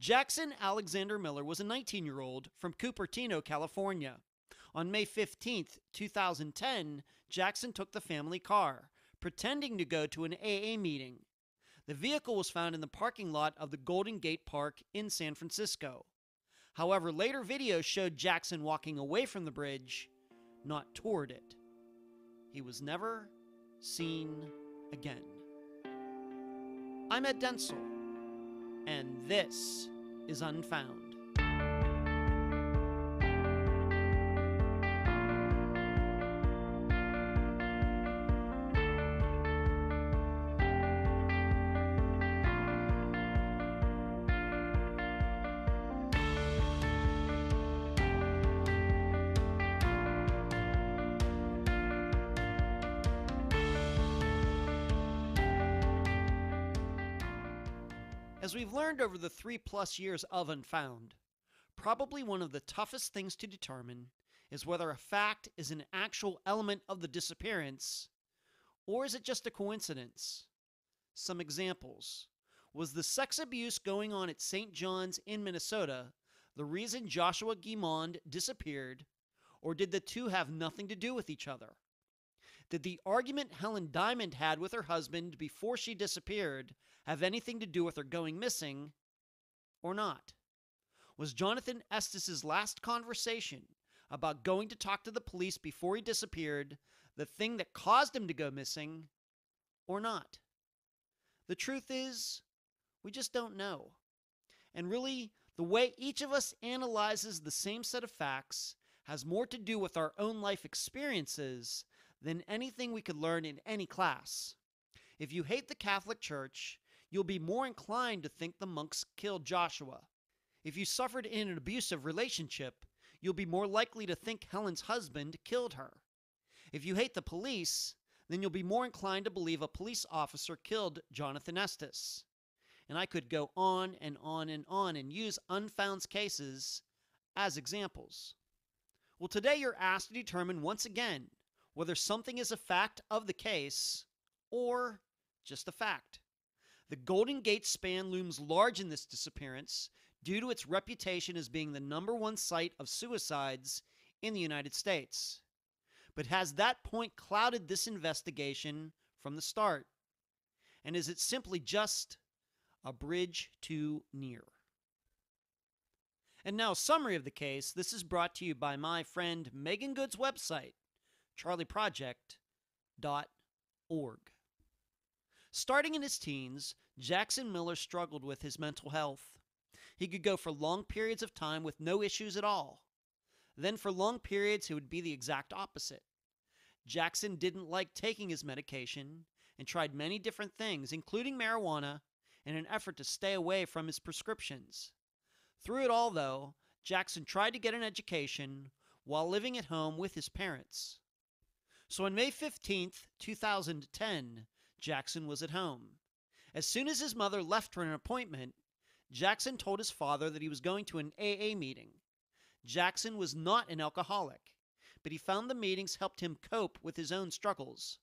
Jackson Alexander Miller was a 19 year old from Cupertino, California. On May 15, 2010, Jackson took the family car, pretending to go to an AA meeting. The vehicle was found in the parking lot of the Golden Gate Park in San Francisco. However, later videos showed Jackson walking away from the bridge, not toward it. He was never seen again. I'm Ed Dentzel, and this is Unfound. Learned over the three plus years of Unfound, probably one of the toughest things to determine is whether a fact is an actual element of the disappearance or is it just a coincidence? Some examples. Was the sex abuse going on at St. John's in Minnesota the reason Joshua Guimond disappeared, or did the two have nothing to do with each other? Did the argument Helen Diamond had with her husband before she disappeared have anything to do with her going missing or not? Was Jonathan Estes' last conversation about going to talk to the police before he disappeared the thing that caused him to go missing or not? The truth is, we just don't know. And really, the way each of us analyzes the same set of facts has more to do with our own life experiences than anything we could learn in any class. If you hate the Catholic Church, you'll be more inclined to think the monks killed Joshua. If you suffered in an abusive relationship, you'll be more likely to think Helen's husband killed her. If you hate the police, then you'll be more inclined to believe a police officer killed Jonathan Estes. And I could go on and on and on and use Unfound's cases as examples. Well, today you're asked to determine once again whether something is a fact of the case or just a fact. The Golden Gate span looms large in this disappearance due to its reputation as being the number one site of suicides in the United States. But has that point clouded this investigation from the start? And is it simply just a bridge too near? And now, summary of the case. This is brought to you by my friend Meaghan Good's website, charleyproject.org. Starting in his teens, Jackson Miller struggled with his mental health. He could go for long periods of time with no issues at all. Then, for long periods, he would be the exact opposite. Jackson didn't like taking his medication and tried many different things, including marijuana, in an effort to stay away from his prescriptions. Through it all, though, Jackson tried to get an education while living at home with his parents. So on May 15th, 2010, Jackson was at home. As soon as his mother left for an appointment, Jackson told his father that he was going to an AA meeting. Jackson was not an alcoholic, but he found the meetings helped him cope with his own struggles.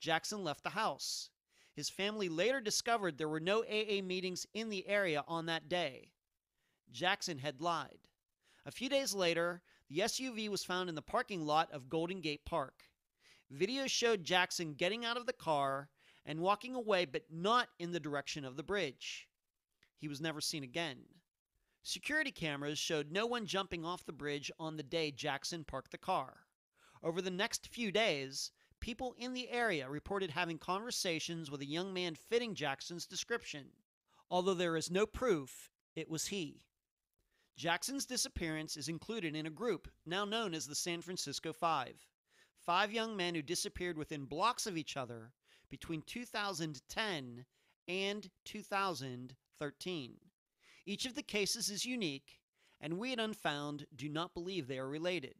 Jackson left the house. His family later discovered there were no AA meetings in the area on that day. Jackson had lied. A few days later, the SUV was found in the parking lot of Golden Gate Park. Videos showed Jackson getting out of the car and walking away, but not in the direction of the bridge. He was never seen again. Security cameras showed no one jumping off the bridge on the day Jackson parked the car. Over the next few days, people in the area reported having conversations with a young man fitting Jackson's description. Although there is no proof, it was he. Jackson's disappearance is included in a group now known as the San Francisco Five five young men who disappeared within blocks of each other between 2010 and 2013. Each of the cases is unique, and we at Unfound do not believe they are related.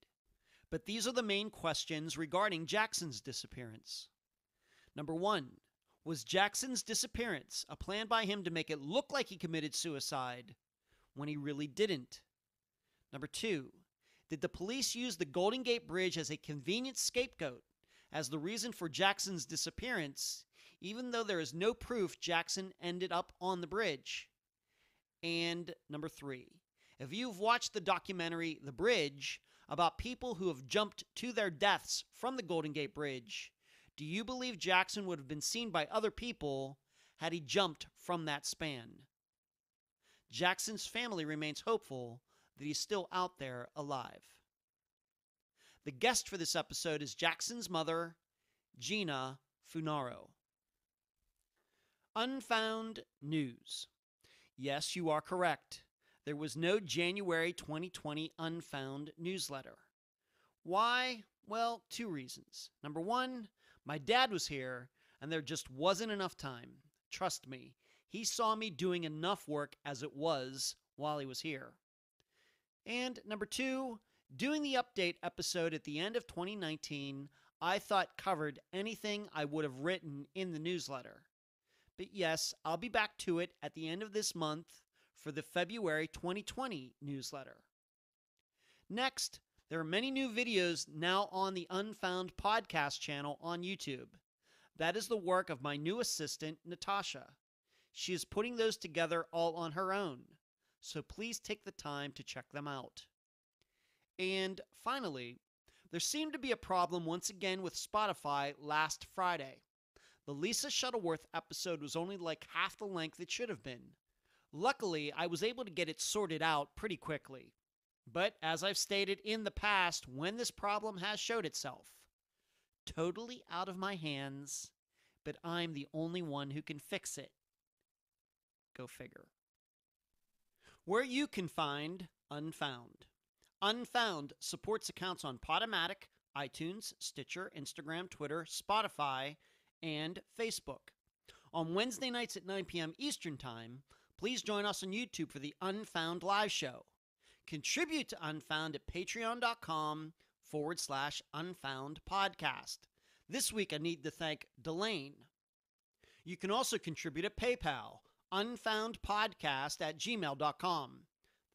But these are the main questions regarding Jackson's disappearance. Number one, was Jackson's disappearance a plan by him to make it look like he committed suicide when he really didn't? Number two, did the police use the Golden Gate Bridge as a convenient scapegoat as the reason for Jackson's disappearance, even though there is no proof Jackson ended up on the bridge? And number three, if you've watched the documentary The Bridge about people who have jumped to their deaths from the Golden Gate Bridge, do you believe Jackson would have been seen by other people had he jumped from that span? Jackson's family remains hopeful that he's still out there alive. The guest for this episode is Jackson's mother, Gina Funaro. Unfound News. Yes, you are correct. There was no January 2020 Unfound newsletter. Why? Well, two reasons. Number one, my dad was here, and there just wasn't enough time. Trust me, he saw me doing enough work as it was while he was here. And number two, doing the update episode at the end of 2019, I thought covered anything I would have written in the newsletter. But yes, I'll be back to it at the end of this month for the February 2020 newsletter. Next, there are many new videos now on the Unfound podcast channel on YouTube. That is the work of my new assistant, Natasha. She is putting those together all on her own, so please take the time to check them out. And finally, there seemed to be a problem once again with Spotify last Friday. The Lisa Shuttleworth episode was only like half the length it should have been. Luckily, I was able to get it sorted out pretty quickly. But as I've stated in the past, when this problem has showed itself, totally out of my hands, but I'm the only one who can fix it. Go figure. Where you can find Unfound. Unfound supports accounts on Podomatic, iTunes, Stitcher, Instagram, Twitter, Spotify, and Facebook. On Wednesday nights at 9 p.m. Eastern Time, please join us on YouTube for the Unfound Live Show. Contribute to Unfound at patreon.com forward slash unfound podcast. This week, I need to thank Delane. You can also contribute at PayPal, unfoundpodcast at gmail.com.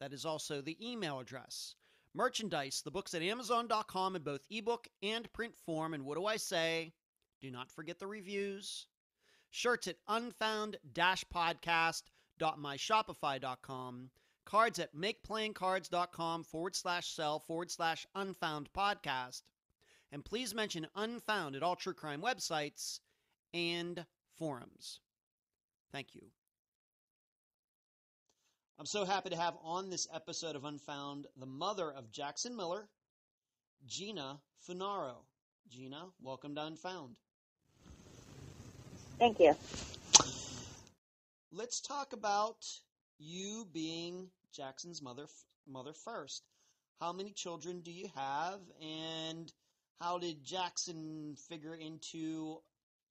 That is also the email address. Merchandise, the books at amazon.com in both ebook and print form. And what do I say? Do not forget the reviews. Shirts at unfound-podcast.myshopify.com cards at makeplayingcards.com forward slash sell forward slash unfound podcast. And please mention unfound at all true crime websites and forums. Thank you. I'm so happy to have on this episode of Unfound the mother of Jackson Miller, Gina Funaro. Gina, welcome to Unfound. Thank you. Let's talk about you being Jackson's mother mother first. How many children do you have, and how did Jackson figure into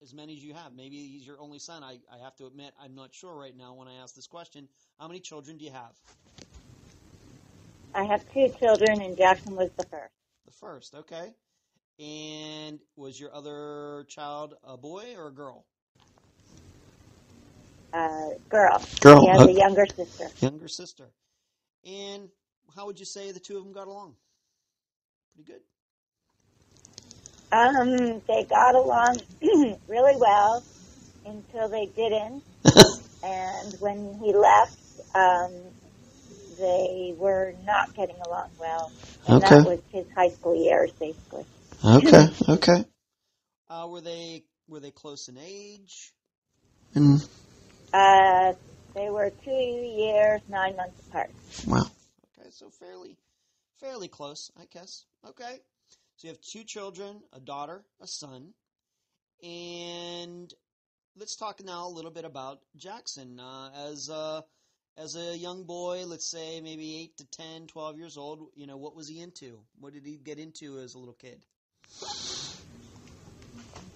as many as you have? Maybe he's your only son. I, I have to admit, I'm not sure right now when I ask this question. How many children do you have? I have two children, and Jackson was the first. The first, okay. And was your other child a boy or a girl? Uh, girl. Girl. He has okay. a younger sister. Younger sister. And how would you say the two of them got along? Pretty good. Um, they got along really well until they didn't. and when he left, um, they were not getting along well. And Okay. that was his high school years, basically. Okay. okay. Uh, were they were they close in age? And Uh, they were two years, nine months apart. wow. Okay, so fairly fairly close, I guess. Okay. So you have two children, a daughter, a son, and let's talk now a little bit about Jackson uh, as a as a young boy. Let's say maybe eight to 10, 12 years old. You know, what was he into? What did he get into as a little kid?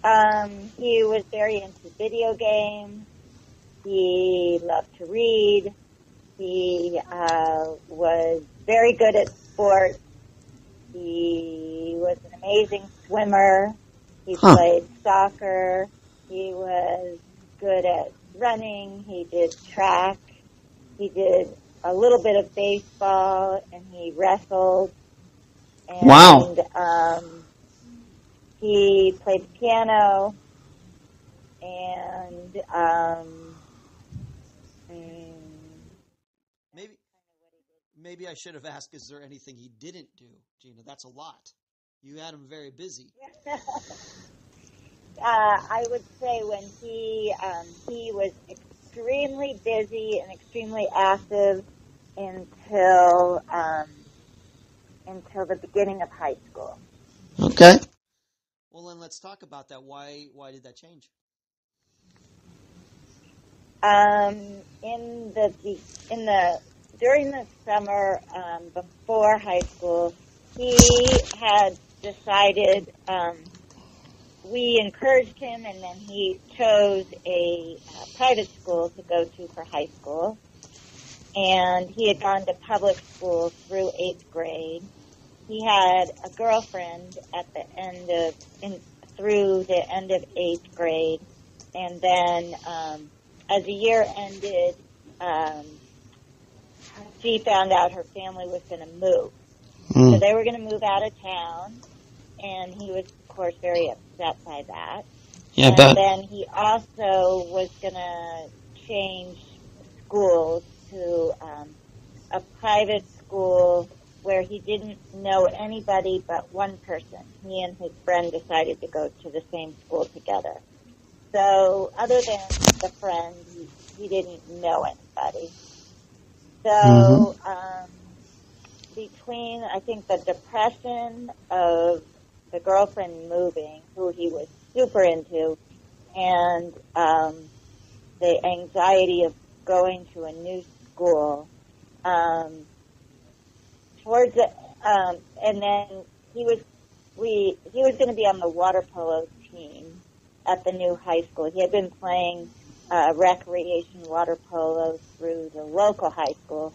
Um, he was very into video games. He loved to read. He uh, was very good at sports. He was an amazing swimmer. He Huh. played soccer. He was good at running. He did track. He did a little bit of baseball, and he wrestled. And, Wow. Um, he played the piano, and um, mm, maybe I should have asked, is there anything he didn't do, Gina? That's a lot. You had him very busy. uh, I would say when he um, he was extremely busy and extremely active until um, until the beginning of high school. Okay. Well, then let's talk about that. Why why did that change? Um, in the in the during the summer um, before high school, he had decided. Um, we encouraged him, and then he chose a uh, private school to go to for high school. And he had gone to public school through eighth grade. He had a girlfriend at the end of in, through the end of eighth grade, and then um, as the year ended, um, she found out her family was going to move. Mm. So they were going to move out of town, and he was, of course, very upset by that. Yeah, and but then he also was going to change schools to um, a private school where he didn't know anybody but one person. He and his friend decided to go to the same school together. So, other than the friend, he, he didn't know anybody. So, mm-hmm. um, between, I think, the depression of the girlfriend moving, who he was super into, and um, the anxiety of going to a new school, um, towards it, um, and then he was, we, he was going to be on the water polo team at the new high school. He had been playing uh, recreation water polo through the local high school.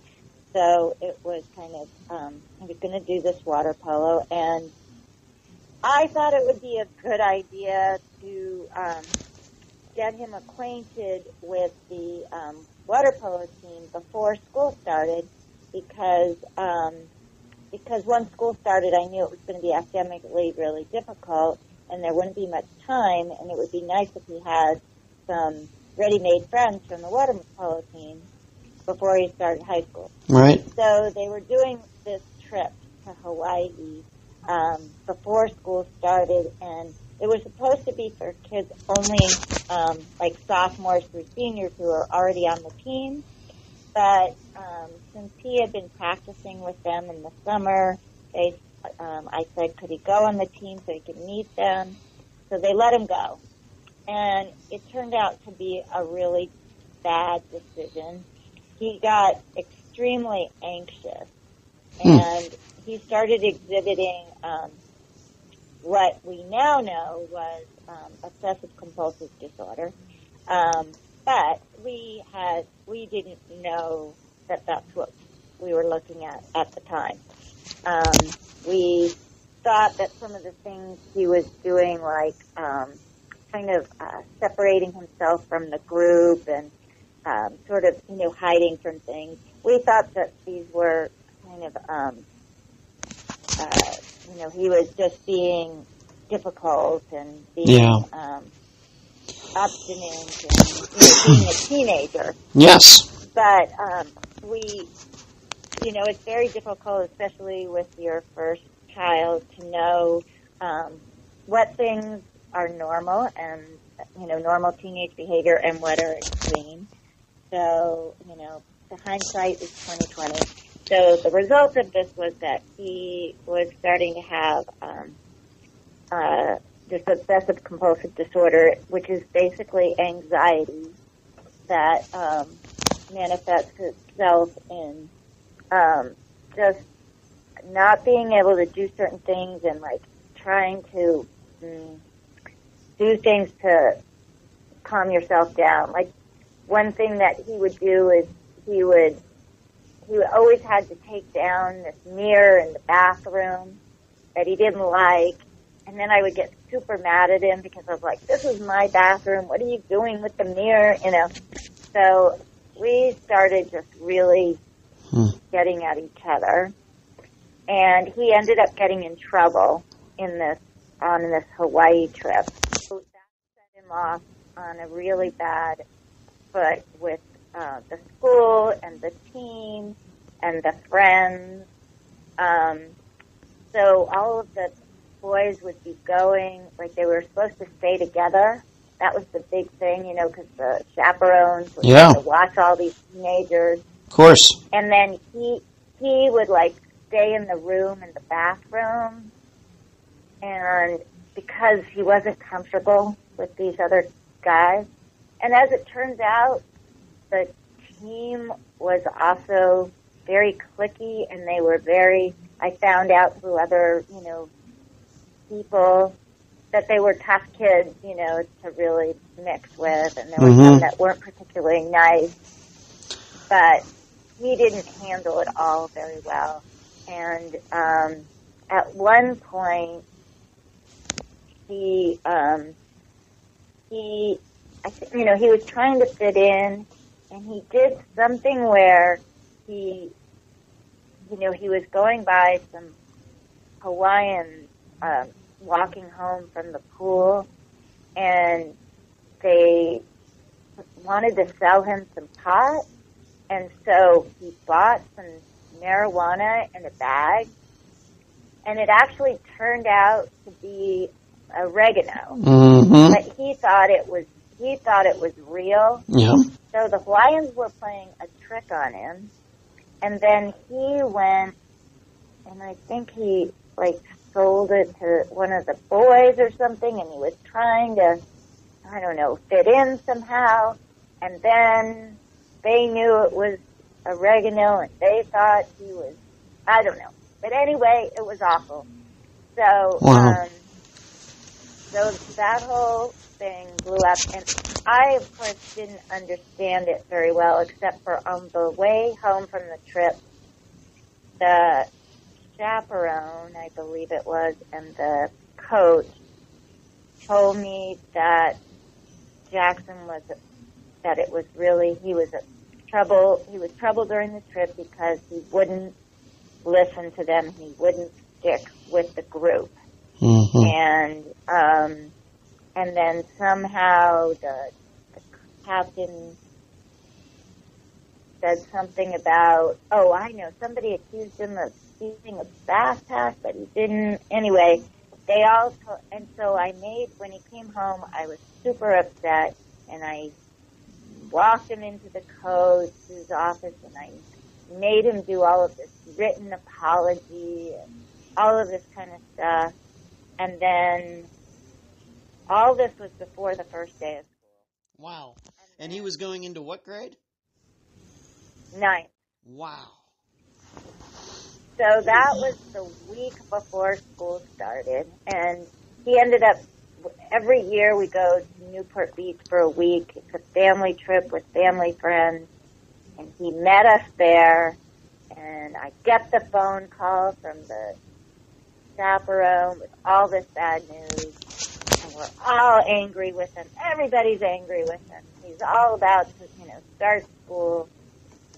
So it was kind of, um, I was going to do this water polo and I thought it would be a good idea to, um, get him acquainted with the, um, water polo team before school started because, um, because once school started, I knew it was going to be academically really difficult and there wouldn't be much time and it would be nice if he had some ready-made friends from the water polo team before he started high school. Right. So they were doing this trip to Hawaii um, before school started, and it was supposed to be for kids only, um, like sophomores through seniors who are already on the team. But um, since he had been practicing with them in the summer, they, um, I said, could he go on the team so he could meet them? So they let him go and it turned out to be a really bad decision. He got extremely anxious, hmm. and he started exhibiting um, what we now know was um, obsessive compulsive disorder. Um, but we had we didn't know that that's what we were looking at at the time. Um, we thought that some of the things he was doing, like um, kind of uh, separating himself from the group and um, sort of, you know, hiding from things. We thought that these were kind of, um, uh, you know, he was just being difficult and being yeah. um, obstinate and you know, being a teenager. Yes. But um, we, you know, it's very difficult, especially with your first child, to know um, what things are normal and you know normal teenage behavior and what are extreme. So you know the hindsight is twenty twenty. So the result of this was that he was starting to have um, uh, this obsessive compulsive disorder, which is basically anxiety that um, manifests itself in um, just not being able to do certain things and like trying to mm, do things to calm yourself down. Like one thing that he would do is he would he always had to take down this mirror in the bathroom that he didn't like. And then I would get super mad at him because I was like, this is my bathroom. What are you doing with the mirror? You know, so we started just really hmm. getting at each other. And he ended up getting in trouble in this, on this Hawaii trip So that set him off on a really bad foot with uh, the school and the team and the friends. Um, so all of the boys would be going, like they were supposed to stay together. That was the big thing, you know, because the chaperones would Yeah. to watch all these teenagers. Of course. And then he he would like stay in the room in the bathroom, and because he wasn't comfortable with these other guys, and as it turns out, the team was also very clicky, and they were very. I found out through other you know people that they were tough kids, you know, to really mix with, and there were Mhm. some that weren't particularly nice, but he didn't handle it all very well. And um, at one point, he um, he I you know he was trying to fit in, and he did something where he you know he was going by some Hawaiian um, walking home from the pool, and they wanted to sell him some pot, and so he bought some marijuana in a bag, and it actually turned out to be oregano, Mm-hmm. but he thought it was he thought it was real. Yeah. So the Hawaiians were playing a trick on him, and then he went, and I think he like sold it to one of the boys or something, and he was trying to, I don't know, fit in somehow, and then they knew it was oregano, and they thought he was, I don't know, but anyway, it was awful. So, Wow. um, so that whole thing blew up, and I, of course, didn't understand it very well, except for on the way home from the trip, the chaperone, I believe it was, and the coach told me that Jackson was, that it was really, he was a trouble, he was trouble during the trip because he wouldn't listen to them, he wouldn't stick with the group Mm-hmm. and um, and then somehow the, the captain said something about oh I know somebody accused him of using a backpack but he didn't. Anyway they all to- and so I made when he came home I was super upset and I walked him into the coach's office and I made him do all of this written apology and all of this kind of stuff and then all this was before the first day of school. Wow. And he was going into what grade? ninth. Wow. So that was the week before school started, and he ended up. Every year we go to Newport Beach for a week. It's a family trip with family friends, and he met us there. And I get the phone call from the chaperone with all this bad news, and we're all angry with him. Everybody's angry with him. He's all about to, you know, start school,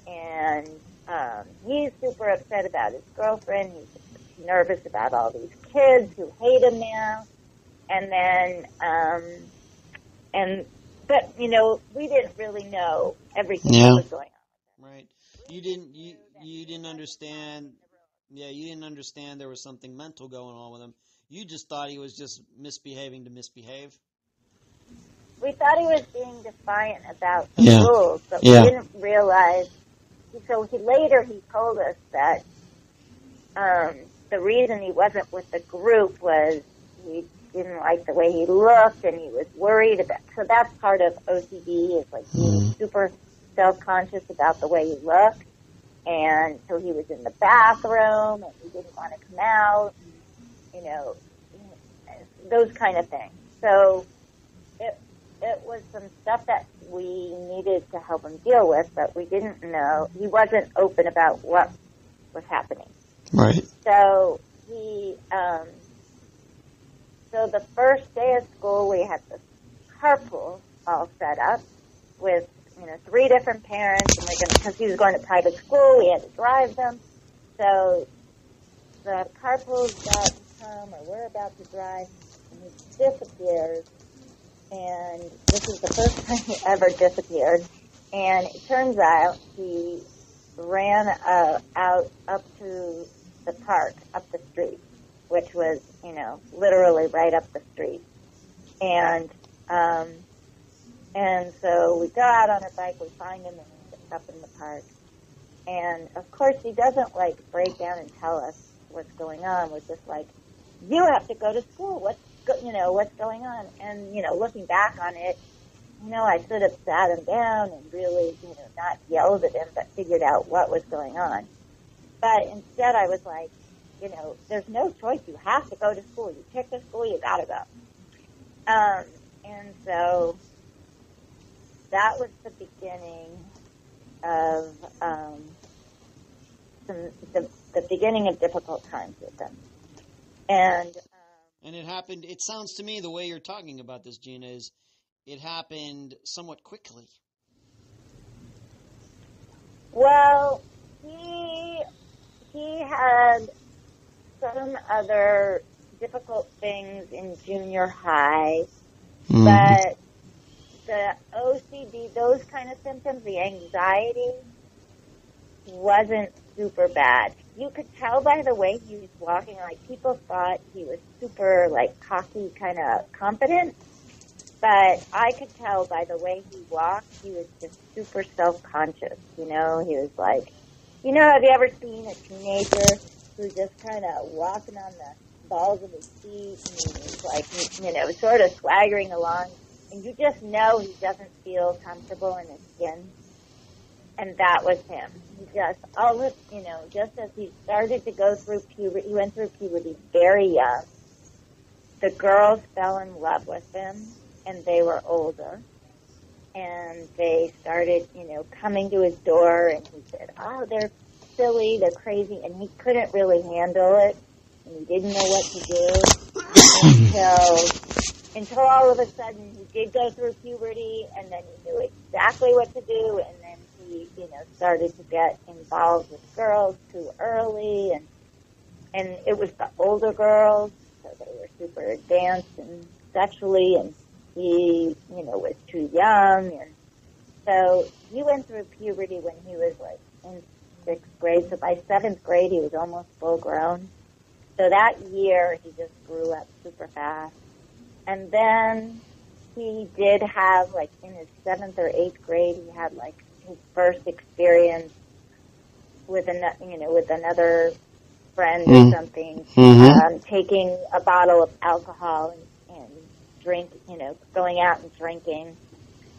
and um, he's super upset about his girlfriend. He's nervous about all these kids who hate him now, and then, um, and but you know, we didn't really know everything Yeah. that was going on. Right. You didn't you you didn't understand yeah, you didn't understand there was something mental going on with him. You just thought he was just misbehaving to misbehave. We thought he was being defiant about the Yeah. rules, but Yeah. we didn't realize. So he later he told us that um, the reason he wasn't with the group was he didn't like the way he looked and he was worried about. So that's part of OCD is like being Mm. super self conscious about the way you look, and so he was in the bathroom and he didn't want to come out. You know, those kind of things. So it it was some stuff that we needed to help him deal with, but we didn't know. He wasn't open about what was happening. Right. So he, um, so the first day of school, we had the carpool all set up with you know three different parents, and we're going because he was going to private school, we had to drive them. So the carpool's to come, or we're about to drive, and he disappears. And this is the first time he ever disappeared. And it turns out he ran uh, out up to the park, up the street, which was, you know, literally right up the street. And, um, and so we go out on our bike, we find him up in the park. And of course he doesn't like break down and tell us what's going on. We're just like, you have to go to school. What's, go, you know, what's going on? And, you know, looking back on it, you know, I should have sat him down and really, you know, not yelled at him, but figured out what was going on. But instead I was like, you know, there's no choice. You have to go to school. You pick the school, you gotta go. Um, and so that was the beginning of um, some, the, the beginning of difficult times with them. And um, And it happened. It sounds to me the way you're talking about this, Gina, is it happened somewhat quickly. well, he he had some other difficult things in junior high, but the OCD, those kind of symptoms, the anxiety, wasn't super bad. You could tell by the way he was walking, like people thought he was super like cocky, kind of confident. But I could tell by the way he walked, he was just super self-conscious. You know, he was like, you know, have you ever seen a teenager who's just kind of walking on the balls of his feet and he's like, you know, sort of swaggering along, and you just know he doesn't feel comfortable in his skin and that was him. He just all of you know, just as he started to go through puberty, he went through puberty very young. The girls fell in love with him, and they were older, and they started, you know, coming to his door, and he said, "Oh, they're silly, they're crazy," and he couldn't really handle it, and he didn't know what to do until until all of a sudden he did go through puberty, and then he knew exactly what to do, and then he, you know, started to get involved with girls too early, and and it was the older girls, so they were super advanced and sexually, and he, you know, was too young, and so he went through puberty when he was like in sixth grade. So by seventh grade, he was almost full grown. So that year, he just grew up super fast, and then he did have like in his seventh or eighth grade, he had like his first experience with another, you know with another friend Mm. or something, Mhm. um, taking a bottle of alcohol and, and drink, you know, going out and drinking.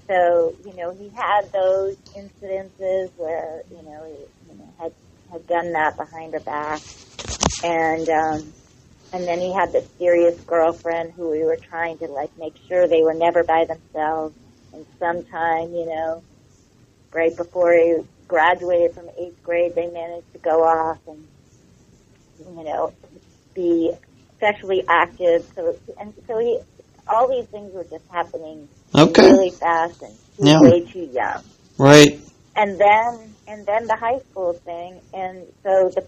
So you know he had those incidences where you know he you know had had done that behind her back, and um, and then he had this serious girlfriend who we were trying to like make sure they were never by themselves. And sometime, you know, right before he graduated from eighth grade, they managed to go off and, you know, be sexually active. So, and so he, all these things were just happening Okay. really fast and Yeah. way too young. Right. And then, and then the high school thing. And so the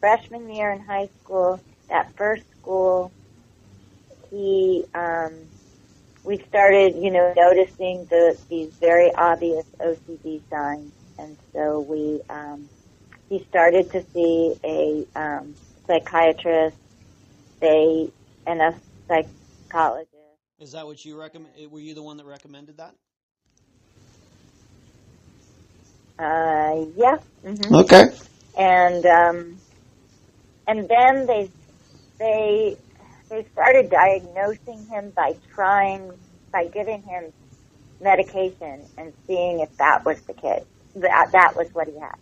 freshman year in high school, that first school, he, um, we started, you know, noticing the these very obvious OCD signs, and so we, um, he started to see a um, psychiatrist, they, and a psychologist. Is that what you recommend? Were you the one that recommended that? Uh, yeah. hmm Okay. and um, and then they they they started diagnosing him by trying by giving him medication and seeing if that was the kid that that was what he had.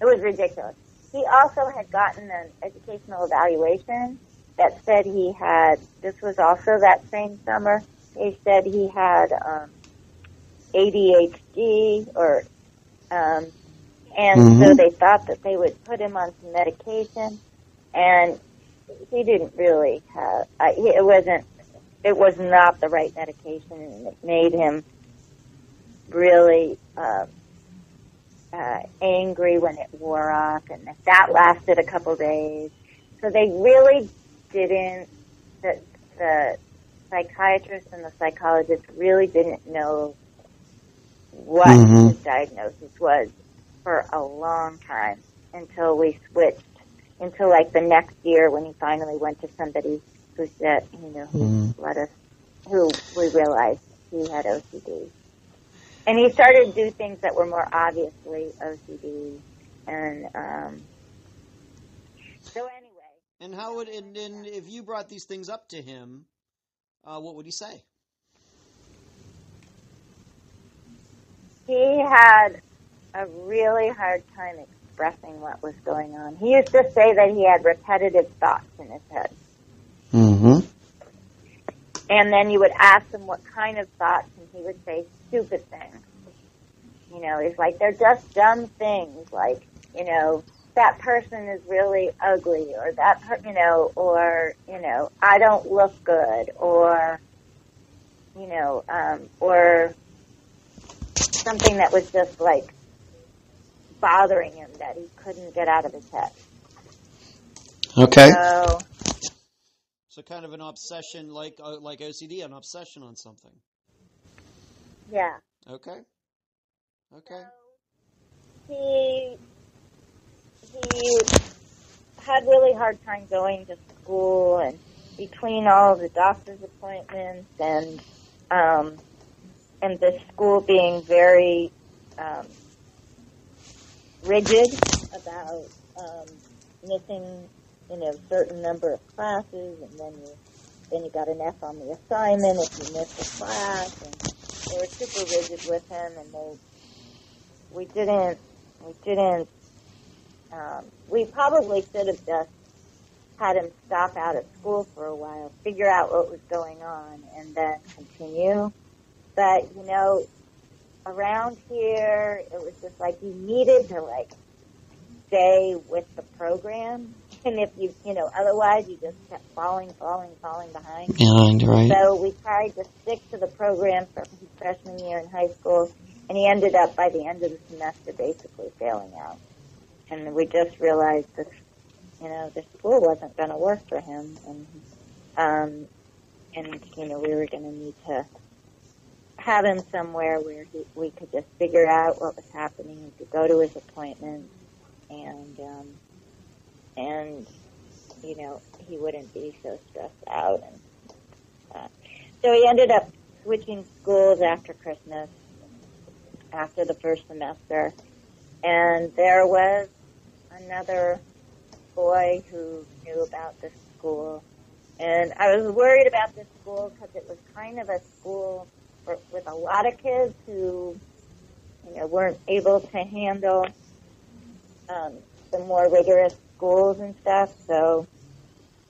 It was ridiculous. He also had gotten an educational evaluation that said he had. This was also that same summer. They said he had um, ADHD or um, and so Mhm. they thought that they would put him on some medication, and he didn't really have. Uh, he- it wasn't. It was not the right medication, and it made him really um, uh, angry when it wore off, and that lasted a couple days. So they really didn't. The, the psychiatrist and the psychologist really didn't know what Mhm. his diagnosis was for a long time until we switched until like the next year when he finally went to somebody who said, you know, who Mhm. let us, who we realized he had OCD. And he started to do things that were more obviously OCD. And, um, so anyway, And how would and, and if you brought these things up to him, uh, what would he say? he had a really hard time expressing what was going on. He used to say that he had repetitive thoughts in his head. Mm-hmm. And then you would ask him what kind of thoughts, and he would say stupid things. You know, it's like they're just dumb things, like you know that person is really ugly, or that per- you know, or you know I don't look good, or you know, um, or something that was just like bothering him that he couldn't get out of his head. Okay. So So kind of an obsession, like uh, like OCD, an obsession on something. yeah. Okay. Okay. he he had really hard time going to school and between all the doctor's appointments and um and the school being very um rigid about um missing you know certain number of classes and then you then you got an F on the assignment if you missed a class and they were super rigid with him and they we didn't we didn't um, we probably should have just had him stop out at school for a while, figure out what was going on, and then continue. But you know, around here, it was just like you needed to like stay with the program, and if you you know otherwise you just kept falling, falling, falling behind. Behind, right? So we tried to stick to the program for his freshman year in high school, and he ended up by the end of the semester basically failing out. And we just realized that, you know, the school wasn't going to work for him, and um, and you know we were going to need to have him somewhere where he, we could just figure out what was happening. He could go to his appointments, and um, and you know he wouldn't be so stressed out and uh, so he ended up switching schools after Christmas, after the first semester, and there was another boy who knew about this school, and I was worried about this school because it was kind of a school with a lot of kids who, you know, weren't able to handle um, the more rigorous schools and stuff. So,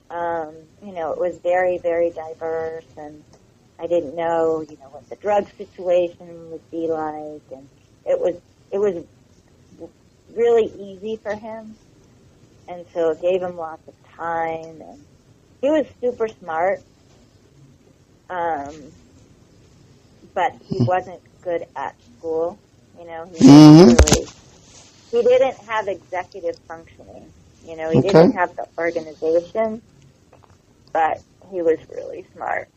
um, you know, it was very, very diverse, and I didn't know, you know, what the drug situation would be like, and it was it was really easy for him, and so it gave him lots of time, and he was super smart, um, but he wasn't good at school. You know, he Mhm. didn't really he didn't have executive functioning. You know, he Okay. didn't have the organization, but he was really smart.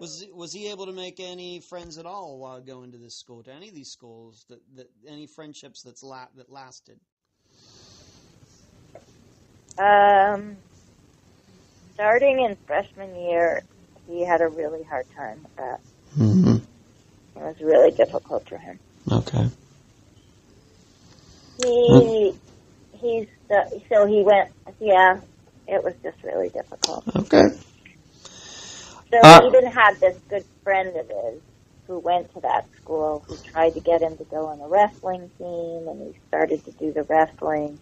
Was was he able to make any friends at all while going to this school? To any of these schools that, that any friendships that's la- that lasted? Um, starting in freshman year, he had a really hard time with that. Mm-hmm. It was really difficult for him. Okay. He he's the, so he went. Yeah, it was just really difficult. Okay. So Uh, he even had this good friend of his who went to that school who tried to get him to go on the wrestling team, and he started to do the wrestling,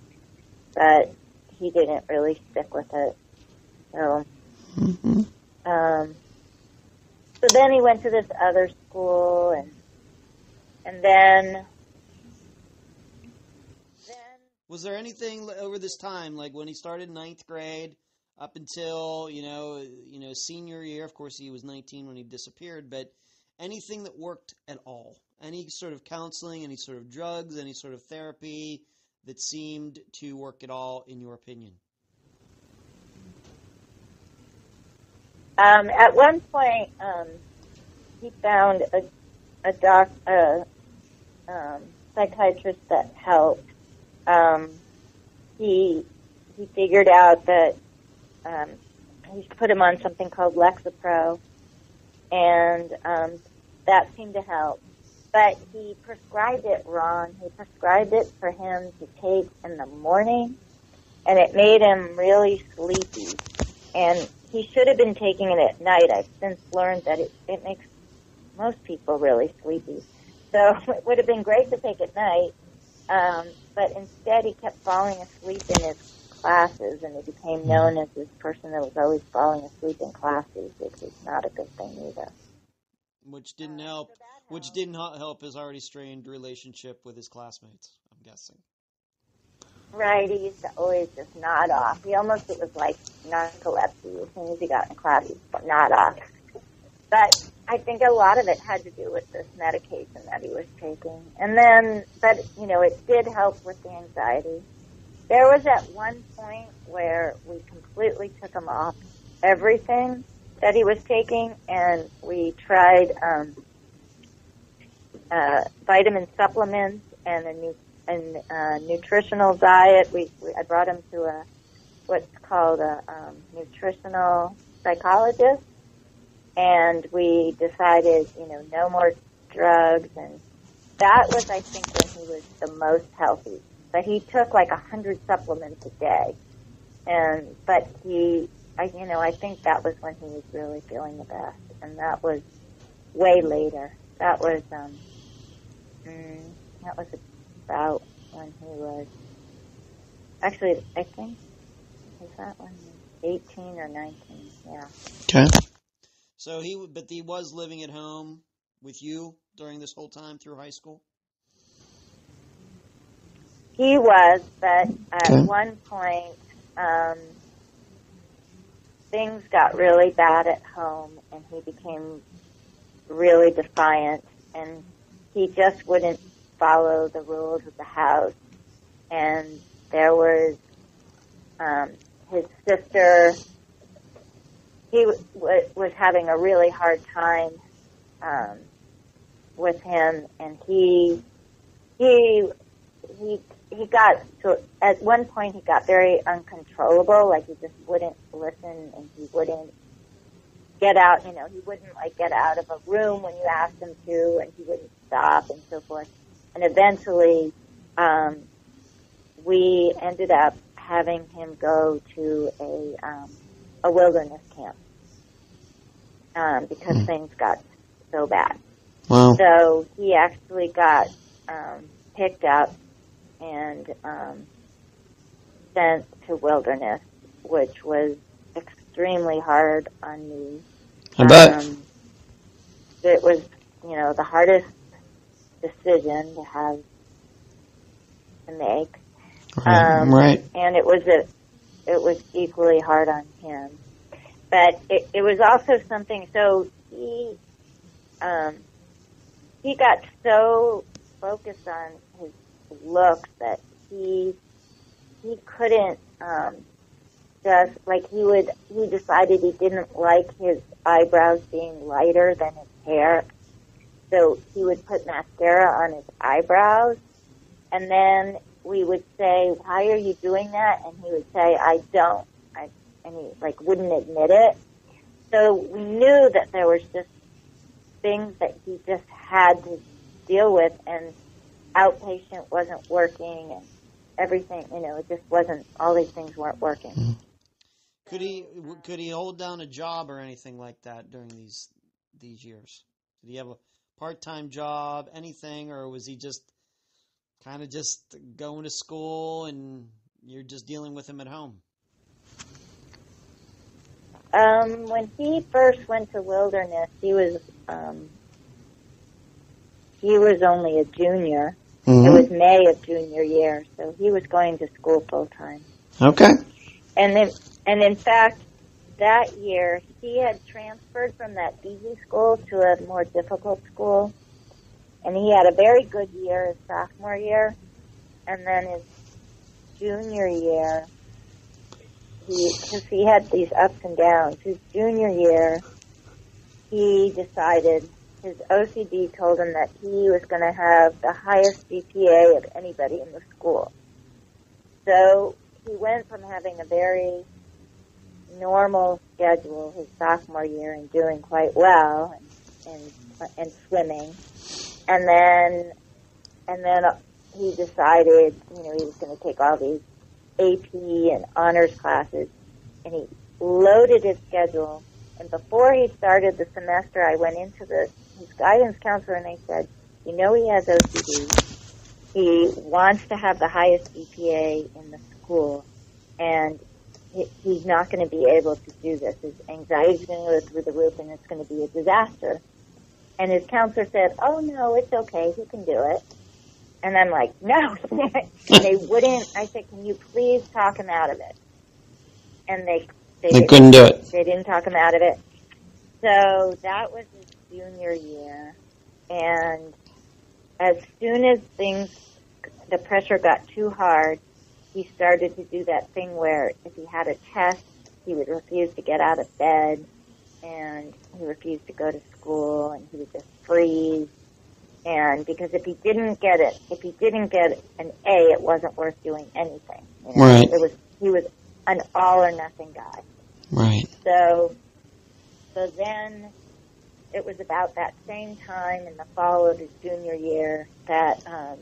but he didn't really stick with it. So, Mm-hmm. um, so then he went to this other school, and and then Was there anything over this time, like when he started ninth grade, up until you know, you know, senior year? Of course, he was 19 when he disappeared. But anything that worked at all? Any sort of counseling, any sort of drugs, any sort of therapy that seemed to work at all, in your opinion? Um, at one point, um, he found a, a doc, a um, psychiatrist that helped. Um, he he figured out that um, he put him on something called Lexapro, and um, that seemed to help. But he prescribed it wrong. He prescribed it for him to take in the morning, and it made him really sleepy. And he should have been taking it at night. I've since learned that it, it makes most people really sleepy. So it would have been great to take at night, um, but instead he kept falling asleep in his classes, and he became known as this person that was always falling asleep in classes, which is not a good thing either. Which didn't help. Which didn't help his already strained relationship with his classmates. I'm guessing. He used to always just nod off. He almost, it was like narcolepsy. As soon as he got in class, he'd nod off. But I think a lot of it had to do with this medication that he was taking. And then, but, you know, it did help with the anxiety. There was at one point where we completely took him off everything that he was taking, and we tried um, uh, vitamin supplements and a new and uh, nutritional diet. We, we I brought him to a what's called a um, nutritional psychologist, and we decided, you know, no more drugs, and that was, I think, when he was the most healthy. But he took like a hundred supplements a day, and but he, I, you know, I think that was when he was really feeling the best, and that was way later. That was, um, mm, that was about when he was, actually, I think, was that when he was 18 or 19? Yeah. Okay. So he, but he was living at home with you during this whole time through high school. He was, but at Okay. one point, um, things got really bad at home, and he became really defiant, and he just wouldn't follow the rules of the house. And there was um, his sister. He w- w- was having a really hard time um, with him, and he he he he got to at one point he got very uncontrollable like he just wouldn't listen and he wouldn't get out you know he wouldn't like get out of a room when you asked him to and he wouldn't stop and so forth and eventually um we ended up having him go to a um a wilderness camp um because Hmm. things got so bad Wow. so he actually got um, picked up and um, sent to wilderness, which was extremely hard on me. I bet. Um, it was, you know, the hardest decision to have to make, um, right. and it was a, it was equally hard on him. But it, it was also something. So he, um, he got so focused on his looks that he he couldn't um, just like he would. He decided he didn't like his eyebrows being lighter than his hair, so he would put mascara on his eyebrows, and then we would say, "Why are you doing that?" And he would say, "I don't." I, and he like wouldn't admit it. So we knew that there was just things that he just had to deal with, and outpatient wasn't working, and everything. You know, it just wasn't. All these things weren't working. Mm-hmm. Could he could he hold down a job or anything like that during these these years? Did he have a part time job, anything, or was he just kind of just going to school and you're just dealing with him at home? Um, when he first went to Wilderness, he was um, he was only a junior. It was May of junior year, so he was going to school full time. Okay. And then, and in fact, that year he had transferred from that easy school to a more difficult school, and he had a very good year his sophomore year, and then his junior year, he because he had these ups and downs. His junior year, he decided his OCD told him that he was going to have the highest GPA of anybody in the school. So he went from having a very normal schedule his sophomore year and doing quite well and, and, and swimming. And then, and then he decided, you know, he was going to take all these AP and honors classes and he loaded his schedule. And before he started the semester, I went into the his guidance counselor and they said, you know, he has OCD. He wants to have the highest GPA in the school, and he, he's not going to be able to do this. His anxiety is going to go through the roof, and it's going to be a disaster. And his counselor said, "Oh no, it's okay. He can do it." And I'm like, "No," they wouldn't. I said, "Can you please talk him out of it?" And they they, They couldn't do it. They didn't talk him out of it. So that was his junior year. And as soon as things, the pressure got too hard, he started to do that thing where if he had a test, he would refuse to get out of bed and he refused to go to school and he would just freeze. And because if he didn't get it, if he didn't get an A, it wasn't worth doing anything. You know? Right. It was, he was an all or nothing guy. Right. So, so then it was about that same time in the fall of his junior year that um,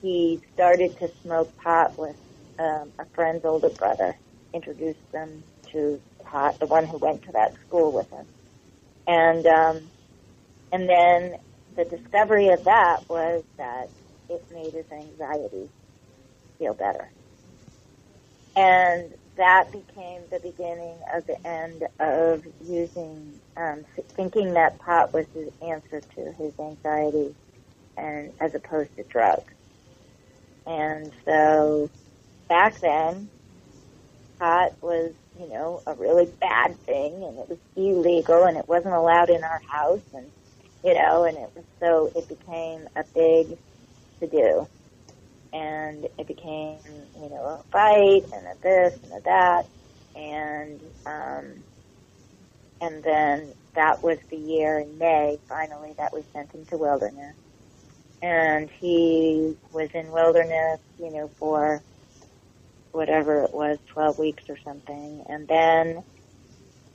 he started to smoke pot with um, a friend's older brother. Introduced them to pot, the one who went to that school with him, and um, and then the discovery of that was that it made his anxiety feel better. And that became the beginning of the end of using, um, thinking that pot was his answer to his anxiety, and as opposed to drugs. And so, back then, pot was, you know, a really bad thing, and it was illegal, and it wasn't allowed in our house, and you know, and it was so it became a big to do. And it became, you know, a fight and a this and a that, and um, and then that was the year in May finally that we sent him to wilderness, and he was in wilderness, you know, for whatever it was, twelve weeks or something, and then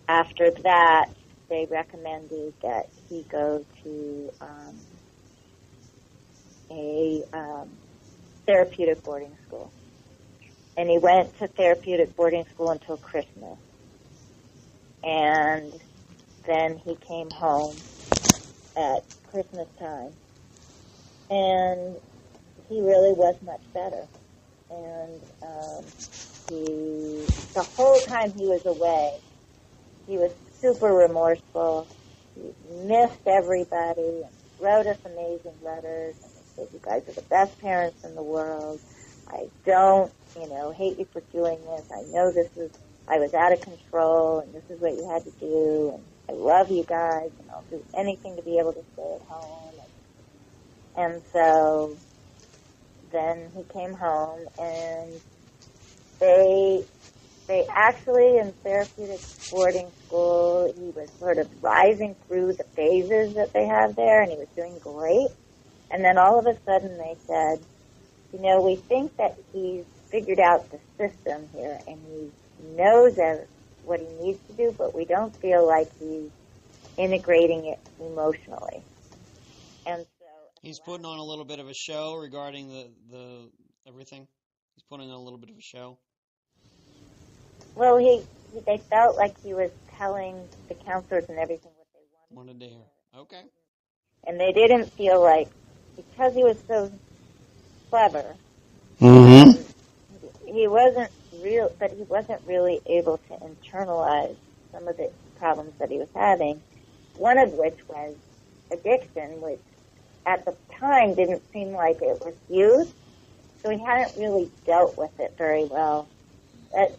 after that they recommended that he go to um, a um, therapeutic boarding school. And he went to therapeutic boarding school until Christmas. And then he came home at Christmas time. And he really was much better. And um, he, the whole time he was away, he was super remorseful. He missed everybody and wrote us amazing letters. And he said, you guys are the best parents in the world. I don't, you know, hate you for doing this. I know this is, I was out of control and this is what you had to do. And I love you guys and I'll do anything to be able to stay at home. And, so then he came home and they they actually in therapeutic boarding school he was sort of rising through the phases that they have there and he was doing great. And then all of a sudden they said you know we think that he's figured out the system here and he knows what he needs to do but we don't feel like he's integrating it emotionally. And He's putting on a little bit of a show regarding the, the everything. He's putting on a little bit of a show. well he, he they felt like he was telling the counselors and everything what they wanted Wanted to hear. Okay. and they didn't feel like because he was so clever Mm-hmm. he wasn't real but he wasn't really able to internalize some of the problems that he was having one of which was addiction which at the time didn't seem like it was huge so he hadn't really dealt with it very well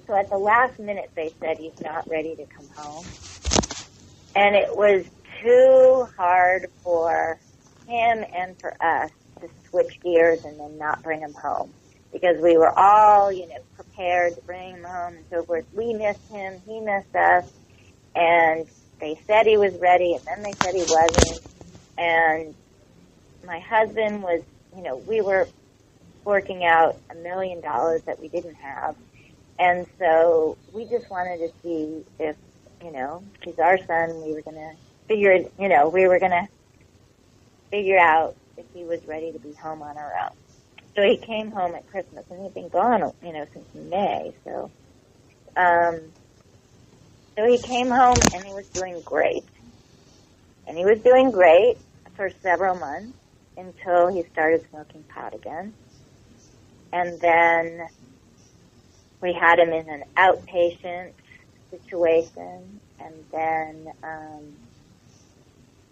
so at the last minute they said he's not ready to come home and it was too hard for him and for us to switch gears and then not bring him home because we were all, you know, prepared to bring him home and so forth. We missed him, he missed us, and they said he was ready, and then they said he wasn't. And my husband was, you know, we were working out a million dollars that we didn't have, and so we just wanted to see if, you know, he's our son. We were gonna figure, it- you know, we were gonna figure out if he was ready to be home on our own. So he came home at Christmas, and he'd been gone, you know, since May. So, um, so he came home, and he was doing great, and he was doing great for several months until he started smoking pot again, and then we had him in an outpatient situation, and then. Um,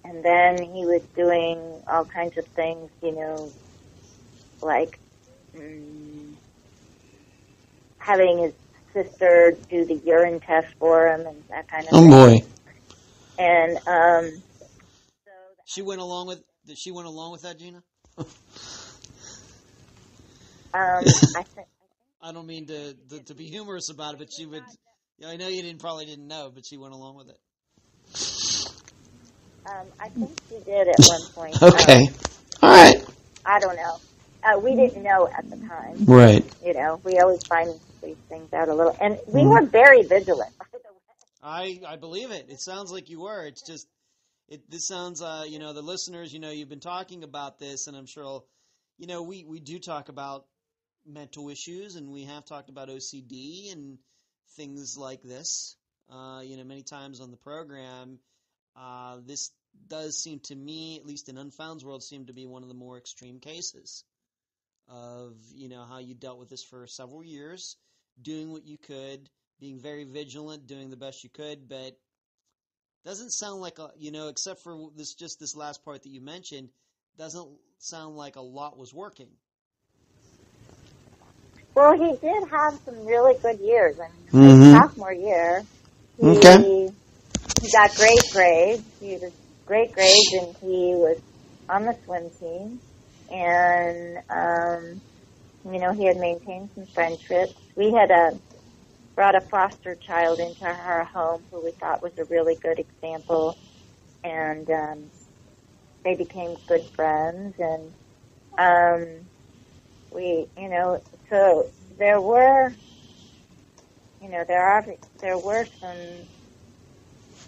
and then he was doing all kinds of things, you know, like mm, having his sister do the urine test for him and that kind of Oh thing. boy. And um, so She went along with. Did she went along with that, Gina? um, I think I don't mean to, to to be humorous about it, but she would. Yeah, I know you didn't probably didn't know, but she went along with it. um, I think she did at one point. Okay. Um, All right. I don't know. Uh, we didn't know at the time. Right. You know, we always find these things out a little, and we Mhm. were very vigilant. By the way. I I believe it. It sounds like you were. It's just it. This sounds. Uh, you know, the listeners. You know, you've been talking about this, and I'm sure. You know, we we do talk about mental issues, and we have talked about OCD and things like this. Uh, you know, many times on the program. Uh, this does seem to me, at least in Unfound's world, seem to be one of the more extreme cases of you know how you dealt with this for several years, doing what you could, being very vigilant, doing the best you could, but doesn't sound like a you know except for this just this last part that you mentioned doesn't sound like a lot was working. Well, he did have some really good years. I mean, Mhm. his sophomore year, he, Okay. he got great grades. He was great grades, and he was on the swim team. And um, you know, he had maintained some friendships. We had uh brought a foster child into our home who we thought was a really good example, and um, they became good friends. And um, we, you know, so there were, you know, there are there were some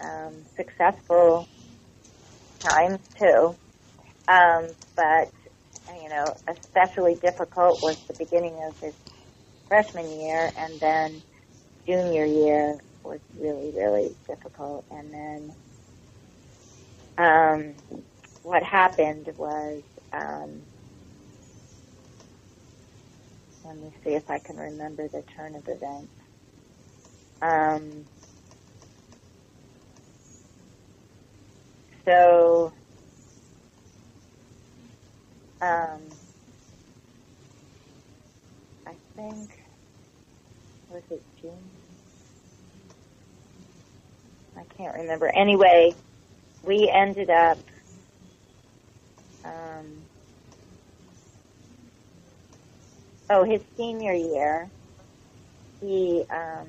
um, successful times too, um, but you know, especially difficult was the beginning of his freshman year, and then junior year was really really difficult, and then um, what happened was. Um, let me see if I can remember the turn of events. Um, so, um, I think, was it I can't remember. Anyway, we ended up, um, oh, his senior year, he um,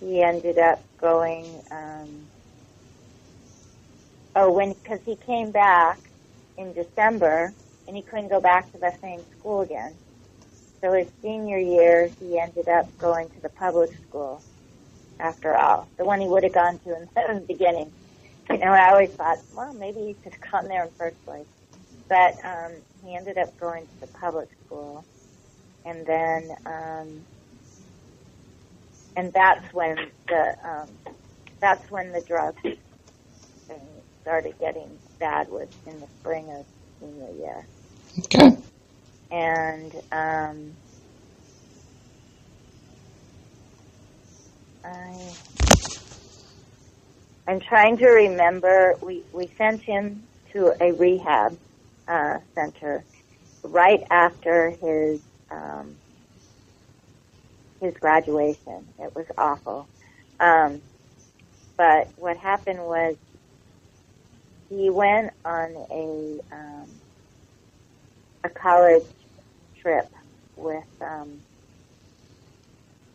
he ended up going. Um, oh, when because he came back in December and he couldn't go back to the same school again. So his senior year, he ended up going to the public school. After all, the one he would have gone to in the beginning. You know, I always thought, well, maybe he could have gone there in first place. But um, he ended up going to the public school, and then um, and that's when the um, that's when the drugs started getting bad was in the spring of senior year, Okay. And um, I I'm trying to remember. We we sent him to a rehab uh, center right after his um, his graduation. It was awful. Um, but what happened was he went on a um, a college trip with um,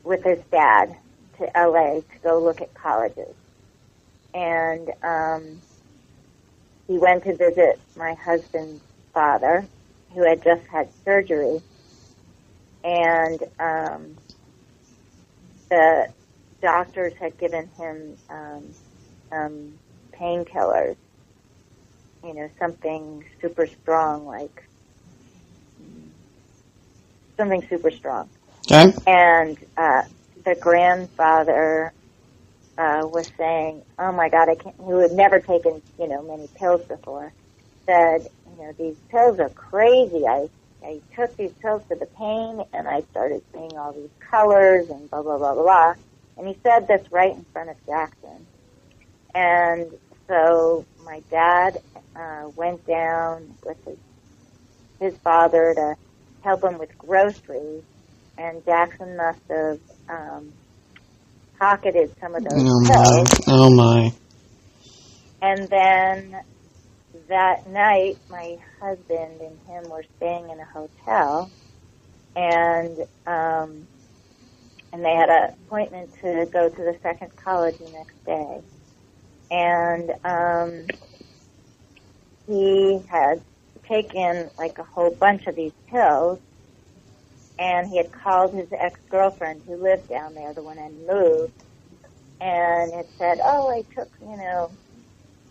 with his dad to LA to go look at colleges. and um, he went to visit my husband's father, who had just had surgery, and um, the doctors had given him um, some painkillers, you know, something super strong, like something super strong. Okay. And uh, the grandfather uh, was saying, "Oh my God, I can't." Who had never taken, you know, many pills before, said, "You know, these pills are crazy. I I took these pills for the pain, and I started seeing all these colors and blah blah blah blah." blah. And he said this right in front of Jackson. And so my dad uh, went down with his his father to help him with groceries, and Jackson must have um, pocketed some of those Oh my. pills. Oh my. And then that night, my husband and him were staying in a hotel, and um, and they had an appointment to go to the second college the next day, and um, he had taken like a whole bunch of these pills, and he had called his ex girlfriend who lived down there, the one that moved, and had said, "Oh, I took you know."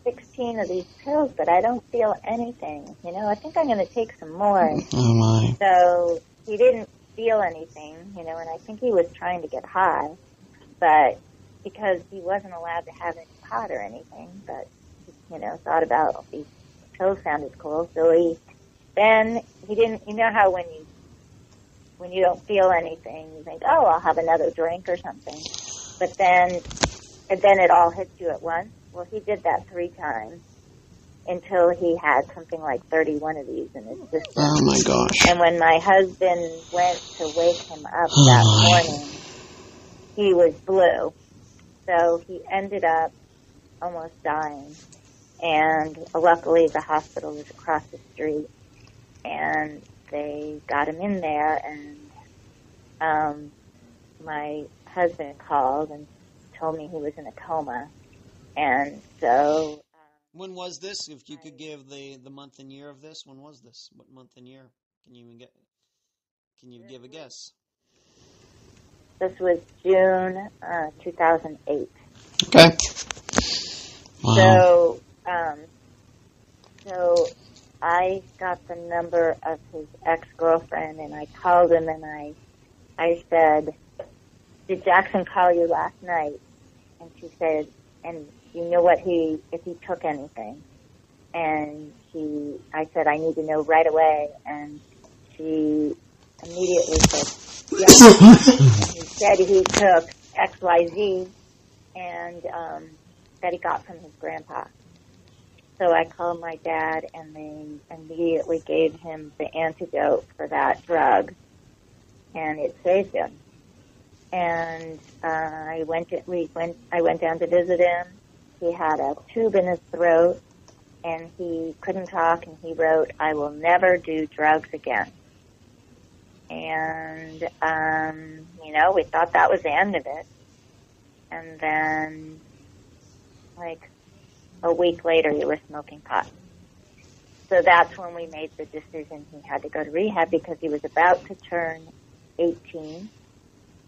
16 of these pills, but I don't feel anything. You know, I think I'm going to take some more. Oh my. So he didn't feel anything, you know, and I think he was trying to get high, but because he wasn't allowed to have any pot or anything, but, you know, thought about these cool. So he, then he didn't, you know how when you, when you don't feel anything, you think, oh, I'll have another drink or something. But then, and then it all hits you at once. Well, he did that three times until he had something like 31 of these in his system. Oh my gosh. And when my husband went to wake him up Oh, that morning, he was blue. So he ended up almost dying. And luckily the hospital was across the street and they got him in there and um my husband called and told me he was in a coma. And so When was this? If you could give the the month and year of this, when was this? What month and year? Can you even get? Can you give a guess? this was June uh, 2008. Okay. Wow. So, um, so I got the number of his ex girlfriend, and I called him, and I, I said, "Did Jackson call you last night?" And she said, "And you know what he if he took anything?" And she, I said, "I need to know right away." And she immediately said, "Yes." he said he took X Y Z, and um, that he got from his grandpa. So I called my dad, and they immediately gave him the antidote for that drug, and it saved him. And uh, I went. To, we went. I went down to visit him. He had a tube in his throat, and he couldn't talk. And he wrote, "I will never do drugs again." And um, you know, we thought that was the end of it. And then, like a week later, he was smoking pot. So that's when we made the decision he had to go to rehab because he was about to turn 18.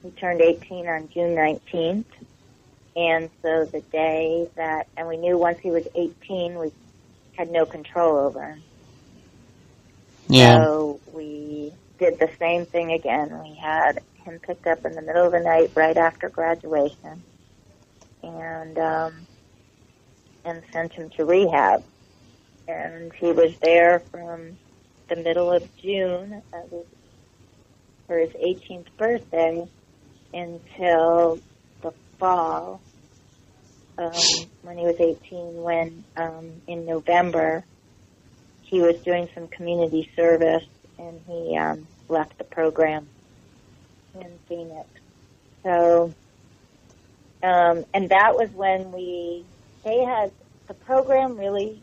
He turned 18 on June 19th. And so the day that, and we knew once he was 18, we had no control over him. yeah. So we did the same thing again. We had him picked up in the middle of the night right after graduation and um and sent him to rehab. And he was there from the middle of June for his 18th birthday until the fall um, when he was 18 when um, in November he was doing some community service and he um, left the program in Phoenix. So, um, and that was when we they had the program really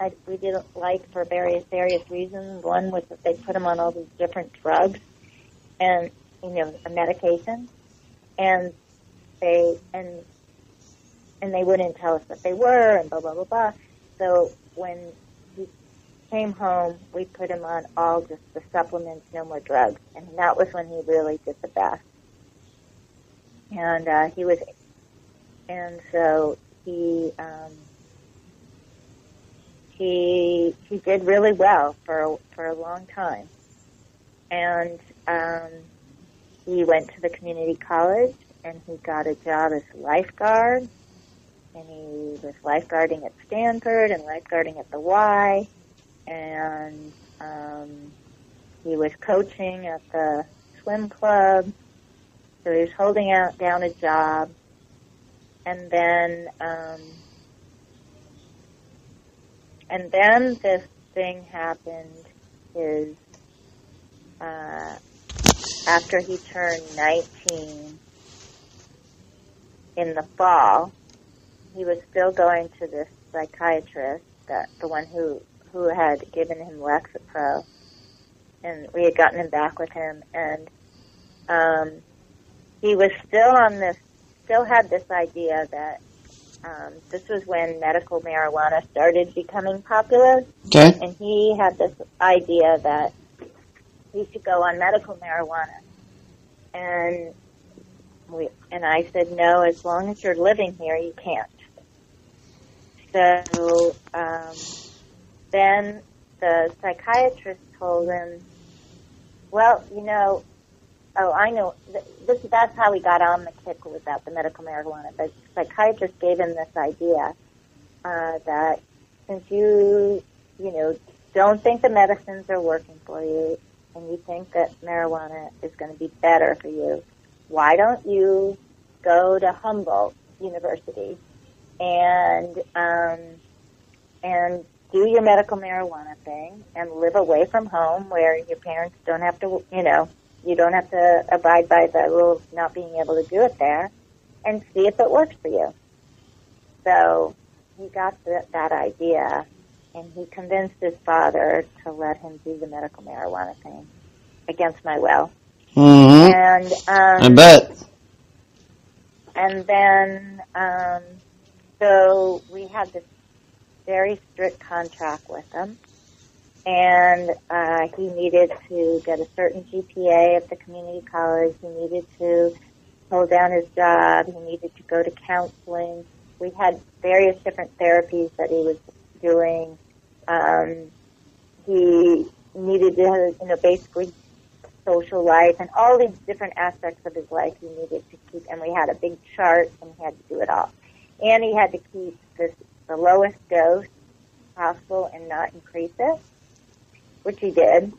I, we didn't like for various various reasons. One was that they put him on all these different drugs and you know medication, and they and and they wouldn't tell us what they were, and blah blah blah blah. So when he came home, we put him on all just the supplements, no more drugs, and that was when he really did the best. And uh, he was, and so he um, he he did really well for for a long time, and um, he went to the community college and he got a job as lifeguard, and he was lifeguarding at Stanford and lifeguarding at the Y, and um, he was coaching at the swim club. So he was holding out down a job, and then um, and then this thing happened. Is uh, after he turned 19 in the fall, he was still going to this psychiatrist, that the one who who had given him Lexapro, and we had gotten him back with him, and um, he was still on this, still had this idea that um, this was when medical marijuana started becoming popular, Okay. and he had this idea that he should go on medical marijuana, and we and I said no, as long as you're living here, you can't. So um, then the psychiatrist told him, well, you know, oh, I know, this, that's how he got on the kick without the medical marijuana. The psychiatrist gave him this idea uh, that since you, you know, don't think the medicines are working for you and you think that marijuana is going to be better for you, why don't you go to Humboldt University and um, and do your medical marijuana thing and live away from home where your parents don't have to, you know, you don't have to abide by the rule of not being able to do it there and see if it works for you. So he got the, that idea and he convinced his father to let him do the medical marijuana thing against my will. Mm-hmm. And um, I bet. and then um, so we had this very strict contract with him, and uh, he needed to get a certain GPA at the community college. He needed to hold down his job. He needed to go to counseling. We had various different therapies that he was doing. Um, he needed to, you know, basically social life and all these different aspects of his life he needed to keep. And we had a big chart, and he had to do it all. And he had to keep this the lowest dose possible and not increase it, which he did.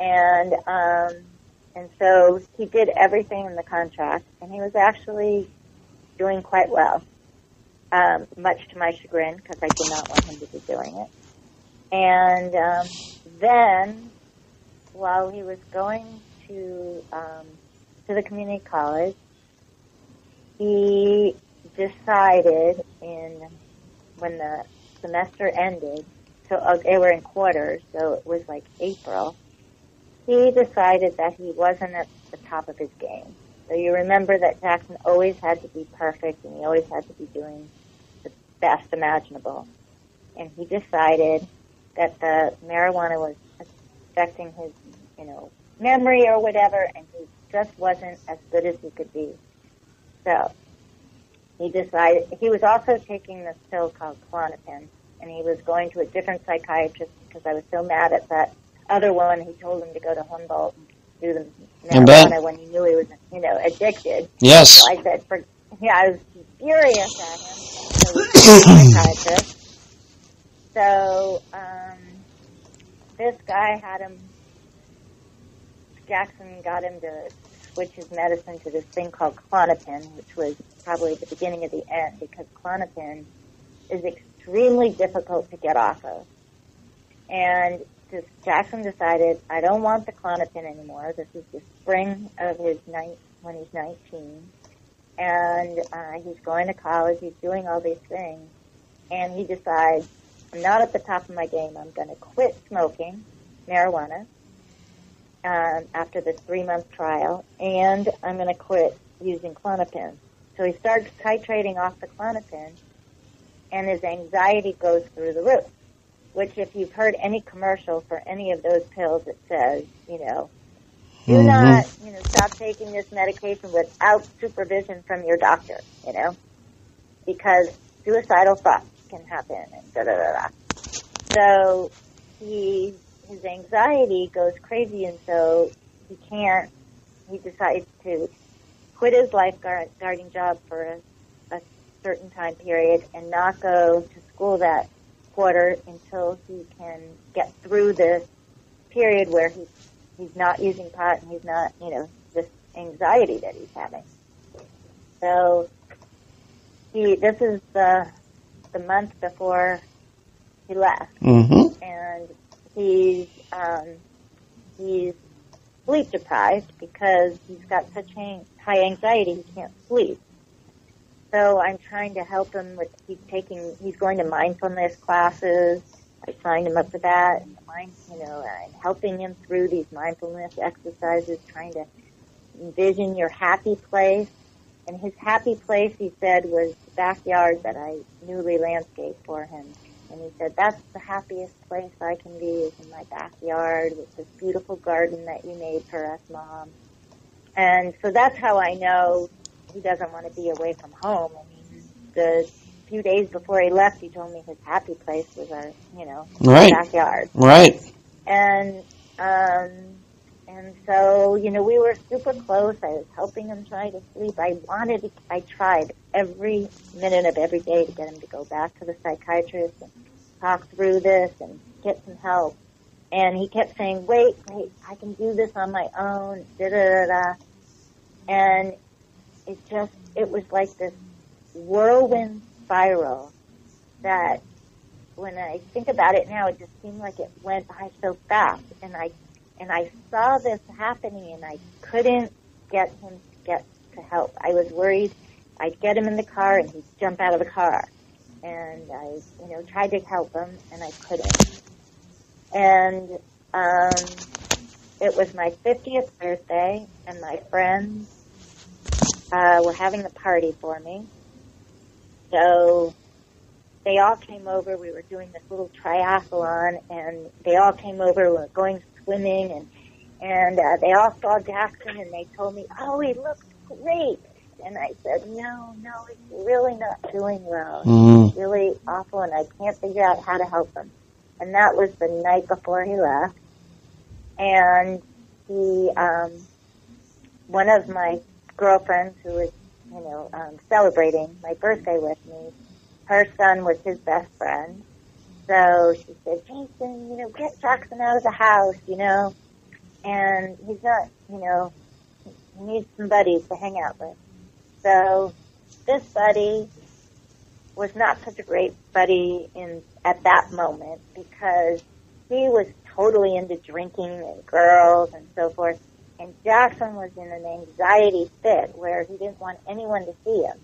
And um, and so he did everything in the contract, and he was actually doing quite well, um, much to my chagrin because I did not want him to be doing it. And um, then, while he was going to um, to the community college, he decided in when the semester ended. So uh, they were in quarters, so it was like April. He decided that he wasn't at the top of his game. So you remember that Jackson always had to be perfect, and he always had to be doing the best imaginable. And he decided that the marijuana was affecting his, you know, memory or whatever, and he just wasn't as good as he could be. So he decided he was also taking this pill called Klonopin, and he was going to a different psychiatrist because I was so mad at that other one. He told him to go to Humboldt and do the marijuana when he knew he was, you know, addicted. Yes. So I said, for, yeah, I was furious at him. So we went to a psychiatrist. So um, this guy had him. Jackson got him to switch his medicine to this thing called Klonopin, which was probably the beginning of the end because Klonopin is extremely difficult to get off of. And this, Jackson decided, I don't want the Klonopin anymore. This is the spring of his night when he's 19, and uh, he's going to college. He's doing all these things, and he decides, I'm not at the top of my game. I'm going to quit smoking marijuana um, after this three month trial, and I'm going to quit using Klonopin. So he starts titrating off the Klonopin, and his anxiety goes through the roof. Which, if you've heard any commercial for any of those pills, it says, you know, do Mm-hmm. not, you know, stop taking this medication without supervision from your doctor, you know, because suicidal thoughts can happen and da da da da. So he, his anxiety goes crazy, and so he can't. He decides to quit his lifeguarding job for a, a certain time period and not go to school that quarter until he can get through the period where he he's not using pot and he's not, you know, this anxiety that he's having. So he this is the the month before he left Mm-hmm. and he's um, he's sleep deprived because he's got such an- high anxiety he can't sleep. So I'm trying to help him with he's taking he's going to mindfulness classes. I signed him up for that. Mind, you know, I'm helping him through these mindfulness exercises, trying to envision your happy place. And his happy place, he said, was the backyard that I newly landscaped for him. And he said, that's the happiest place I can be is in my backyard with this beautiful garden that you made for us, Mom. And so that's how I know he doesn't want to be away from home. I mean, the few days before he left, he told me his happy place was our, you know, Right. backyard. Right. And, um, and so, you know, we were super close. I was helping him try to sleep. I wanted to, I tried every minute of every day to get him to go back to the psychiatrist and talk through this and get some help. And he kept saying, wait, wait, I can do this on my own, da da da da. And it just, it was like this whirlwind spiral that when I think about it now, it just seemed like it went by so fast. And I, and I saw this happening and I couldn't get him to get to help. I was worried I'd get him in the car and he'd jump out of the car. And I, you know, tried to help him and I couldn't. And, um, it was my 50th birthday and my friends, uh, were having a party for me. So they all came over. We were doing this little triathlon, and they all came over. We were going swimming, and and uh, they all saw Jackson, and they told me, "Oh, he looks great." And I said, "No, no, he's really not doing well. Mm. He's really awful, and I can't figure out how to help him." And that was the night before he left, and he, um, one of my girlfriends who was, you know, um, celebrating my birthday with me, her son was his best friend. So she said, Jason, you know, get Jackson out of the house, you know, and he's not, you know, he needs some buddies to hang out with. So this buddy was not such a great buddy in at that moment because he was totally into drinking and girls and so forth. And Jackson was in an anxiety fit where he didn't want anyone to see him.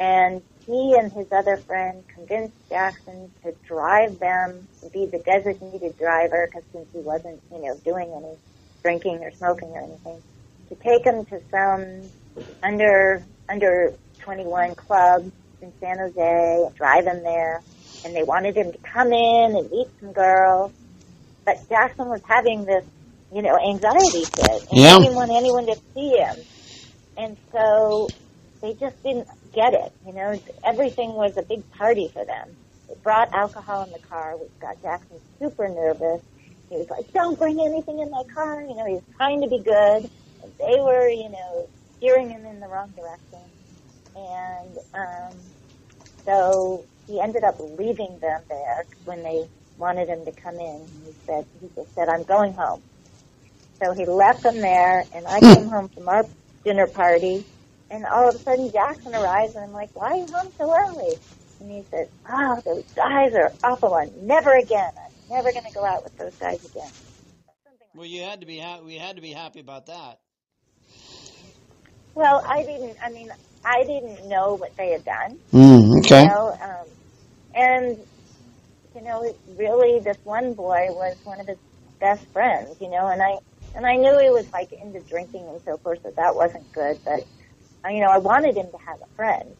And he and his other friend convinced Jackson to drive them, be the designated driver, because since he wasn't, you know, doing any drinking or smoking or anything, to take him to some under under 21 club in San Jose, and drive him there. And they wanted him to come in and meet some girls. But Jackson was having this, you know, anxiety fit. And Yeah. he didn't want anyone to see him. And so they just didn't get it. You know, everything was a big party for them. They brought alcohol in the car, which got Jackson super nervous. He was like, "Don't bring anything in my car." You know, he was trying to be good, and they were, you know, steering him in the wrong direction. And um, so he ended up leaving them there when they wanted him to come in. He said, "He just said, I'm going home." So he left them there, and I came home from our dinner party, and all of a sudden Jackson arrives, and I'm like, why are you home so early? And he says, oh, those guys are awful, and never again. I'm never going to go out with those guys again. Like Well, you had to be ha- we had to be happy about that. Well, I didn't, I mean, I didn't know what they had done. Mm, okay. You know, um, and, you know, really this one boy was one of his best friends, you know, and I, and I knew he was like into drinking and so forth, so that wasn't good, but, you know, I wanted him to have a friend,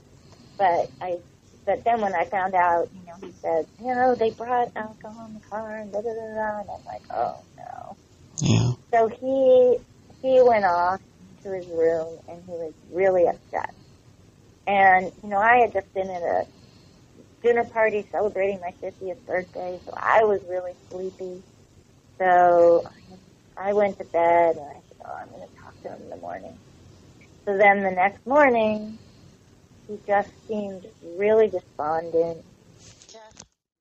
but I, but then when I found out, you know, he said, you know, they brought alcohol in the car and da da da da, and I'm like, oh no. Yeah. So he he went off to his room and he was really upset. And you know, I had just been at a dinner party celebrating my 50th birthday, so I was really sleepy. So I went to bed and I said, "Oh, I'm going to talk to him in the morning." So then the next morning, he just seemed really despondent.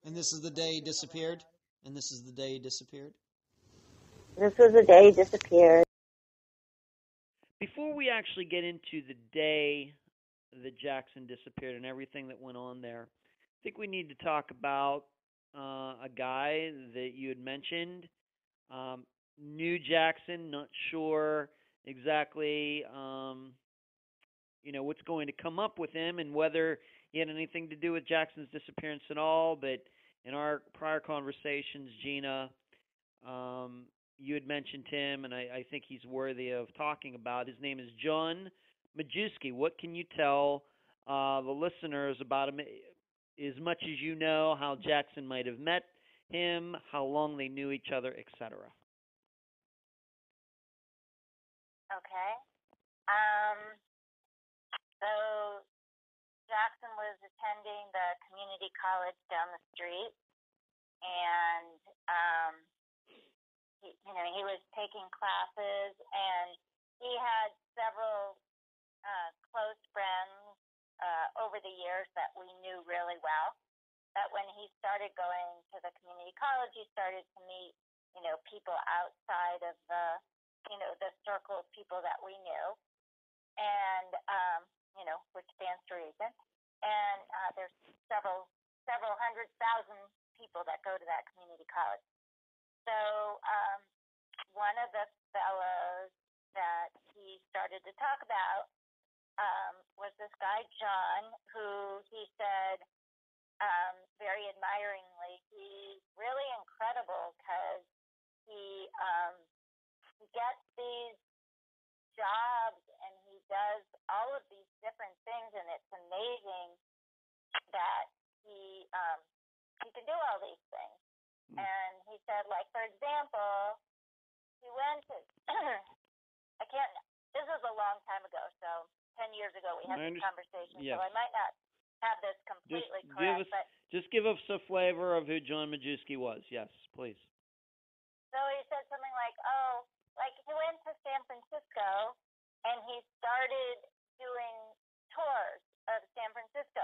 And this is the day he disappeared. And this is the day he disappeared. This was the day he disappeared. Before we actually get into the day that Jackson disappeared and everything that went on there, I think we need to talk about uh, a guy that you had mentioned. Um, knew Jackson, not sure exactly, um, you know, what's going to come up with him and whether he had anything to do with Jackson's disappearance at all. But in our prior conversations, Gina, um, you had mentioned him, and I, I think he's worthy of talking about. His name is John Majewski. What can you tell uh, the listeners about him, as much as you know, how Jackson might have met him, how long they knew each other, etc.? Okay. Um, so Jackson was attending the community college down the street, and um, he, you know he was taking classes, and he had several uh, close friends uh, over the years that we knew really well. That when he started going to the community college, he started to meet you know people outside of the you know, the circle of people that we knew, and um, you know, which stands to reason. And uh, there's several several hundred thousand people that go to that community college. So um, one of the fellows that he started to talk about um, was this guy John, who he said um, very admiringly, he's really incredible because he um, he gets these jobs and he does all of these different things and it's amazing that he um he can do all these things. Mm. And he said like for example, he went to I can't this is a long time ago, so ten years ago we had I this conversation, so I might not have this completely give correct, us- but Just give us a flavor of who John Majewski was. Yes, please. So he said something like, "Oh, like he went to San Francisco and he started doing tours of San Francisco,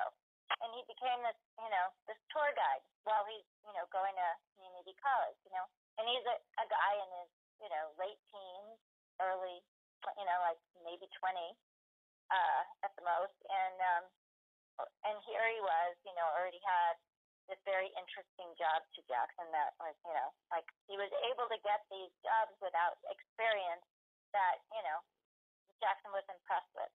and he became this, you know, this tour guide while he's, you know, going to community college, you know, and he's a, a guy in his, you know, late teens, early, you know, like maybe twenty uh, at the most, and um, and here he was, you know, already had this very interesting job to Jackson that was, you know, like he was able to get these jobs without experience that, you know, Jackson was impressed with.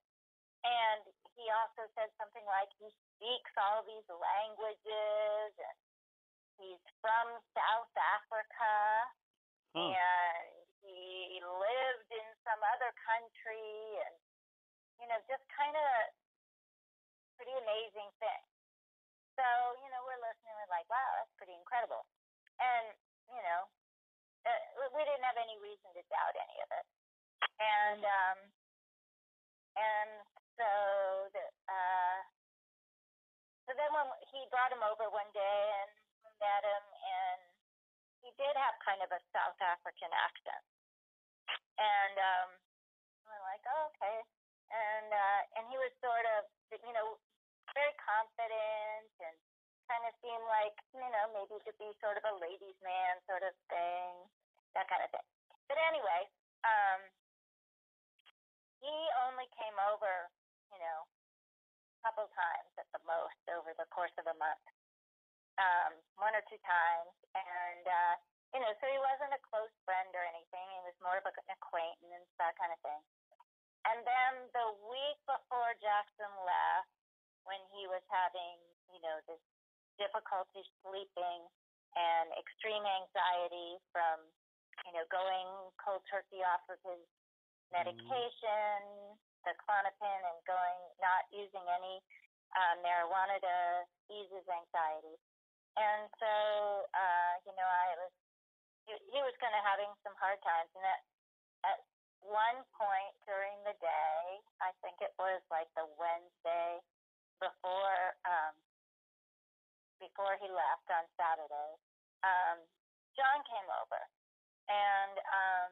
And he also said something like he speaks all these languages and he's from South Africa Huh. and he lived in some other country and you know, just kind of pretty amazing thing. So, you know, we're listening, we're like, wow, that's pretty incredible. And, you know, uh, we didn't have any reason to doubt any of it. And, um, and so, the, uh, so then when he brought him over one day and met him, and he did have kind of a South African accent. And, um, we're like, oh, okay. And, uh, and he was sort of, you know, very confident and kind of seemed like, you know, maybe he could be sort of a ladies' man sort of thing, that kind of thing. But anyway, um, he only came over, you know, a couple times at the most over the course of a month, um, one or two times. And, uh, you know, so he wasn't a close friend or anything. He was more of an acquaintance, that kind of thing. And then the week before Jackson left, when he was having, you know, this difficulty sleeping and extreme anxiety from, you know, going cold turkey off of his medication the Klonopin and going, not using any uh, marijuana to ease his anxiety. And so, uh, you know, I was, he, he was kind of having some hard times. And at, at one point during the day, I think it was like the Wednesday before, um, before he left on Saturday, um, John came over. And, um,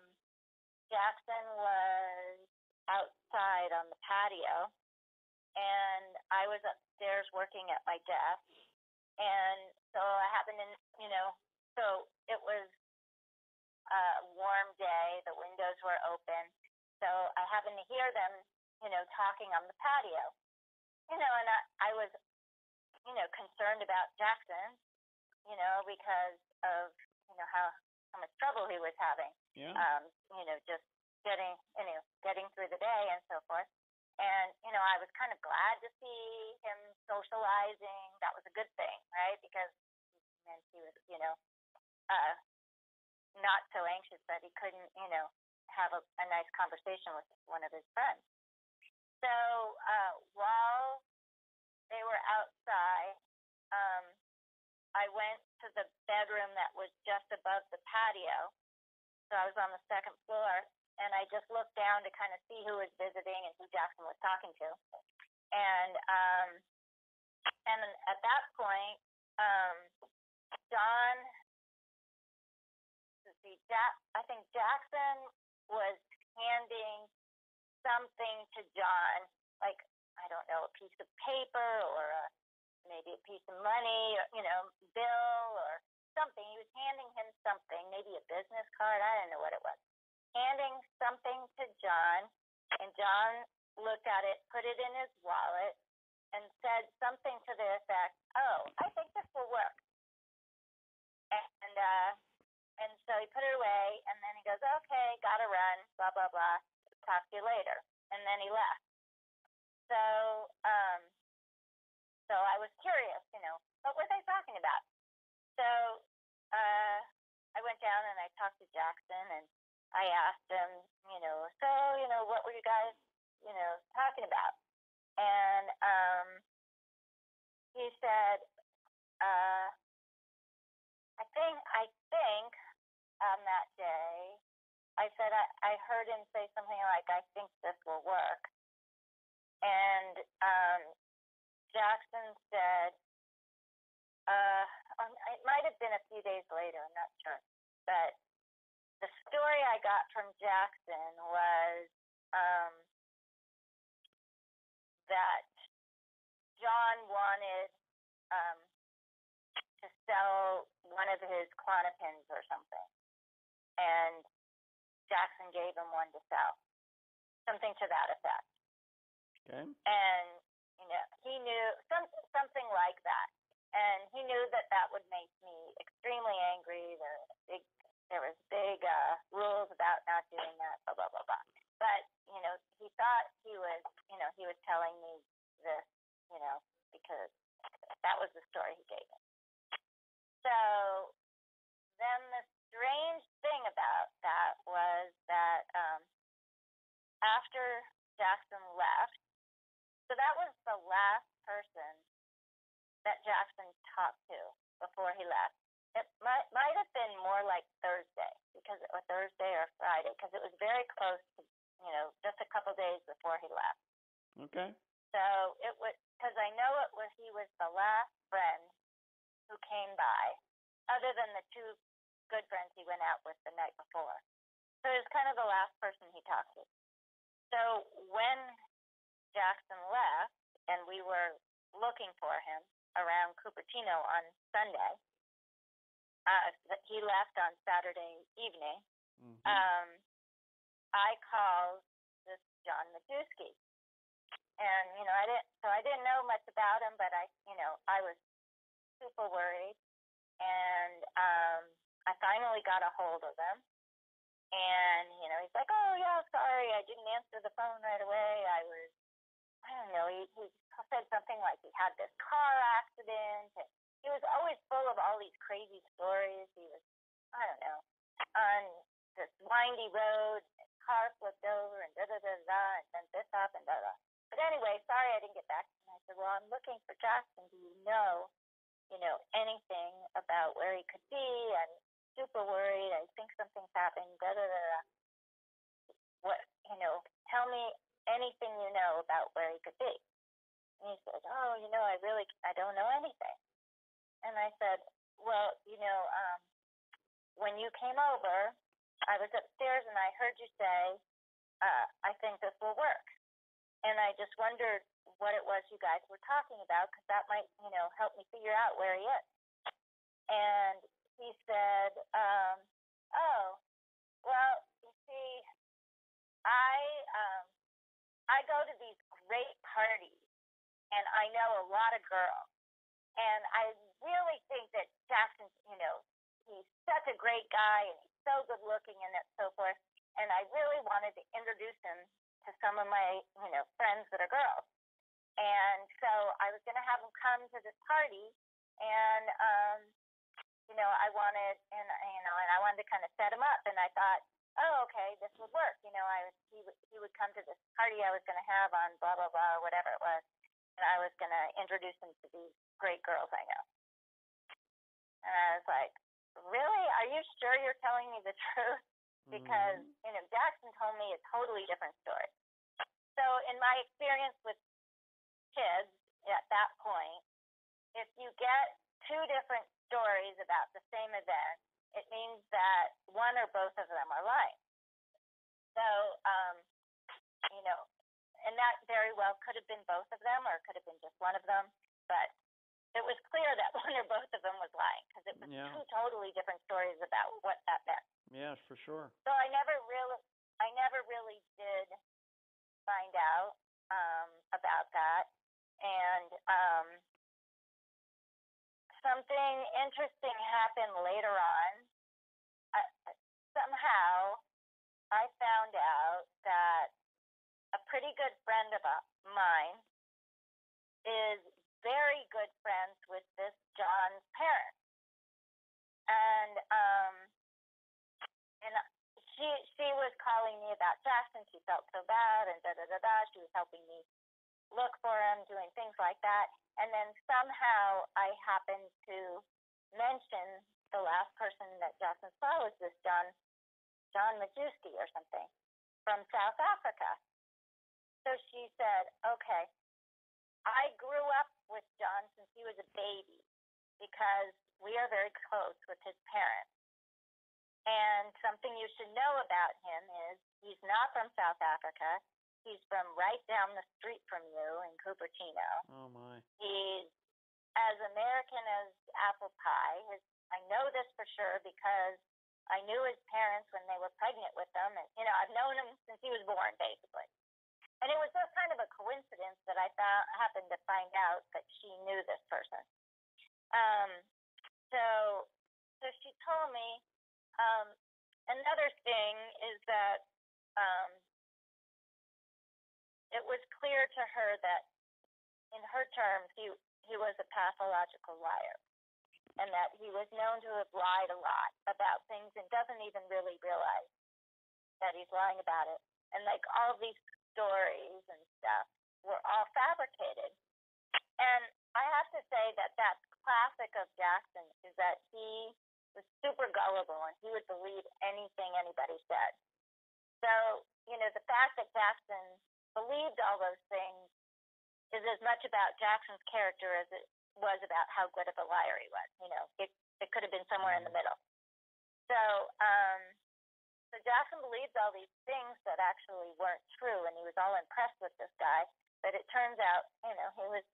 Jackson was outside on the patio and I was upstairs working at my desk. And so I happened to, you know, so it was a warm day, the windows were open, so I happened to hear them, you know, talking on the patio, you know, and I, I was, you know, concerned about Jackson, you know, because of, you know, how, how much trouble he was having Yeah. um, you know, just getting, you know, getting through the day and so forth. And, you know, I was kind of glad to see him socializing. That was a good thing, right? Because meant he was, you know, uh, not so anxious that he couldn't, you know, have a, a nice conversation with one of his friends. So uh, while they were outside, um, I went to the bedroom that was just above the patio so I was on the second floor, and I just looked down to kind of see who was visiting and who Jackson was talking to. And um, and at that point, um, John, let's see, Jack, I think Jackson was handing something to John, like I don't know, a piece of paper or a, maybe a piece of money, or, you know, bill or something. He was handing him something, maybe a business card. I don't know what it was. Handing something to John, and John looked at it, put it in his wallet, and said something to the effect, "Oh, I think this will work." And uh, and so he put it away, and then he goes, "Okay, gotta run." Blah blah blah. Talk to you later. And then he left. So um, so I was curious, you know, what were they talking about? So uh, I went down and I talked to Jackson and I asked him, you know, so, you know, what were you guys, you know, talking about? And um, he said, uh, I think, I think on that day, I said, I, I heard him say something like, I think this will work. And um, Jackson said, uh, um, it might have been a few days later, I'm not sure. But the story I got from Jackson was um, that John wanted um, to sell one of his Klonopins or something. And Jackson gave him one to sell. Something to that effect. Okay. and you know he knew some something like that. And he knew that that would make me extremely angry. There was big there was big uh rules about not doing that blah blah blah blah. But you know he thought he was you know he was telling me this you know because that was the story he gave me. So then the strange thing about that was that um after Jackson left so that was the last person that Jackson talked to before he left. It might might have been more like Thursday because or Thursday or Friday because it was very close to you know just a couple days before he left. Okay. So it was because I know it was he was the last friend who came by, other than the two good friends he went out with the night before. So it was kind of the last person he talked to. So when Jackson left and we were looking for him around Cupertino on Sunday, uh, he left on Saturday evening. Mhm. Um, I called this John Majewski, and you know I didn't, so I didn't know much about him, but I, you know, I was super worried, and um, I finally got a hold of him, and you know he's like, oh yeah, sorry, I didn't answer the phone right away. I was, I don't know, he, he said something like he had this car accident. And he was always full of all these crazy stories. He was, I don't know, on this windy road, car flipped over and da da da da, and then this happened, da da. But anyway, sorry I didn't get back him. I said, well, I'm looking for Jackson. Do you know, you know, anything about where he could be? I'm super worried. I think something's happening. Da da da da. What, you know, tell me anything you know about where he could be. And he said, oh, you know, I really, I don't know anything. And I said, well, you know, um, when you came over, I was upstairs and I heard you say, uh, I think this will work. And I just wondered what it was you guys were talking about because that might, you know, help me figure out where he is. And he said, um, oh, well, you see, I, um, I go to these great parties and I know a lot of girls. And I really think that Jackson's, you know, he's such a great guy and he's so good looking and that so forth. And I really wanted to introduce him to some of my, you know, friends that are girls. And so I was going to have him come to this party, and um, you know, I wanted, and you know, and I wanted to kind of set him up. And I thought, oh, okay, this would work. You know, I was, he would he would come to this party I was going to have on blah blah blah or whatever it was, and I was going to introduce him to these great girls I know. And I was like, really? Are you sure you're telling me the truth? because mm-hmm. you know Jackson told me a totally different story. So in my experience with kids at that point, if you get two different stories about the same event, it means that one or both of them are lying. So um, you know, and that very well could have been both of them, or it could have been just one of them, but it was clear that one or both of them was lying because it was Yeah. two totally different stories about what that meant. Yeah, for sure. So I never really, I never really did find out um, about that, and um, something interesting happened later on. I, somehow, I found out that a pretty good friend of mine is very good friends with this John's parents, and um, and she she was calling me about Jackson. She felt so bad, and da da da da. She was helping me look for him, doing things like that. And then somehow I happened to mention the last person that Jackson saw was this John John Majewski or something from South Africa. So she said, "Okay, I grew up with John since he was a baby because we are very close with his parents." And something you should know about him is he's not from South Africa. He's from right down the street from you in Cupertino. Oh my. He's as American as apple pie. His, I know this for sure because I knew his parents when they were pregnant with him, and you know I've known him since he was born, basically. And it was just kind of a coincidence that I found happened to find out that she knew this person. Um, so, so she told me um, another thing is that um, it was clear to her that, in her terms, he he was a pathological liar, and that he was known to have lied a lot about things and doesn't even really realize that he's lying about it. And like all these stories and stuff were all fabricated. And I have to say that that's classic of Jackson is that he was super gullible and he would believe anything anybody said. So, you know, the fact that Jackson believed all those things is as much about Jackson's character as it was about how good of a liar he was. You know, it it could have been somewhere in the middle. So, um, so Jackson believed all these things that actually weren't true, and he was all impressed with this guy. But it turns out, you know, he was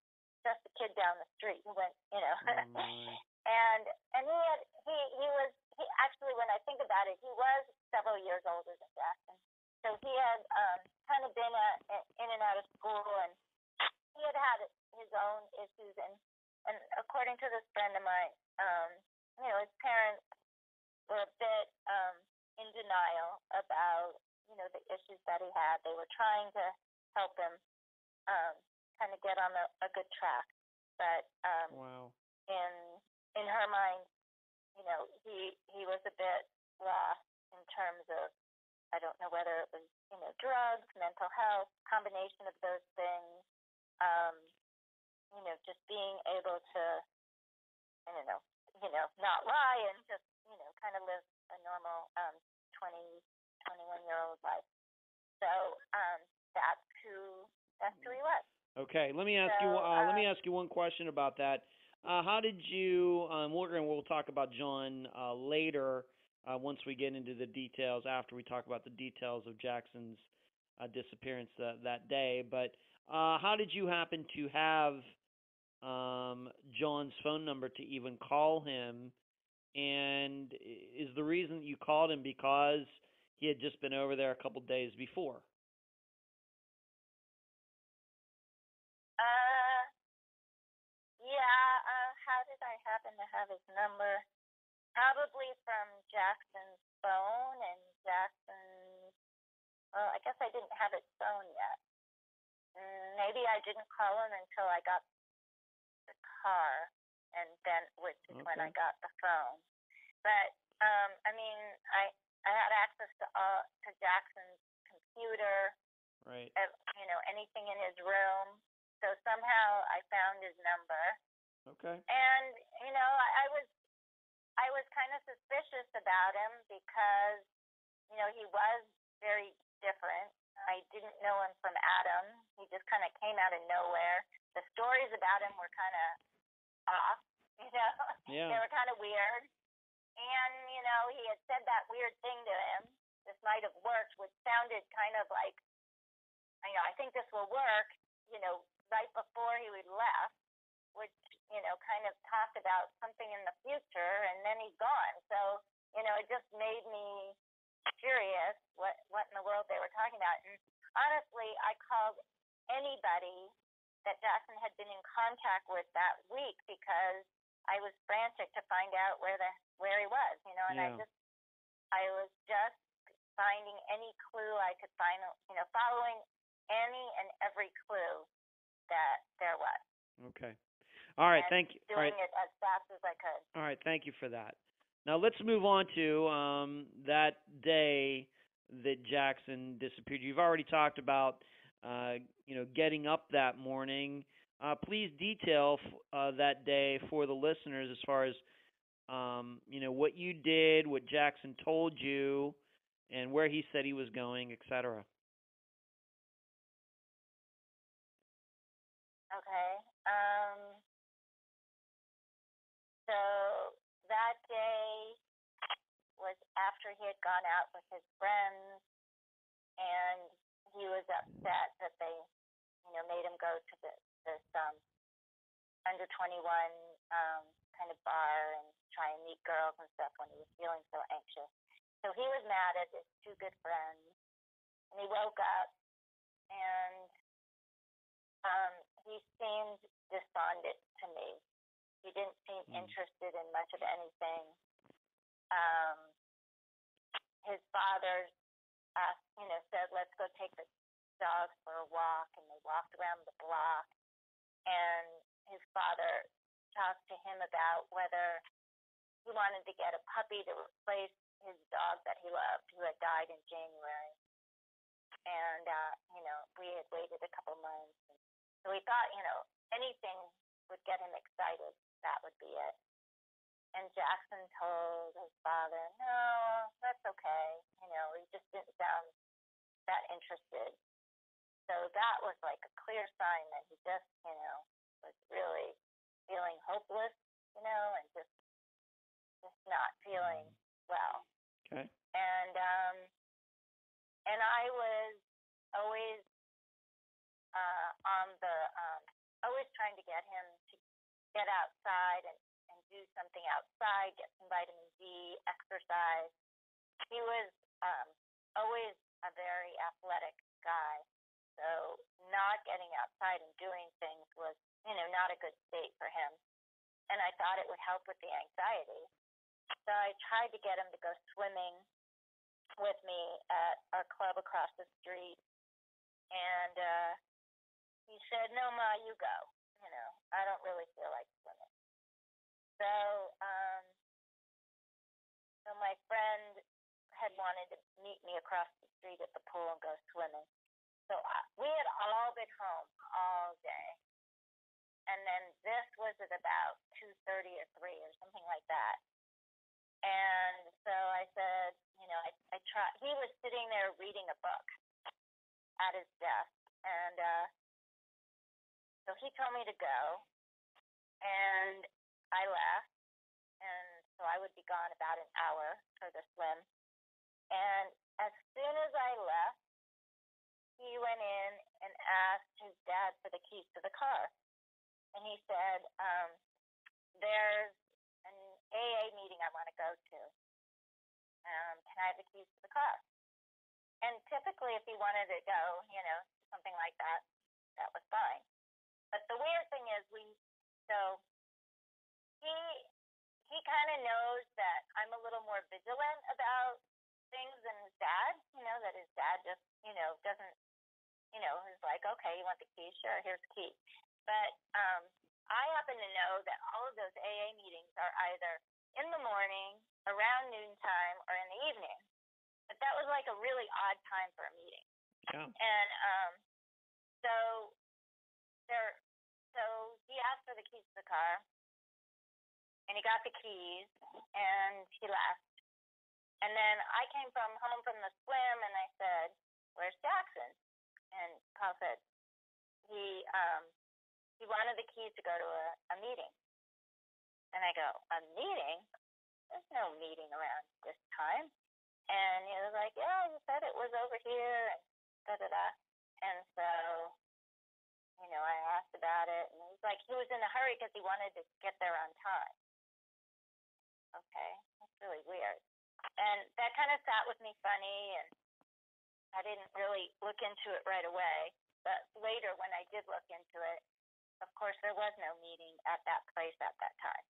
just a kid down the street who went, you know, my. and and he had he he was he actually when I think about it, he was several years older than Jackson. So he had um kind of been a, in and out of school, and he had had his own issues. And and according to this friend of mine, um, you know, his parents were a bit um in denial about you know the issues that he had. They were trying to help him um kind of get on a, a good track, but um Wow. in in her mind, you know, he he was a bit lost in terms of I don't know whether it was, you know, drugs, mental health, combination of those things. Um, you know, just being able to, I don't know, you know, not lie and just, you know, kind of live a normal um, 20, 21 year old life. So um, that's who that's who he was. Okay, let me ask you. So, Uh, let me um, ask you one question about that. Uh, how did you? Um, we're going. We'll talk about John uh, later uh, once we get into the details. After we talk about the details of Jackson's uh, disappearance that that day, but uh, how did you happen to have um, John's phone number to even call him? And is the reason you called him because he had just been over there a couple days before? Uh, yeah. Uh, how did I happen to have his number? Probably from Jackson's phone, and Jackson. Well, I guess I didn't have his phone yet. Mm, maybe I didn't call him until I got the car, and then which is when I got the phone. But um, I mean, I I had access to all to Jackson's computer, Right. you know, anything in his room. So somehow I found his number, Okay. and you know, I, I was I was kind of suspicious about him because you know he was very different. I didn't know him from Adam. He just kind of came out of nowhere. The stories about him were kind of off, you know. Yeah. they were kind of weird. And you know, he had said that weird thing to him. This might have worked, which sounded kind of like, you know, I think this will work. You know, right before he was left, which you know, kind of talked about something in the future, and then he's gone. So you know, it just made me curious what what in the world they were talking about. And honestly, I called anybody that Jackson had been in contact with that week because I was frantic to find out where the where he was, you know, and I just I was just finding any clue I could find, you know, following any and every clue that there was, Okay. All right. Thank you. All doing right. it as fast as I could. All right. Thank you for that. Now let's move on to um, that day that Jackson disappeared. You've already talked about, uh, you know, getting up that morning. Uh, please detail f- uh, that day for the listeners as far as, um, you know, what you did, what Jackson told you, and where he said he was going, etc. So that day was after he had gone out with his friends, and he was upset that they, you know, made him go to the, this um, under 21 um, kind of bar and try and meet girls and stuff when he was feeling so anxious. So he was mad at his two good friends, and he woke up and um, he seemed despondent to me. He didn't seem Mm. interested in much of anything. Um, his father asked, you know, said, "Let's go take the dogs for a walk," and they walked around the block. And his father talked to him about whether he wanted to get a puppy to replace his dog that he loved, who had died in January. And uh, you know, we had waited a couple months, and so we thought, you know, anything would get him excited. That would be it. And Jackson told his father, "No, that's okay. You know, he just didn't sound that interested." So that was like a clear sign that he just, you know, was really feeling hopeless, you know, and just just not feeling well Okay. and um and I was always uh on the um always trying to get him get outside and and do something outside, get some vitamin D, exercise. He was um always a very athletic guy. So not getting outside and doing things was, you know, not a good state for him. And I thought it would help with the anxiety. So I tried to get him to go swimming with me at our club across the street. And uh he said, No ma, you go. You know, I don't really feel like swimming. So um so my friend had wanted to meet me across the street at the pool and go swimming. So uh, we had all been home all day, and then this was at about two thirty or three or something like that. And so I said, you know, I I try. He was sitting there reading a book at his desk, and uh, so he told me to go, and I left, and so I would be gone about an hour for the swim. And as soon as I left, he went in and asked his dad for the keys to the car. And he said, um, There's an AA meeting I want to go to. Um, can I have the keys to the car? And typically, if he wanted to go, you know, something like that, that was fine. But the weird thing is, we so he he kind of knows that I'm a little more vigilant about things than his dad. You know that his dad just you know doesn't you know is like okay you want the key sure here's the key. But um, I happen to know that all of those AA meetings are either in the morning, around noontime, or in the evening. But that was like a really odd time for a meeting. Yeah. And um, so there, so he asked for the keys to the car, and he got the keys, and he left. And then I came from home from the swim, and I said, "Where's Jackson?" And Paul said, "He um, he wanted the keys to go to a, a meeting." And I go, "A meeting? There's no meeting around this time." And he was like, "Yeah, he said it was over here." And da da da. And so, you know, I asked about it, and he's like, he was in a hurry because he wanted to get there on time. Okay, that's really weird. And that kind of sat with me funny, and I didn't really look into it right away. But later, when I did look into it, of course, there was no meeting at that place at that time.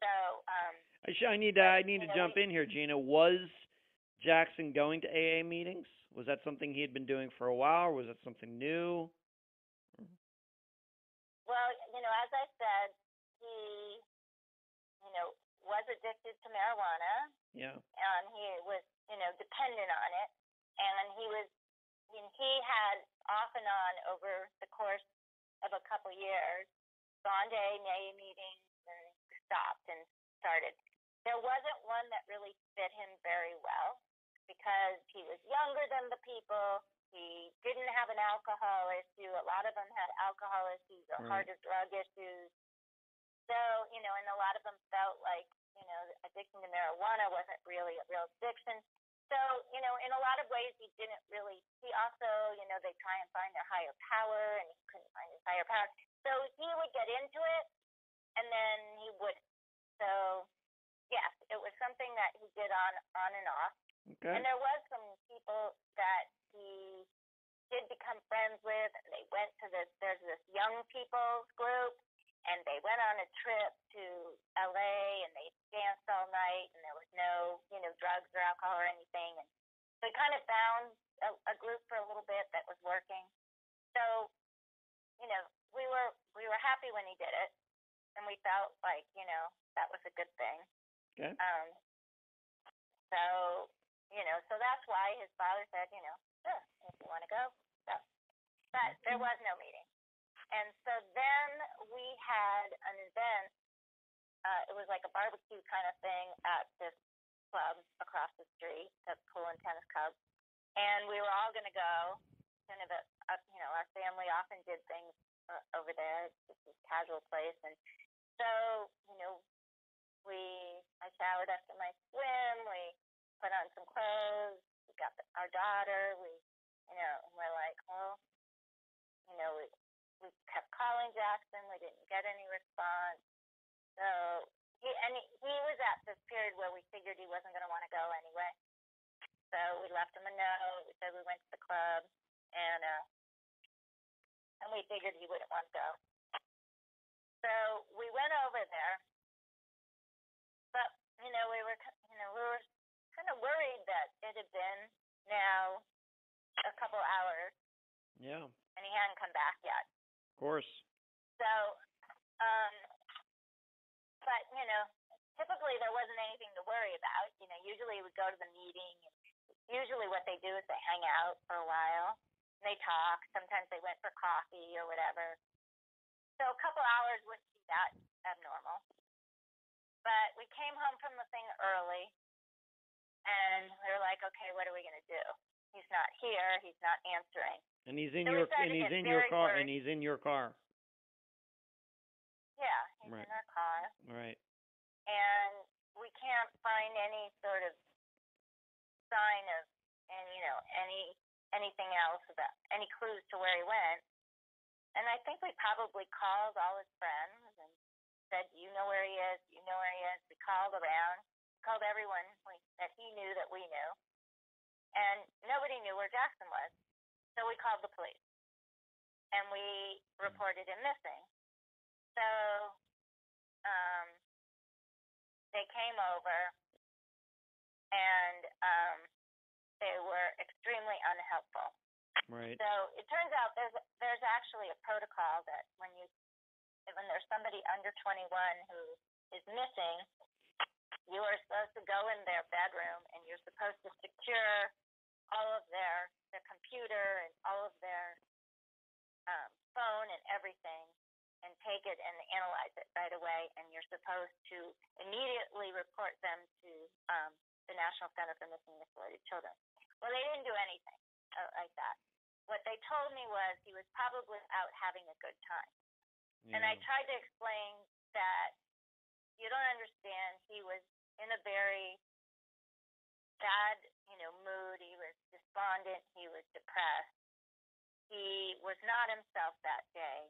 So, um, I, I need to, I need to jump in here, Gina. Was Jackson going to AA meetings? Was that something he had been doing for a while, or was that something new? Well, you know, as I said, he, you know, was addicted to marijuana, Yeah. and he was, you know, dependent on it, and he was, and he had off and on over the course of a couple years gone to AA meetings and stopped and started. There wasn't one that really fit him very well because he was younger than the people. He didn't have an alcohol issue. A lot of them had alcohol issues or Right. harder drug issues. So, you know, and a lot of them felt like, you know, addiction to marijuana wasn't really a real addiction. So, you know, in a lot of ways, he didn't really. He also, you know, they try and find their higher power, and he couldn't find his higher power. So he would get into it, and then he wouldn't. So, yes, it was something that he did on on and off. Okay. And there was some people that he did become friends with. And they went to this. There's this young people's group, and they went on a trip to L.A. and they danced all night, and there was no, you know, drugs or alcohol or anything. And so he kind of found a, a group for a little bit that was working. So, you know, we were we were happy when he did it, and we felt like you know that was a good thing. Okay. Um, so, you know, so that's why his father said, you know, sure, if you want to go, go. But there was no meeting. And so then we had an event. Uh, it was like a barbecue kind of thing at this club across the street, the pool and tennis club. And we were all going to go. Kind of a, a, you know, our family often did things uh, over there. It's just this casual place. And so, you know, we I showered after my swim. We put on some clothes. We got the, our daughter. We, you know, and we're like, well, you know, we we kept calling Jackson. We didn't get any response. So he and he, he was at this period where we figured he wasn't going to want to go anyway. So we left him a note. We said we went to the club, and uh, and we figured he wouldn't want to go. So we went over there, but you know we were you know we were kind of worried that it had been now a couple hours Yeah. And he hadn't come back yet. Of course. So, um, but you know, typically there wasn't anything to worry about. You know, usually we go to the meeting, and usually what they do is they hang out for a while, and they talk. Sometimes they went for coffee or whatever. So a couple hours wouldn't be that abnormal. But we came home from the thing early, and we were like, okay, what are we gonna do? He's not here. He's not answering. And he's in So your and he's in your car worried. and he's in your car. Yeah, he's Right. in our car. Right. and we can't find any sort of sign of and you know any anything else about any clues to where he went and i think we probably called all his friends and said you know where he is you know where he is we called around called everyone we, that he knew that we knew and nobody knew where jackson was so we called the police and we reported him missing so um they came over and um they were extremely unhelpful. Right. So it turns out there's there's actually a protocol that when you when there's somebody under 21 who is missing, you are supposed to go in their bedroom and you're supposed to secure all of their their computer and all of their um, phone and everything and take it and analyze it right away and you're supposed to immediately report them to um, the National Center for Missing and Exploited Children. Well, they didn't do anything uh, like that. What they told me was he was probably out having a good time. And I tried to explain that you don't understand. He was in a very bad, you know, mood. He was despondent. He was depressed. He was not himself that day,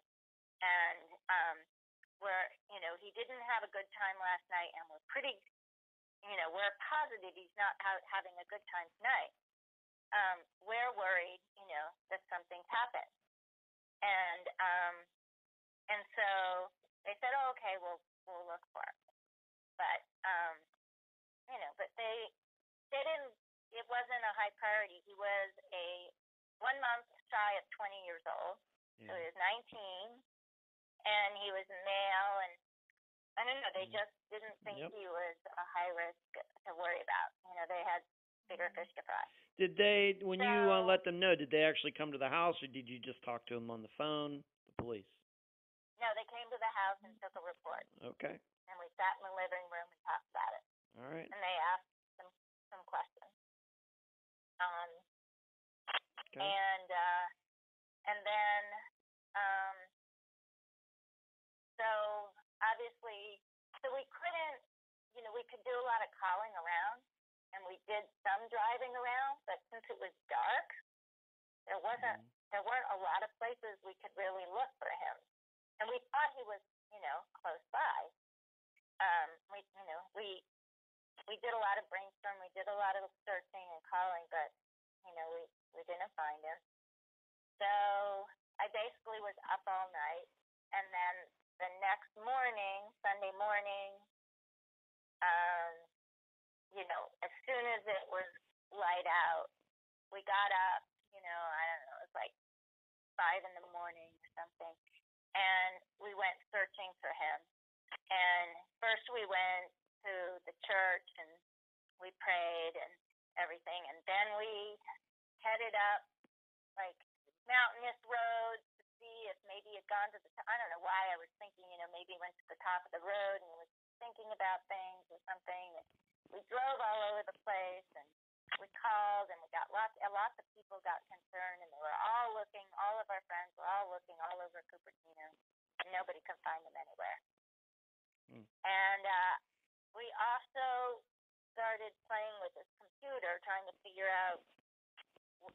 and um, where you know he didn't have a good time last night, and we're pretty, you know, we're positive he's not out having a good time tonight. Um, we're worried, you know, that something's happened, and um, and so they said, oh, okay, we'll we'll look for it. But um, you know, but they they didn't. It wasn't a high priority. He was a one month shy of 20 years old, yeah. so he was 19, and he was male, and I don't know. They Mm. just didn't think Yep. he was a high risk to worry about. You know, they had bigger Mm. fish to fry. Did they when you uh, let them know? Did they actually come to the house, or did you just talk to them on the phone? The police. No, they came to the house and took a report, Okay. We sat in the living room and talked about it. All right. and they asked some some questions. Um, Okay. and uh, and then um, so obviously, so we couldn't, you know, we could do a lot of calling around, and we did some driving around, but since it was dark, there wasn't Mhm. there weren't a lot of places we could really look for him. And we thought he was, you know, close by. Um, we, you know, we we did a lot of brainstorm, we did a lot of searching and calling, but you know, we we didn't find him. So I basically was up all night, and then the next morning, Sunday morning, um, you know, as soon as it was light out, we got up. You know, I don't know, it was like five in the morning or something, and we went searching for him. And first we went to the church and we prayed and everything, and then we headed up like mountainous roads to see if maybe he had gone to the. T- I don't know why I was thinking, you know, maybe went to the top of the road and was thinking about things or something. And we drove all over the place and we called and we got lots. A lots of people got concerned and they were all looking. All of our friends were all looking all over Cupertino. And nobody could find him anywhere. Hmm. And uh, we also started playing with his computer, trying to figure out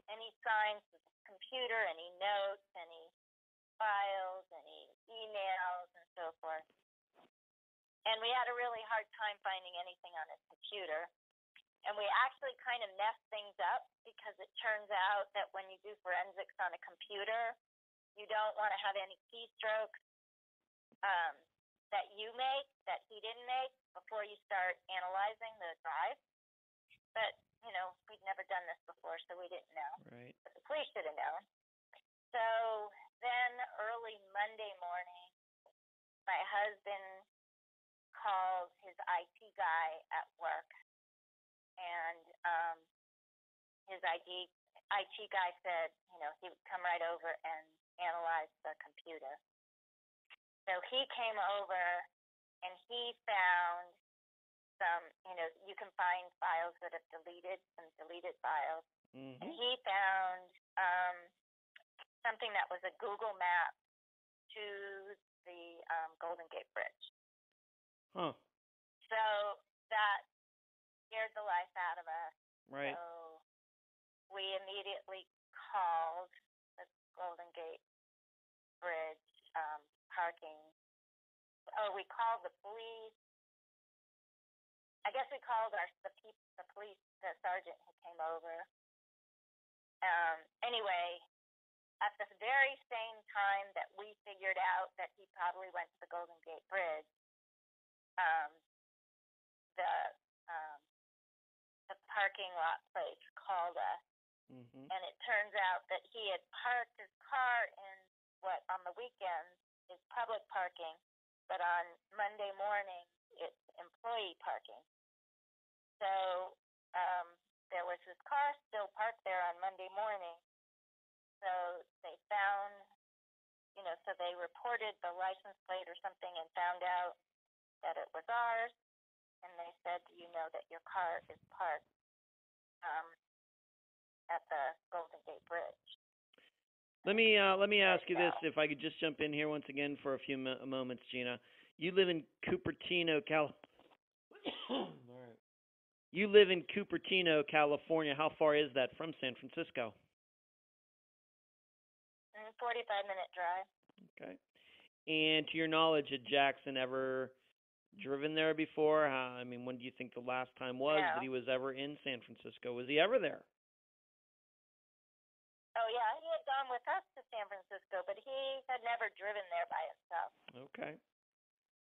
any signs of his computer, any notes, any files, any emails, and so forth. And we had a really hard time finding anything on his computer. And we actually kind of messed things up because it turns out that when you do forensics on a computer, you don't want to have any keystrokes um, that you make that he didn't make before you start analyzing the drive. But, you know, we'd never done this before, so we didn't know Right. but the police should have known. So then early Monday morning, my husband called his IT guy at work, and um, his ID IT guy said, you know, he would come right over and analyze the computer. So he came over and he found some, you know, you can find files that have deleted, some deleted files. And hmm he found um, something that was a Google map to the um, Golden Gate Bridge. Huh. So that scared the life out of us. Right. So we immediately called the Golden Gate Bridge um, parking. or we called the police. I guess we called our the peop, the police, the sergeant who came over. Um, anyway, at the very same time that we figured out that he probably went to the Golden Gate Bridge, um, the um, the parking lot place called us hmm and it turns out that he had parked his car in what on the weekends is public parking, but on Monday morning it's employee parking. So um, there was his car still parked there on Monday morning. So they found, you know, so they reported the license plate or something and found out that it was ours. And they said, "Do you know that your car is parked um, at the Golden Gate Bridge?" Let me uh, let me ask you this, if I could just jump in here once again for a few mo- moments, Gina. You live in Cupertino, Cal. All right. You live in Cupertino, California. How far is that from San Francisco? Mm, Forty-five minute drive. Okay. And to your knowledge, had Jackson ever driven there before? I mean, when do you think the last time was that he was ever in San Francisco? Was he ever there? Oh yeah, gone with us to San Francisco, but he had never driven there by himself. Okay.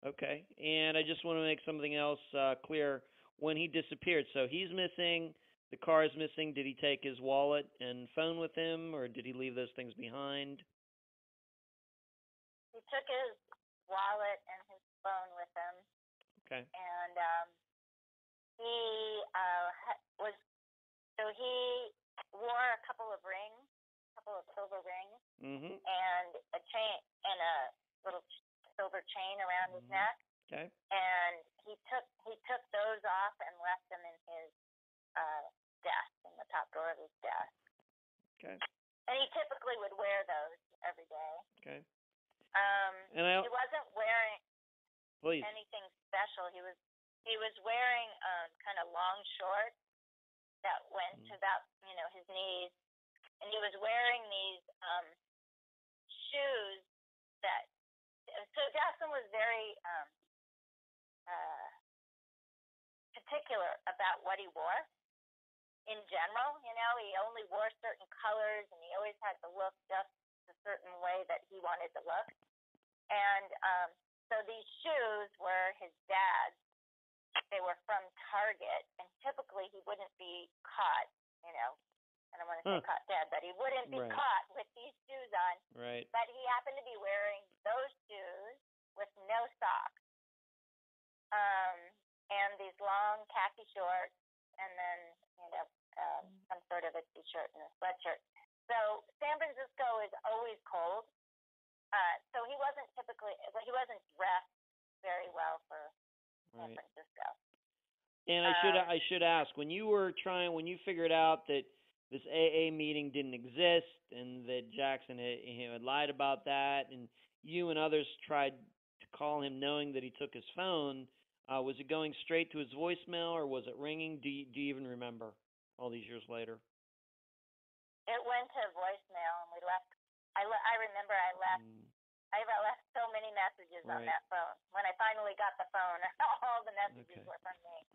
Okay. And I just want to make something else uh, clear. When he disappeared, so he's missing, the car is missing. Did he take his wallet and phone with him, or did he leave those things behind? He took his wallet and his phone with him, Okay. and um, he uh, was so he wore a couple of rings, couple of silver rings, Mhm. and a chain and a little silver chain around his Mhm. neck. Okay. and he took he took those off and left them in his uh desk in the top drawer of his desk. Okay. And he typically would wear those every day. Okay. Um And I he wasn't wearing please. anything special. He was he was wearing um kind of long shorts that went Mm. to about, you know, his knees. And he was wearing these um shoes that so Jackson was very um uh particular about what he wore in general, you know, he only wore certain colors and he always had to look just a certain way that he wanted to look. And um so these shoes were his dad's. They were from Target, and typically he wouldn't be caught. You know, I don't want to say Huh. caught dead, but he wouldn't be Right. caught with these shoes on. Right. But he happened to be wearing those shoes with no socks, um, and these long khaki shorts, and then you know um, some sort of a t-shirt and a sweatshirt. So San Francisco is always cold. Uh, so he wasn't typically, well, he wasn't dressed very well for San Right. Francisco. And I should Um, I should ask when you were trying when you figured out that this AA meeting didn't exist and that Jackson had, he had lied about that and you and others tried to call him knowing that he took his phone uh, was it going straight to his voicemail or was it ringing do you, do you even remember all these years later It went to voicemail, and we left. I, le- I remember I left. Mm, I left so many messages on that phone. When I finally got the phone, all the messages Okay. were from me.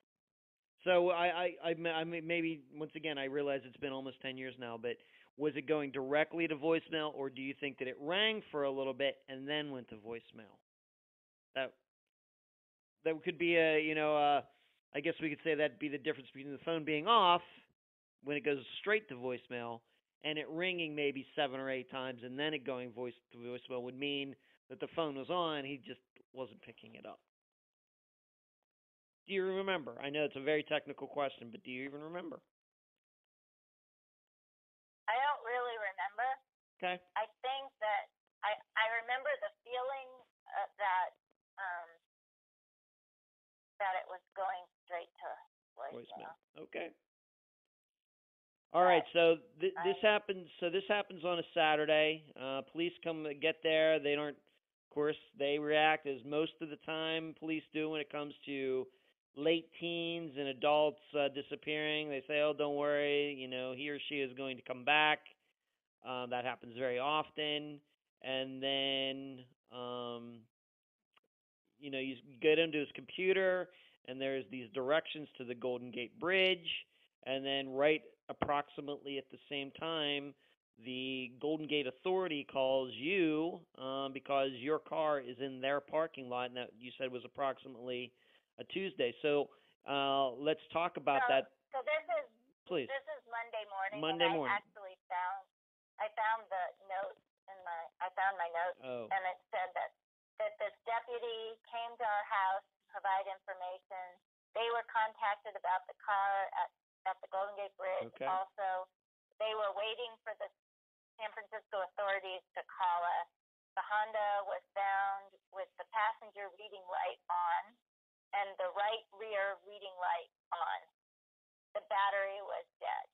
So I I I, I maybe once again I realize it's been almost 10 years now but was it going directly to voicemail or do you think that it rang for a little bit and then went to voicemail? That that could be a you know uh I guess we could say that'd be the difference between the phone being off when it goes straight to voicemail and it ringing maybe seven or eight times and then it going voice to voicemail would mean that the phone was on he just wasn't picking it up Do you remember? I know it's a very technical question, but do you even remember? I don't really remember. Okay. I think that I I remember the feeling uh, that um that it was going straight to voicemail. Voicemail. Okay. All right. So th- this happens. So this happens on a Saturday. Uh, police come get there. They don't. Of course, they react as most of the time police do when it comes to late teens and adults uh, disappearing. They say, "Oh, don't worry. You know, he or she is going to come back." Um, that happens very often. And then, um, you know, you get into his computer, and there's these directions to the Golden Gate Bridge, and then right approximately at the same time, the Golden Gate Authority calls you um, because your car is in their parking lot, and that you said was approximately a Tuesday. So uh, let's talk about so, that, So this is please. this is Monday morning. Monday and I morning. actually found I found the note in my I found my note Oh, and it said that that this deputy came to our house to provide information. They were contacted about the car at at the Golden Gate Bridge. Okay. Also, they were waiting for the San Francisco authorities to call us. The Honda was found with the passenger reading light on and the right rear reading light on. The battery was dead.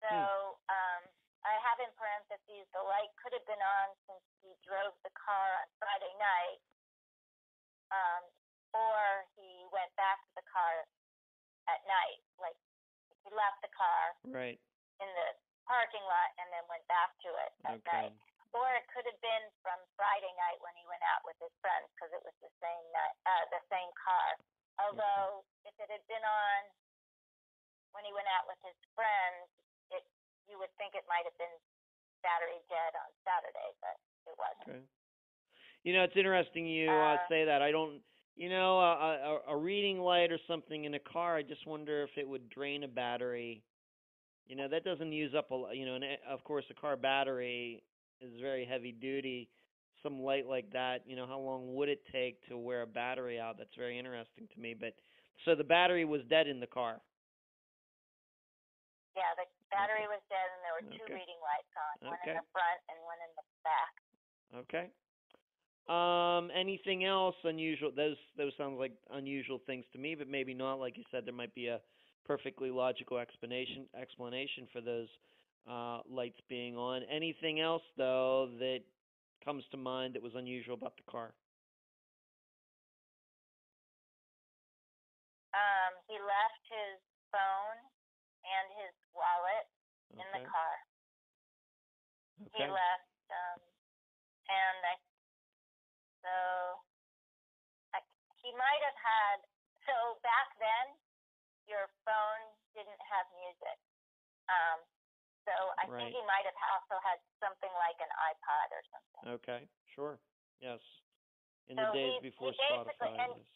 So um, I have in parentheses the light could have been on since he drove the car on Friday night, um, or he went back to the car at night. Like he left the car right. in the parking lot and then went back to it at Okay. night. Or it could have been from Friday night when he went out with his friends because it was the same night, uh, the same car. Although if it had been on when he went out with his friends, it you would think it might have been battery dead on Saturday, but it wasn't. Okay. You know, it's interesting you uh, Uh, say that. I don't, you know, a, a, a reading light or something in a car. I just wonder if it would drain a battery. You know, that doesn't use up a, you know, and uh, of course a car battery is very heavy duty. Some light like that, you know, how long would it take to wear a battery out? That's very interesting to me. But so the battery was dead in the car. Yeah, the battery was dead and there were two Okay. reading lights on, one in the front and one in the back. Okay. Um, anything else unusual? Those those sounds like unusual things to me, but maybe not. Like you said, there might be a perfectly logical explanation explanation for those uh, lights being on. Anything else though that comes to mind that was unusual about the car? Um, he left his phone and his wallet in the car. Okay. He left, um, and I, so I, he might have had. So back then, your phone didn't have music. Um, so I Right. think he might have also had something like an iPod or something. Okay. Sure. Yes. In So the days he- he before basically- Spotify. and- yes.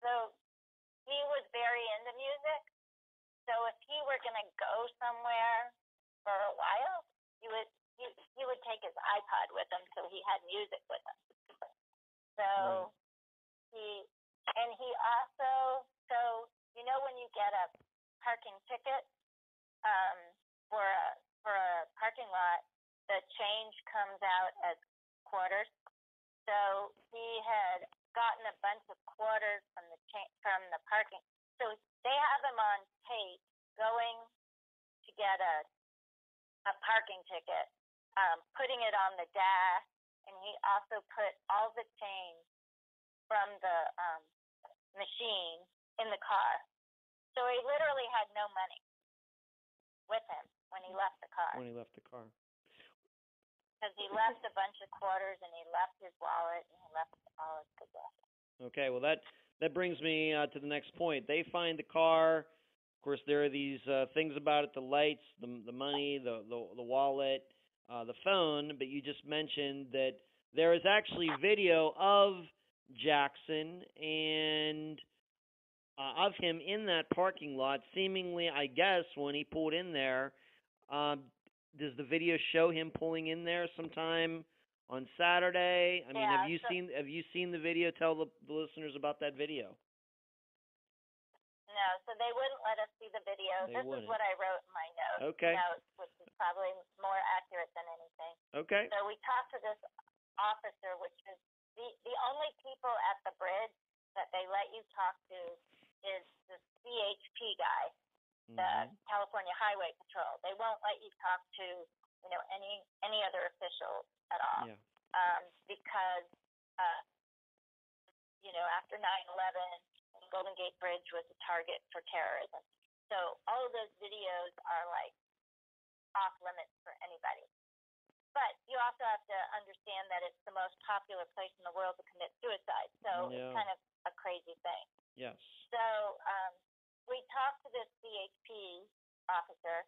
So he was very into music. So if he were going to go somewhere for a while, he would he, he would take his iPod with him so he had music with him. So he and he also so you know when you get a parking ticket um for a for a parking lot, the change comes out as quarters. So he had gotten a bunch of quarters from the cha- from the parking. So they have him on tape going to get a a parking ticket, um, putting it on the dash, and he also put all the change from the um, machine in the car. So he literally had no money with him when he left the car When he left the car. because he left a bunch of quarters and he left his wallet and he left all his possessions. Okay, well that that brings me uh, to the next point. They find the car. Of course, there are these uh, things about it: the lights, the the money, the the, the wallet, uh, the phone. But you just mentioned that there is actually video of Jackson and uh, of him in that parking lot. Seemingly, I guess when he pulled in there, um, does the video show him pulling in there sometime on Saturday. I mean, Yeah, have you so- seen have you seen the video? Tell the, the listeners about that video. No, so they wouldn't let us see the video. They this wouldn't. is what I wrote in my notes. Okay. Notes, which is probably more accurate than anything. Okay. So we talked to this officer, which is the the only people at the bridge that they let you talk to is the CHP guy, the Mhm. California Highway Patrol. They won't let you talk to you know any any other official at all Yeah. um, because uh, you know after 9/11, Golden Gate Bridge was a target for terrorism. So all of those videos are like off limits for anybody. But you also have to understand that it's the most popular place in the world to commit suicide. So Yeah. it's kind of a crazy thing. Yes. So um, we talked to this CHP officer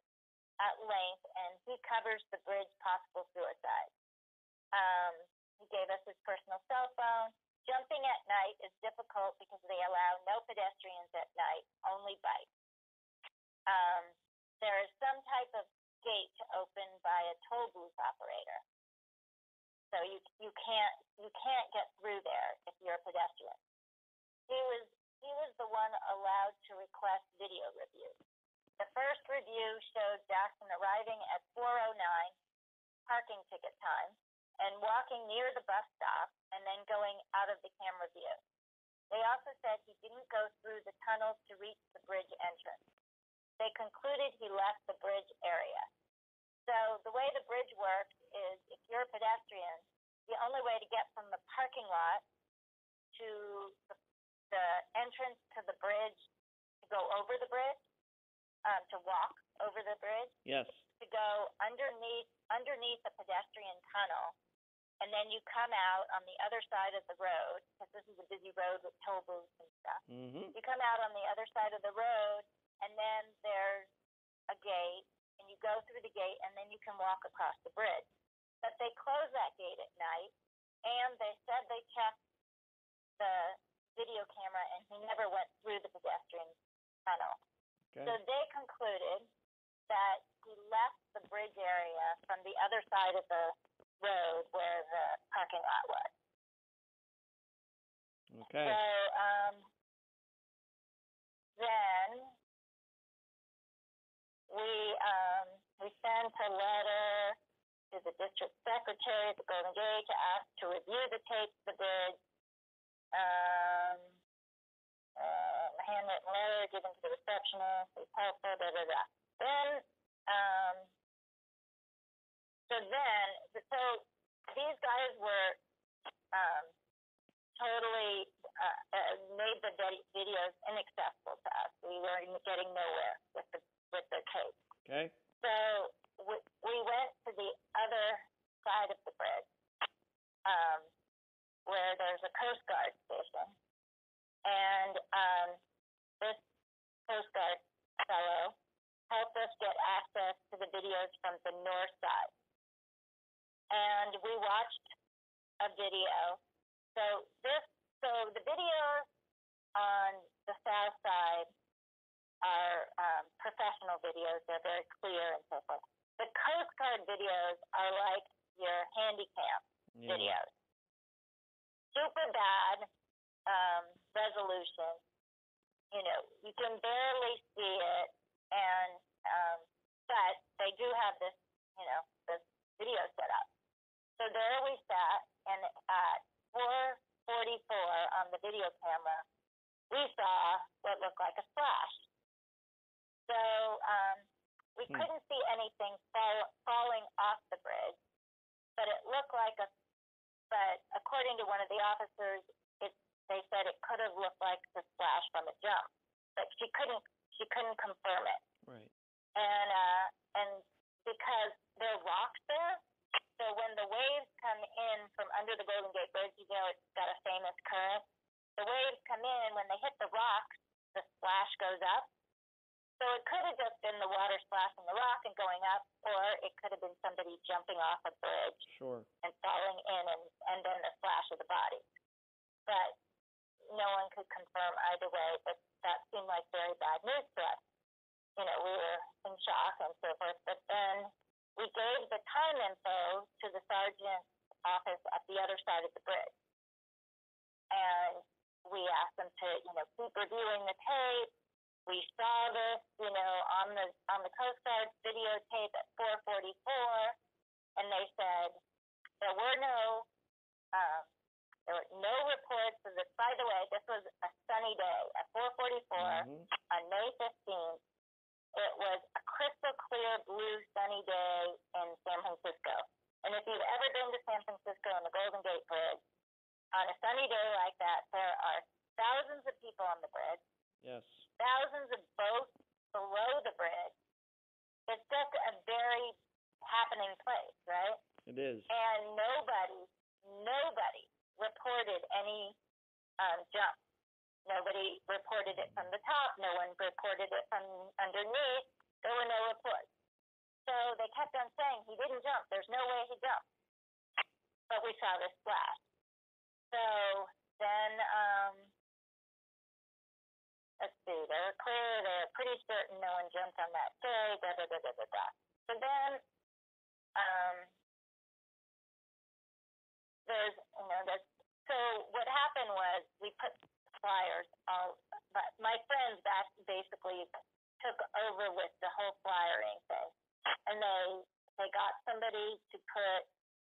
at length, and he covers the bridge possible suicide. Um, he gave us his personal cell phone. Jumping at night is difficult because they allow no pedestrians at night, only bikes. Um, there is some type of gate to open by a toll booth operator. So you you can't you can't get through there if you're a pedestrian. He was he was the one allowed to request video review. The first review showed Jackson arriving at 4:09 parking ticket time and walking near the bus stop and then going out of the camera view. They also said he didn't go through the tunnels to reach the bridge entrance. They concluded he left the bridge area. So the way the bridge works is if you're a pedestrian, the only way to get from the parking lot to the, the entrance to the bridge to go over the bridge, um, to walk over the bridge, Yes. to go underneath underneath the pedestrian tunnel, and then you come out on the other side of the road because this is a busy road with toll booths and stuff. Mhm. You come out on the other side of the road, and then there's a gate, and you go through the gate, and then you can walk across the bridge. But they close that gate at night, and they said they checked the video camera, and he never went through the pedestrian tunnel. Okay. So they concluded that he left the bridge area from the other side of the road where the parking lot was. Okay. So um, then we um, we sent a letter to the district secretary at the Golden Gate to ask to review the tape of the bridge. Um, uh, handwritten letter given to the receptionist. It's helpful. Da da da. Then um, so then so these guys were um, totally uh, uh, made the vid- videos inaccessible to us. We were getting nowhere with the with the case. Okay. So we, we went to the other side of the bridge, um, where there's a Coast Guard station, and um, this Coast Guard fellow helped us get access to the videos from the north side, and we watched a video. So this, so the videos on the south side are um, professional videos. They're very clear and so forth. The Coast Guard videos are like your handycam Yeah. videos. Super bad um, resolution. You know, you can barely see it, and um, but they do have this, you know, this video set up. So there we sat, and at 4:44 on the video camera, we saw what looked like a splash. So um, we Hmm. couldn't see anything fall, falling off the bridge, but it looked like a. But according to one of the officers, it they said it could have looked like the splash from a jump, but she couldn't she couldn't confirm it. Right. And uh, and because there are rocks there, so when the waves come in from under the Golden Gate Bridge, you know it's got a famous current. The waves come in when they hit the rocks, the splash goes up. So it could have just been the water splashing the rock and going up, or it could have been somebody jumping off a bridge Sure. and falling in, and and then the splash of the body. But no one could confirm either way. But that seemed like very bad news to us. You know, we were in shock and so forth. But then we gave the time info to the sergeant office at the other side of the bridge. And we asked them to, you know, keep reviewing the tape. We saw this, you know, on the on the Coast Guard videotape at 4:44, and they said there were no um, there were no reports of this. By the way, this was a sunny day at 4:44 Mhm. on May 15th. It was a crystal clear blue sunny day in San Francisco. And if you've ever been to San Francisco on the Golden Gate Bridge, on a sunny day like that, there are thousands of people on the bridge, Yes. Thousands of boats below the bridge. It's just a very happening place, right? It is. and nobody, nobody reported any um, jump. Nobody reported it from the top. No one reported it from underneath. There were no reports. So they kept on saying he didn't jump. There's no way he jumped. But we saw this splash. So then, um, let's see. They were clear. They were pretty certain no one jumped on that day. Da da da da da da. So then, um, there's you know there's so what happened was we put flyers all but my friends that basically took over with the whole flyering thing and they they got somebody to put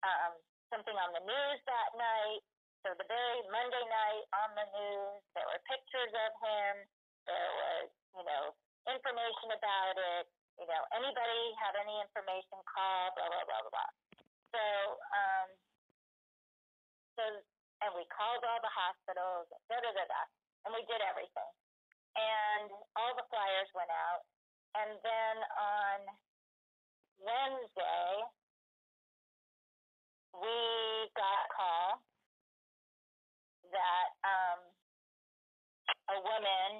um something on the news that night so the very monday night on the news there were pictures of him there was you know information about it you know anybody have any information call blah blah blah blah blah so um so and we called all the hospitals, da da da da, and we did everything. And all the flyers went out. And then on Wednesday, we got a call that um, a woman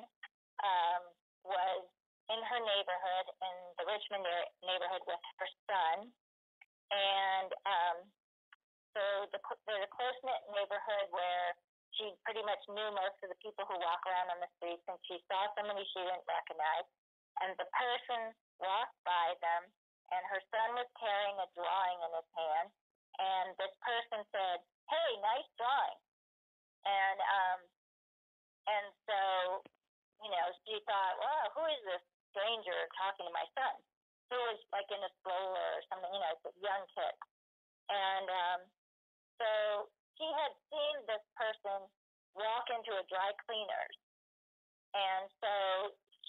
um, was in her neighborhood, in the Richmond neighborhood, with her son, and um, so the there's a close knit neighborhood where she pretty much knew most of the people who walk around on the streets, and she saw somebody she didn't recognize, and the person walked by them, and her son was carrying a drawing in his hand, and this person said, "Hey, nice drawing," and um, and so you know she thought, "Well, who is this stranger talking to my son?" Who was like in a stroller or something, you know, it's a young kid, and um, so she had seen this person walk into a dry cleaners. And so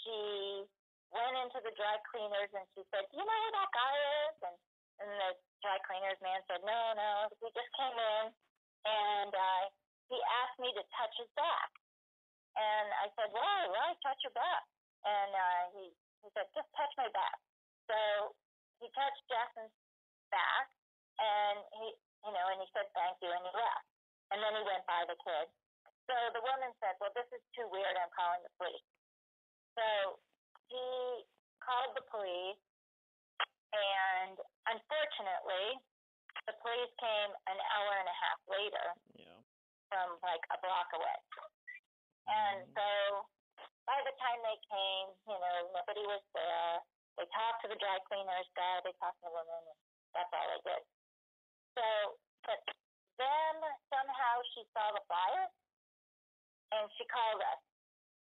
she went into the dry cleaners and she said, Do you know who that guy is? And, and the dry cleaners man said, No, no, he just came in and uh, he asked me to touch his back. And I said, Why? Why touch your back? And uh, he, he said, Just touch my back. So he touched Justin's back and he you know, and he said thank you and he left. And then he went by the kid. So the woman said, Well, this is too weird, I'm calling the police. So he called the police and unfortunately the police came an hour and a half later Yeah. From like a block away. And Mhm. so by the time they came, you know, nobody was there. They talked to the dry cleaners guy, they talked to the woman, and that's all they did. So, but then somehow she saw the flyer, and she called us,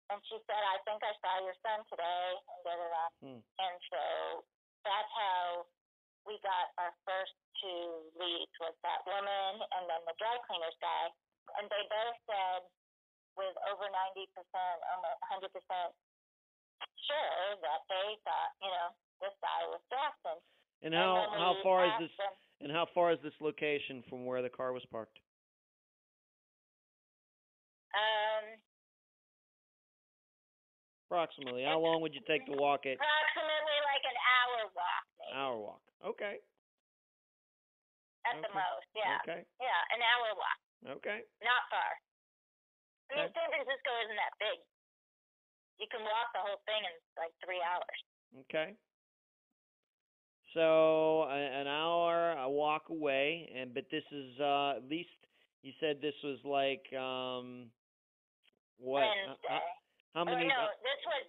and she said, "I think I saw your son today," and da da da. Hmm. And so that's how we got our first two leads was that woman and then the dry cleaners guy, and they both said with over ninety percent, almost hundred percent sure that they thought, you know, this guy was Jackson. And And how then how far is this? them, And how far is this location from where the car was parked? Um, Approximately. How long would you take to walk it? approximately like an hour walk, maybe, Hour walk. Okay. at the most. Yeah, Okay. yeah, an hour walk, Okay. not far. I mean, San Francisco isn't that big. You can walk the whole thing in like three hours. Okay. So an hour a walk away, and but this is uh at least you said this was like um what? uh, Wednesday. How, how oh many? no, uh, this was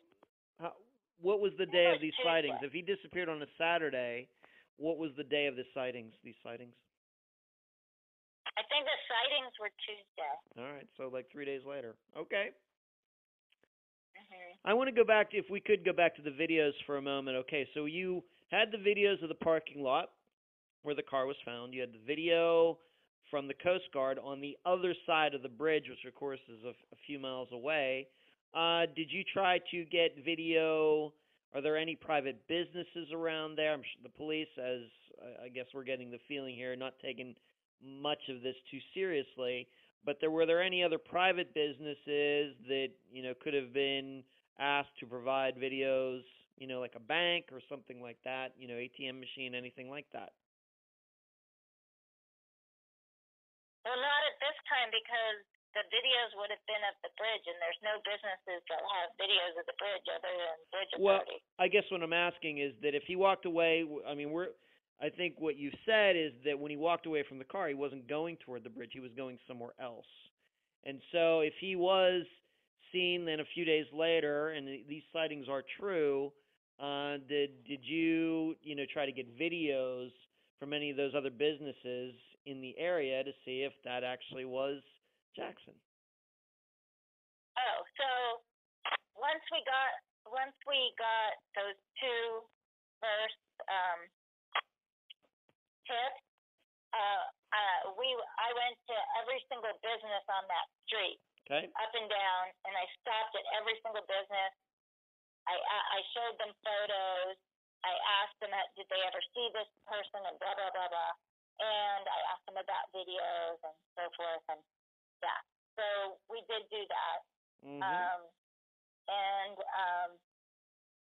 how, what was the day was of these Tuesday. sightings? If he disappeared on a Saturday, what was the day of the sightings? These sightings? I think the sightings were Tuesday. All right, so like three days later. Okay. hmm I want to go back to, if we could go back to the videos for a moment. Okay, so you had the videos of the parking lot where the car was found. You had the video from the Coast Guard on the other side of the bridge, which of course is a, a few miles away. Uh, did you try to get video? Are there any private businesses around there? I'm sure the police, as I- I guess we're getting the feeling here, not taking much of this too seriously. But there were there any other private businesses that you know could have been asked to provide videos? You know, like a bank or something like that. You know, ATM machine, anything like that. Well, not at this time because the videos would have been of the bridge, and there's no businesses that have videos of the bridge other than Bridge Well, Authority. I guess what I'm asking is that if he walked away, I mean, we're, I think what you've said is that when he walked away from the car, he wasn't going toward the bridge; he was going somewhere else. And so, if he was seen then a few days later, and these sightings are true, uh, did did you, you know, try to get videos from any of those other businesses in the area to see if that actually was Jackson? Oh, so once we got once we got those two first um, tips, uh, uh, we I went to every single business on that street, Okay. up and down, and I stopped at every single business. I I showed them photos. I asked them, uh, did they ever see this person, and blah blah blah blah. And I asked them about videos and so forth, and yeah. So we did do that. hmm Um, and um,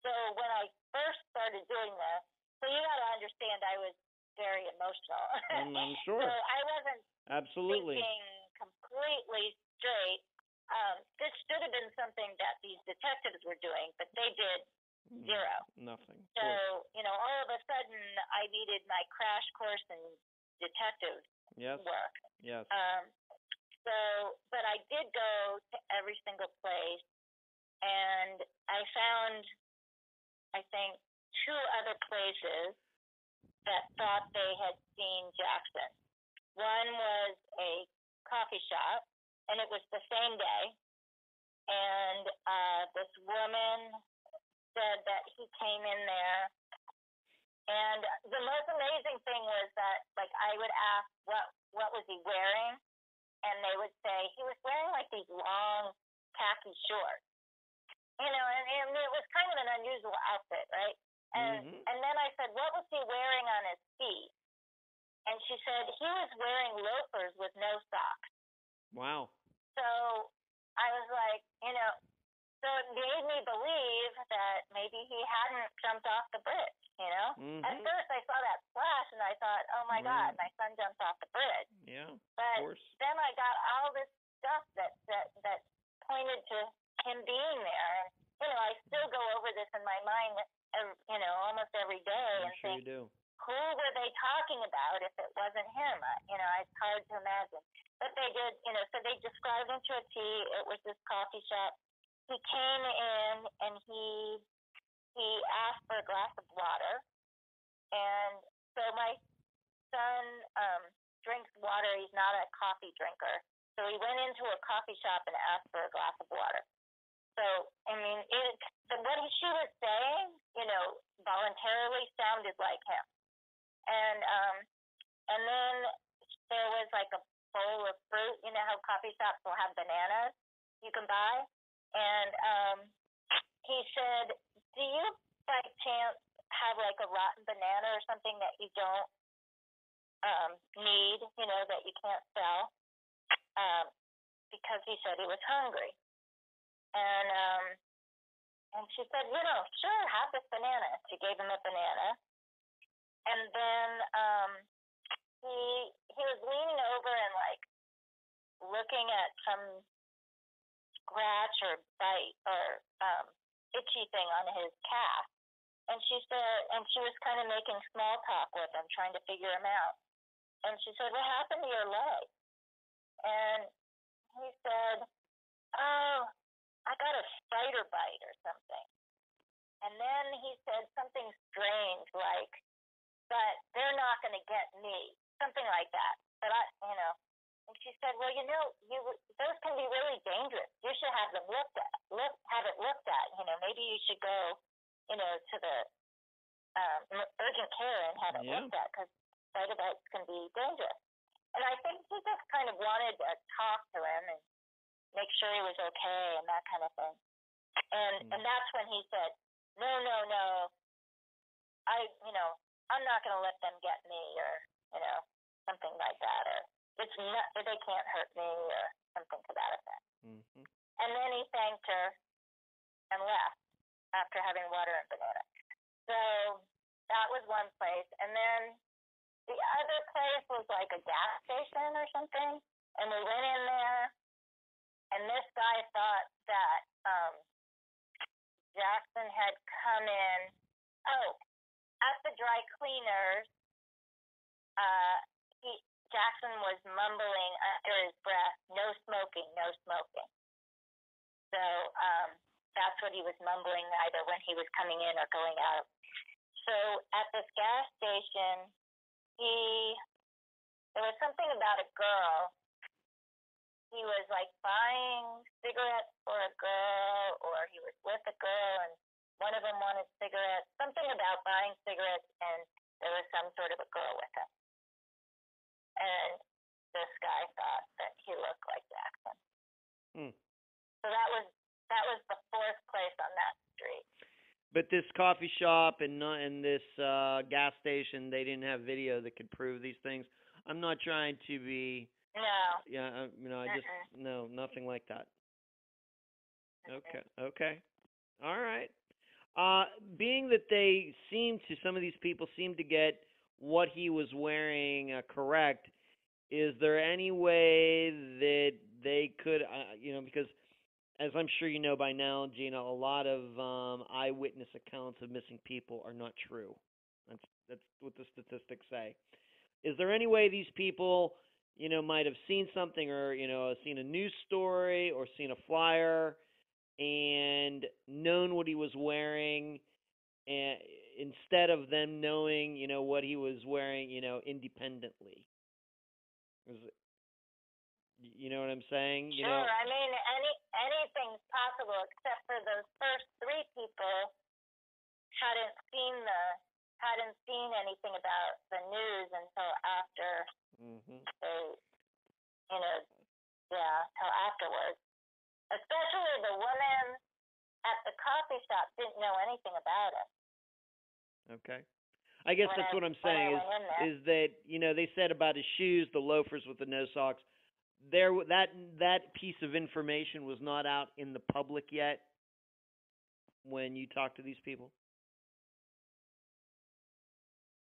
so when I first started doing this, so you got to understand, I was very emotional. I'm, I'm sure. So I wasn't Absolutely. thinking completely straight. Um, this should have been something that these detectives were doing, but they did Mm, zero. Nothing. So course. you know, all of a sudden, I needed my crash course in detective Yes. work. Yes. Um, so, but I did go to every single place, and I found, I think, two other places that thought they had seen Jackson. One was a coffee shop, and it was the same day. And uh, this woman said that he came in there and the most amazing thing was that, like, I would ask what what was he wearing, and they would say he was wearing like these long khaki shorts, you know, and, and it was kind of an unusual outfit, right? And Mhm. and then I said, what was he wearing on his feet? And she said he was wearing loafers with no socks. Wow. So I was like, you know, so it made me believe that maybe he hadn't jumped off the bridge, you know? At Mhm. first I saw that splash and I thought, oh my God, my son jumped off the bridge. Yeah. But then I got all this stuff that, that, that pointed to him being there. And, you know, I still go over this in my mind, you know, almost every day I'm and sure think, you do. who were they talking about if it wasn't him? You know, it's hard to imagine. But they did, you know, so they described him to a T. It was this coffee shop. He came in and he he asked for a glass of water, and so my son um, drinks water. He's not a coffee drinker, so he went into a coffee shop and asked for a glass of water. So I mean, it, the, what she was saying, you know, voluntarily sounded like him. And um and then there was like a bowl of fruit. You know how coffee shops will have bananas you can buy? And um he said do you by chance have like a rotten banana or something that you don't um need you know that you can't sell? Um because he said he was hungry and um and she said you know sure have this banana. She gave him a banana. And then um he he was leaning over and like looking at some scratch or bite or um itchy thing on his calf. And she said and she was kind of making small talk with him trying to figure him out. And she said what happened to your leg? And he said oh i got a spider bite or something and then he said something strange like but they're not going to get me, something like that. But I, you know, And she said, "Well, you know, you those can be really dangerous. You should have them looked at. Look, have it looked at. You know, maybe you should go, you know, to the um, urgent care and have it Yeah. looked at because spider bites can be dangerous." And I think she just kind of wanted to talk to him and make sure he was okay and that kind of thing. And Mm. and that's when he said, "No, no, no. I, you know, I'm not going to let them get me or, you know, something like that or it's not they can't hurt me or something to that effect." Mhm. And then he thanked her and left after having water and banana. So that was one place. And then the other place was like a gas station or something. And we went in there and this guy thought that um Jackson had come in oh, at the dry cleaners, uh he Jackson was mumbling under his breath, no smoking, no smoking. So um, that's what he was mumbling either when he was coming in or going out. So at this gas station, he there was something about a girl. He was like buying cigarettes for a girl, or he was with a girl, and one of them wanted cigarettes. Something about buying cigarettes, and there was some sort of a girl with him. And this guy thought that he looked like Jackson. Hmm. So that was that was the fourth place on that street. But this coffee shop and not and this uh gas station, they didn't have video that could prove these things. I'm not trying to be No. yeah, uh, you know, I just Uh-uh. no, nothing like that. Okay. Okay. All right. Uh being that they seem to some of these people seem to get what he was wearing uh, correct, is there any way that they could uh, you know because as I'm sure you know by now, Gina, a lot of um, eyewitness accounts of missing people are not true. That's that's what the statistics say. Is there any way these people, you know, might have seen something or you know seen a news story or seen a flyer and known what he was wearing, and instead of them knowing, you know, what he was wearing, you know, independently? You know what I'm saying? You sure. know, I mean, any anything's possible except for those first three people hadn't seen the hadn't seen anything about the news until after hmm they, you know, yeah, till afterwards. Especially the woman at the coffee shop didn't know anything about it. Okay. I guess when that's I- what I'm saying is went in there. is that you know they said about his shoes, the loafers with the no socks. There, that that piece of information was not out in the public yet. When you talk to these people,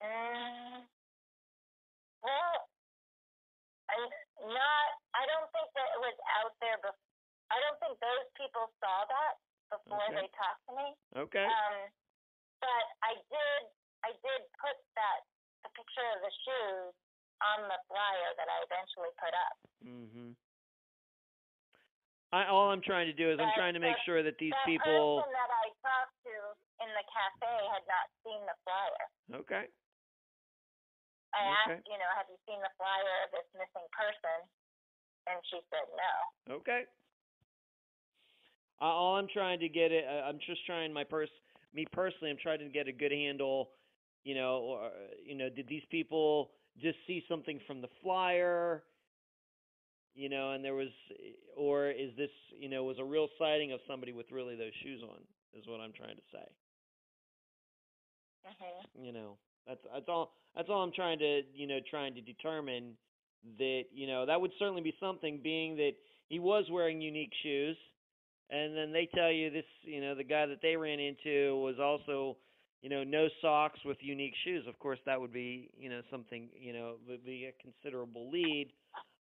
Mm, well, I not. I don't think that it was out there. Bef- I don't think those people saw that before Okay. they talked to me. okay, Um, but I did. I did put that the picture of the shoes on the flyer that I eventually put up. mhm. I all I'm trying to do is I'm trying to make but sure that these that people. person that I talked to in the cafe had not seen the flyer. Okay, I Okay. asked, you know, have you seen the flyer of this missing person? And she said no. okay. Uh, all I'm trying to get it. Uh, I'm just trying my pers. Me personally, I'm trying to get a good handle. You know, or you know, did these people just see something from the flyer? You know, and there was, or is this, you know, was a real sighting of somebody with really those shoes on? Is what I'm trying to say. hmm You know, that's that's all. That's all I'm trying to, you know, trying to determine that, you know, that would certainly be something, being that he was wearing unique shoes, and then they tell you this, you know, the guy that they ran into was also, you know, no socks with unique shoes. Of course, that would be, you know, something, you know, would be a considerable lead.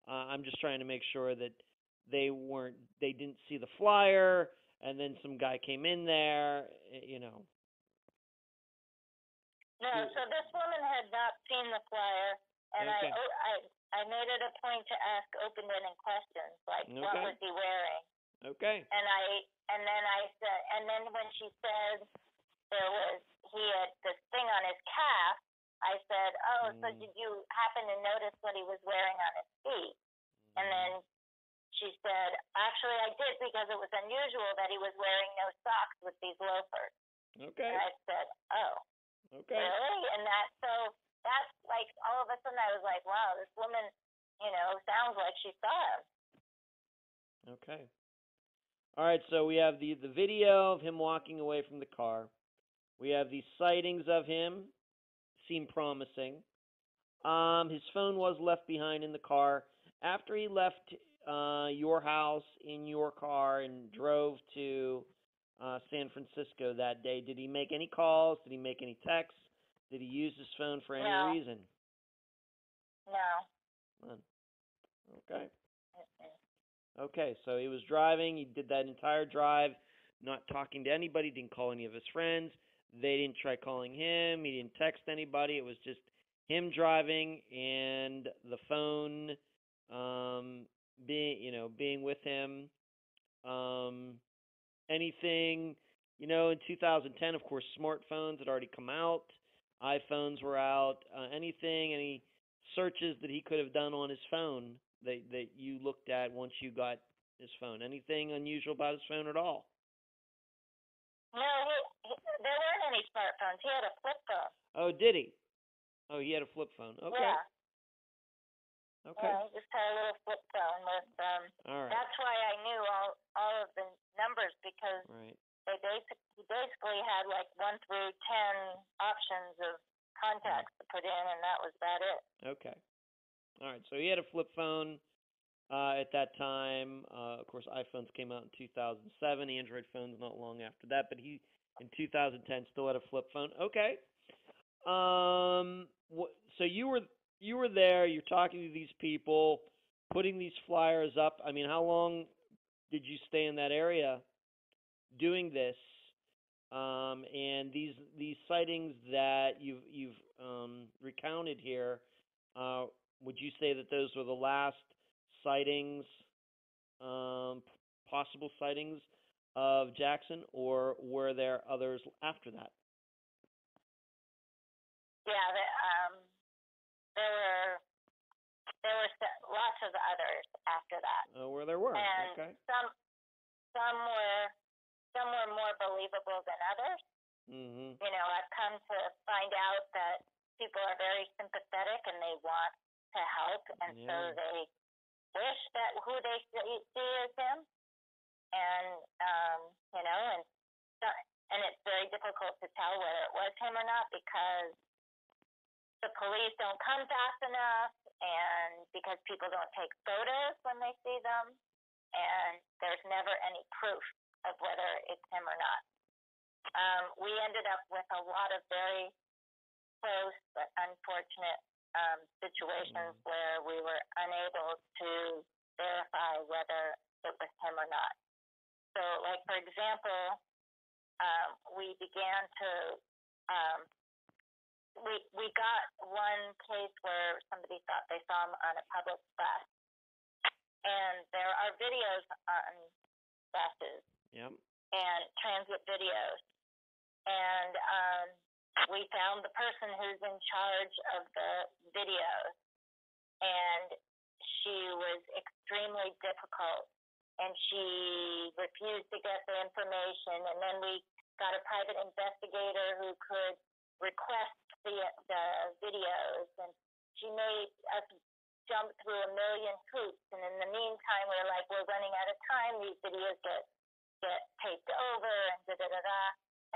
Uh, I'm just trying to make sure that they weren't, they didn't see the flyer, and then some guy came in there, eh, you know. No, Mm. so this woman had not seen the flyer, and Okay. I, I I made it a point to ask open-ended questions like, what was he wearing? Okay. And I and then I said, and then when she said there was he had this thing on his calf, I said, oh, so Mm. did you happen to notice what he was wearing on his feet? And then she said, actually, I did because it was unusual that he was wearing no socks with these loafers. Okay. And I said, oh, Okay. really? And that, so that's like, all of a sudden I was like, wow, this woman, you know, sounds like she saw him. Okay. All right, so we have the the video of him walking away from the car. We have these sightings of him seem promising. Um his phone was left behind in the car after he left uh your house in your car and drove to uh San Francisco that day. Did he make any calls? Did he make any texts? Did he use his phone for any No. reason? No. None. Okay. Okay, so he was driving. He did that entire drive, not talking to anybody. Didn't call any of his friends. They didn't try calling him. He didn't text anybody. It was just him driving and the phone, um, being you know being with him. Um, anything, you know, in 2010, of course, smartphones had already come out. iPhones were out. Uh, anything, any searches that he could have done on his phone that that you looked at once you got his phone? Anything unusual about his phone at all? No, he, he, there weren't any smartphones. He had a flip phone. Oh, did he? Oh, he had a flip phone. Okay. Yeah. Okay. Yeah, he just had a little flip phone with um All right. that's why I knew all all of the numbers because Right. they basic he basically had like one through ten options of contacts to put in and that was about it. Okay. All right. So he had a flip phone uh, at that time. Uh, of course, iPhones came out in 2007. Android phones not long after that, but he in 2010 still had a flip phone. Okay. Um. So you were you were there. You're talking to these people, putting these flyers up. I mean, how long did you stay in that area doing this? Um, and these these sightings that you've you've um, recounted here, uh, would you say that those were the last sightings, um, possible sightings of Jackson, or were there others after that? Yeah, the, um there were there were lots of others after that. Uh, where there were. and Okay. some some were some were more believable than others. Mm-hmm. you know, I've come to find out that people are very sympathetic and they want to help, and so they wish that who they see, see is him, and um, you know, and so, and it's very difficult to tell whether it was him or not because the police don't come fast enough, and because people don't take photos when they see them, and there's never any proof of whether it's him or not um, we ended up with a lot of very close but unfortunate um, situations where we were unable to verify whether it was him or not. So, like for example, um, we began to um, we we got one case where somebody thought they saw him on a public bus, and there are videos on buses Yep. and transit videos. And um, we found the person who's in charge of the videos, and she was extremely difficult, and she refused to get the information. And then we got a private investigator who could request the the videos, and she made us jump through a million hoops. And in the meantime, we we're like, we're running out of time. These videos get get taped over and da da da da.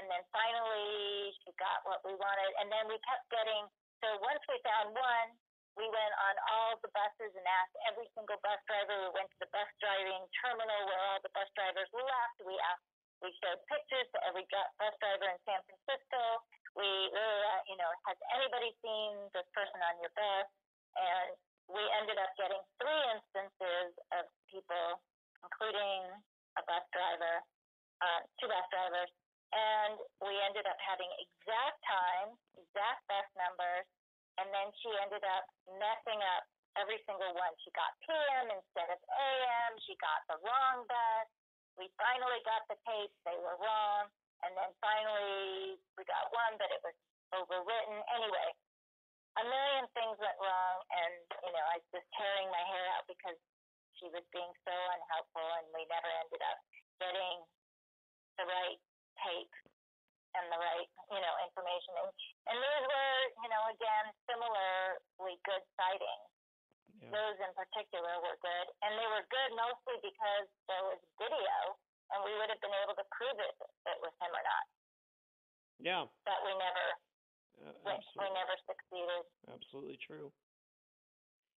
And then finally, she got what we wanted. And then we kept getting. So once we found one, we went on all the buses and asked every single bus driver. We went to the bus driving terminal where all the bus drivers left. We asked. We showed pictures to every bus driver in San Francisco. We, uh, you know, has anybody seen this person on your bus? And we ended up getting three instances of people, including a bus driver, uh, two bus drivers, and we ended up having exact time, exact bus numbers, and then she ended up messing up every single one. She got PM instead of AM. She got the wrong bus. We finally got the tapes. They were wrong. And then finally we got one, but it was overwritten. Anyway, a million things went wrong, and you know I was just tearing my hair out because she was being so unhelpful, and we never ended up getting the right tape and the right, you know, information. And, and these were, you know, again, similarly good sightings. Yeah. Those in particular were good, and they were good mostly because there was video, and we would have been able to prove it it was him or not. Yeah. But we never, Uh, we, we never succeeded. Absolutely true.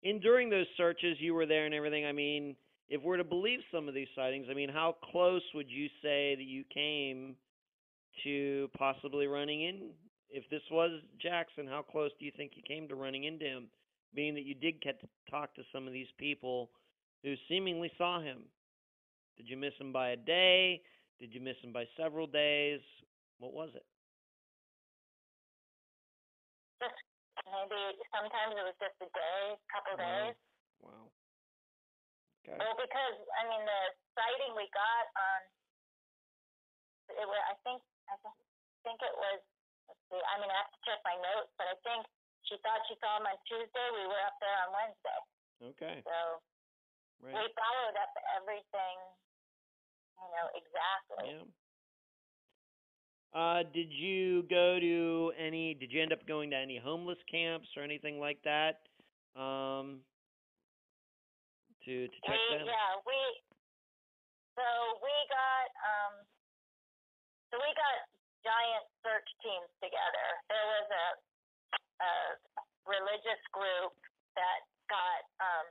In during those searches, you were there and everything. I mean, if we're to believe some of these sightings, I mean, how close would you say that you came to possibly running in? If this was Jackson, how close do you think you came to running into him? Being that you did get to talk to some of these people who seemingly saw him. Did you miss him by a day? Did you miss him by several days? What was it? Just maybe sometimes it was just a day, a couple Wow. days. Wow. Okay. Well, because I mean the sighting we got on it was I think I thi- think it was let's see I mean I have to check my notes but I think she thought she saw him on Tuesday we were up there on Wednesday Okay. so Right. we followed up everything you know exactly Yeah. Uh, did you go to any? Did you end up going to any homeless camps or anything like that? Um, to to check we them. yeah we so we got um so we got giant search teams together there was a a religious group that got um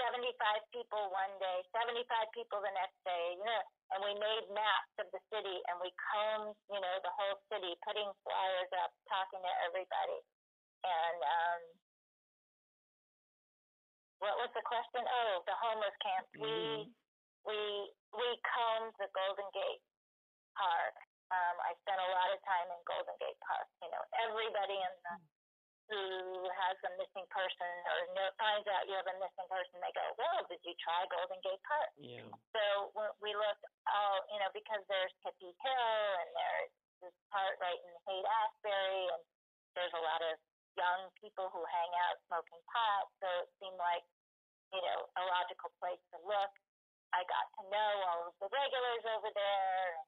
75 people one day 75 people the next day you know and we made maps of the city and we combed you know the whole city putting flyers up talking to everybody and um what was the question? Oh, the homeless camp. Mhm. We we we combed the Golden Gate Park. Um, I spent a lot of time in Golden Gate Park. You know, everybody in the who has a missing person or no, finds out you have a missing person, they go, "Well, did you try Golden Gate Park?" Yeah. So we- we looked all, you know, because there's Hippie Hill and there's this part right in Haight Ashbury, and there's a lot of young people who hang out smoking pot. So it seemed like, you know, a logical place to look. I got to know all of the regulars over there.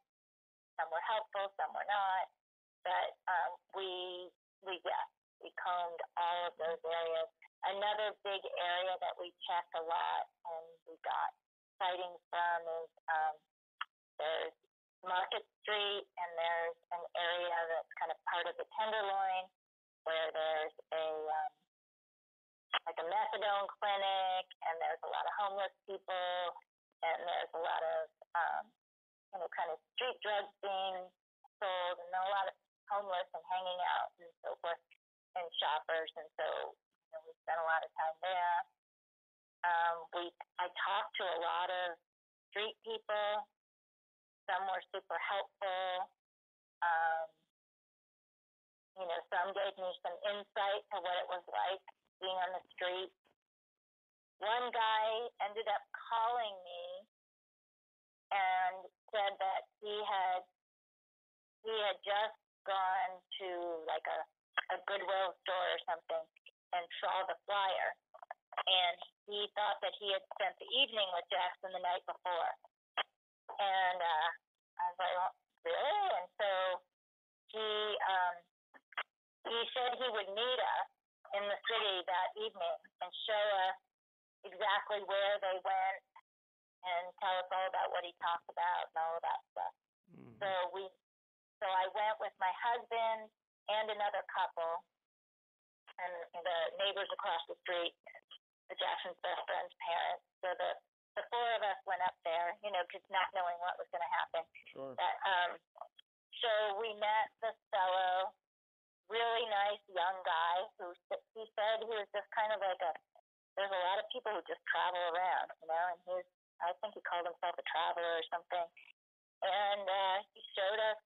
Some were helpful, some were not. But um, we, we, yeah, we combed all of those areas. Another big area that we checked a lot and we got sightings from is um, there's Market Street and there's an area that's kind of part of the Tenderloin where there's a um, like a methadone clinic and there's a lot of homeless people and there's a lot of um, you know kind of street drugs being sold and a lot of homeless and hanging out and so forth and shoppers and so you know, we spent a lot of time there. Um, we I talked to a lot of street people. Some were super helpful. Um, you know, some gave me some insight to what it was like being on the street. One guy ended up calling me and said that he had he had just gone to like a a Goodwill store or something and saw the flyer and he thought that he had spent the evening with Jackson the night before. And uh I was like, well, really? And so he um he said he would meet us in the city that evening and show us exactly where they went and tell us all about what he talked about and all of that stuff. Mhm. So we so I went with my husband and another couple and the neighbors across the street, the Jackson's best friend's parents. So the the four of us went up there, you know, just not knowing what was going to happen. Sure. That um, so we met this fellow, really nice young guy who he said he was just kind of like a. There's a lot of people who just travel around, you know, and he's. I think he called himself a traveler or something, and uh, he showed us.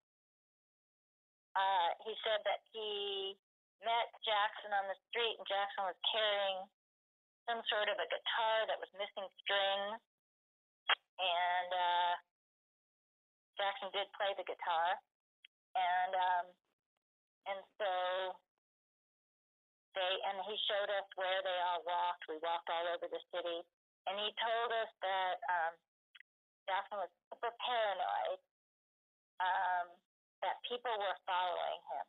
Uh, he said that he met Jackson on the street, and Jackson was carrying some sort of a guitar that was missing strings, and uh, Jackson did play the guitar, and um, and so they and he showed us where they all walked. We walked all over the city, and he told us that um, Jackson was super paranoid, um, that people were following him,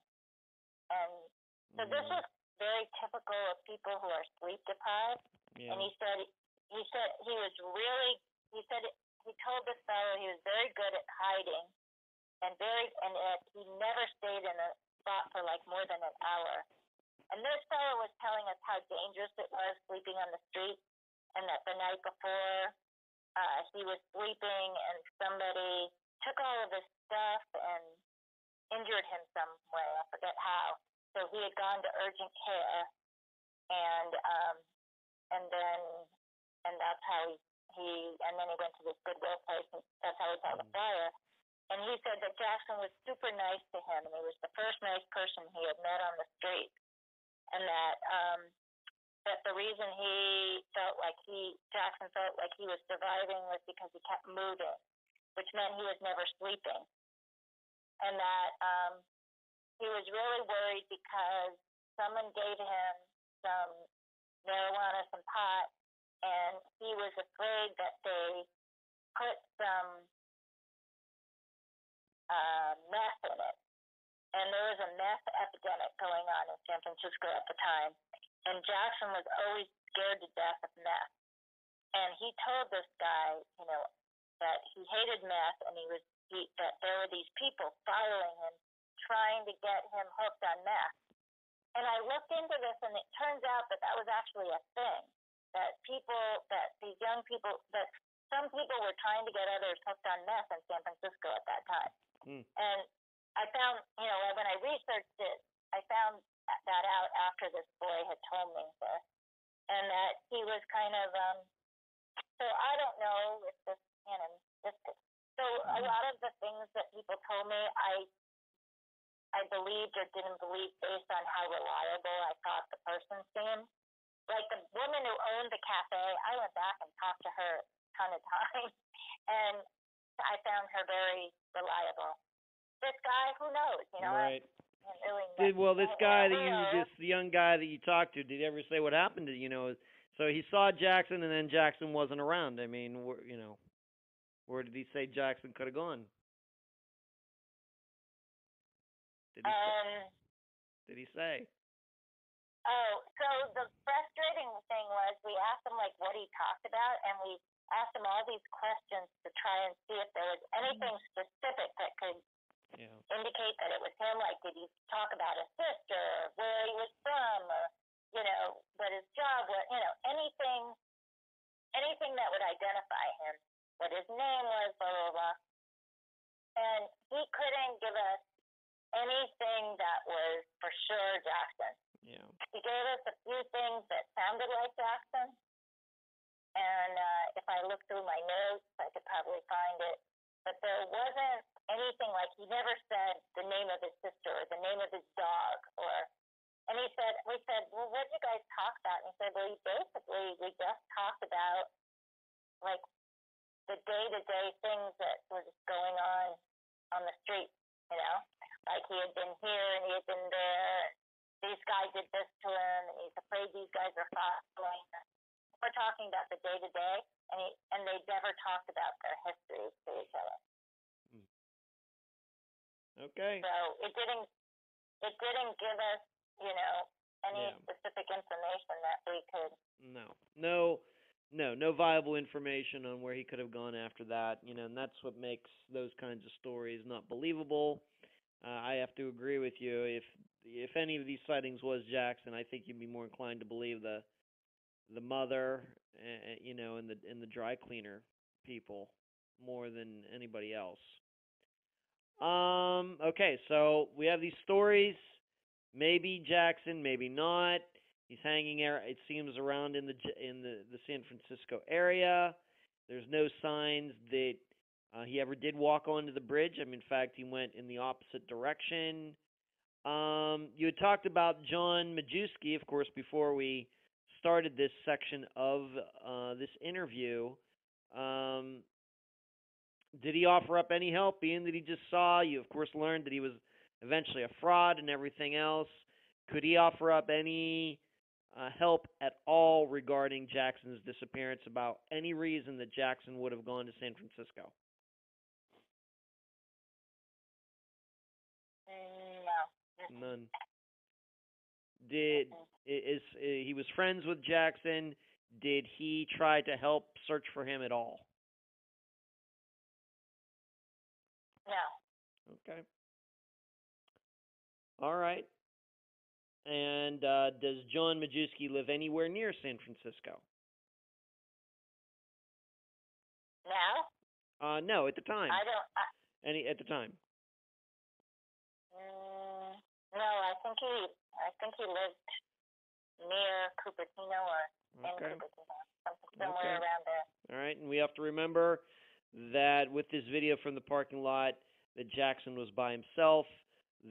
and so this Mhm. is very typical of people who are sleep deprived. yeah. And he said he said he was really he said he told this fellow he was very good at hiding and very and that he never stayed in a spot for like more than an hour. And this fellow was telling us how dangerous it was sleeping on the street and that the night before uh he was sleeping and somebody took all of his stuff and injured him some way, I forget how. So he had gone to urgent care and um and then and that's how he he and then he went to this goodwill place and that's how he saw the fire. And he said that Jackson was super nice to him and he was the first nice person he had met on the street. And that um that the reason he felt like he Jackson felt like he was surviving was because he kept moving, which meant he was never sleeping. And that um he was really worried because someone gave him some marijuana, some pot, and he was afraid that they put some uh, meth in it. And there was a meth epidemic going on in San Francisco at the time. And Jackson was always scared to death of meth. And he told this guy, you know, that he hated meth and he was he, that there were these people following him trying to get him hooked on meth. And I looked into this, and it turns out that that was actually a thing. That people, that these young people, that some people were trying to get others hooked on meth in San Francisco at that time. Hmm. And I found, you know, when I researched it, I found that out after this boy had told me this, and that he was kind of, um, so I don't know if this, you know, this. So a mm-hmm. lot of the things that people told me, I I believed or didn't believe based on how reliable I thought the person seemed. Like the woman who owned the cafe, I went back and talked to her a ton of times, and I found her very reliable. This guy, who knows? You know, right. I really Did well this guy that you this young guy that you talked to did he ever say what happened to you know so he saw Jackson and then Jackson wasn't around I mean you know where did he say Jackson could have gone did he say, Um. did he say Oh, so the frustrating thing was we asked him like what he talked about, and we asked him all these questions to try and see if there was anything specific that could yeah indicate that it was him. Like, did he talk about his sister, or where he was from, or you know, what his job was, you know, anything, anything that would identify him, what his name was, blah blah blah. And he couldn't give us anything that was for sure Jackson. yeah He gave us a few things that sounded like Jackson. And uh, if I look through my notes, I could probably find it. But there wasn't anything like he never said the name of his sister or the name of his dog or. And he said, we said, well, what did you guys talk about? And he said, well, he basically we just talked about like the day-to-day things that was going on on the street. You know, like he had been here and he had been there. These guys did this to him, and he's afraid these guys are following him. We're talking about the day to day, and he and they never talked about their histories to each other. Hmm. okay So it didn't it didn't give us, you know, any Yeah. specific information that we could. No, no, no, no viable information on where he could have gone after that. You know, and that's what makes those kinds of stories not believable. Uh, I have to agree with you. If if any of these sightings was Jackson, I think you'd be more inclined to believe the the mother, uh, you know, and the and the dry cleaner people more than anybody else. Um. Okay, so we have these stories. Maybe Jackson, maybe not. He's hanging. It seems around in the in the the San Francisco area. There's no signs that uh, he ever did walk onto the bridge. I mean, in fact, he went in the opposite direction. Um, you had talked about John Majewski, of course, before we started this section of uh, this interview. Um, did he offer up any help, being that he just saw? You, of course, learned that he was eventually a fraud and everything else. Could he offer up any uh, help at all regarding Jackson's disappearance? About any reason that Jackson would have gone to San Francisco? No. None. Did is uh, he was friends with Jackson? Did he try to help search for him at all? No. Okay. All right. And uh, does John Majewski live anywhere near San Francisco? Now? Uh, no, at the time. I don't. I, Any at the time. mm, no, I think he. I think he lived near Cupertino or in Cupertino, something somewhere Okay. around there. All right, and we have to remember that with this video from the parking lot, that Jackson was by himself.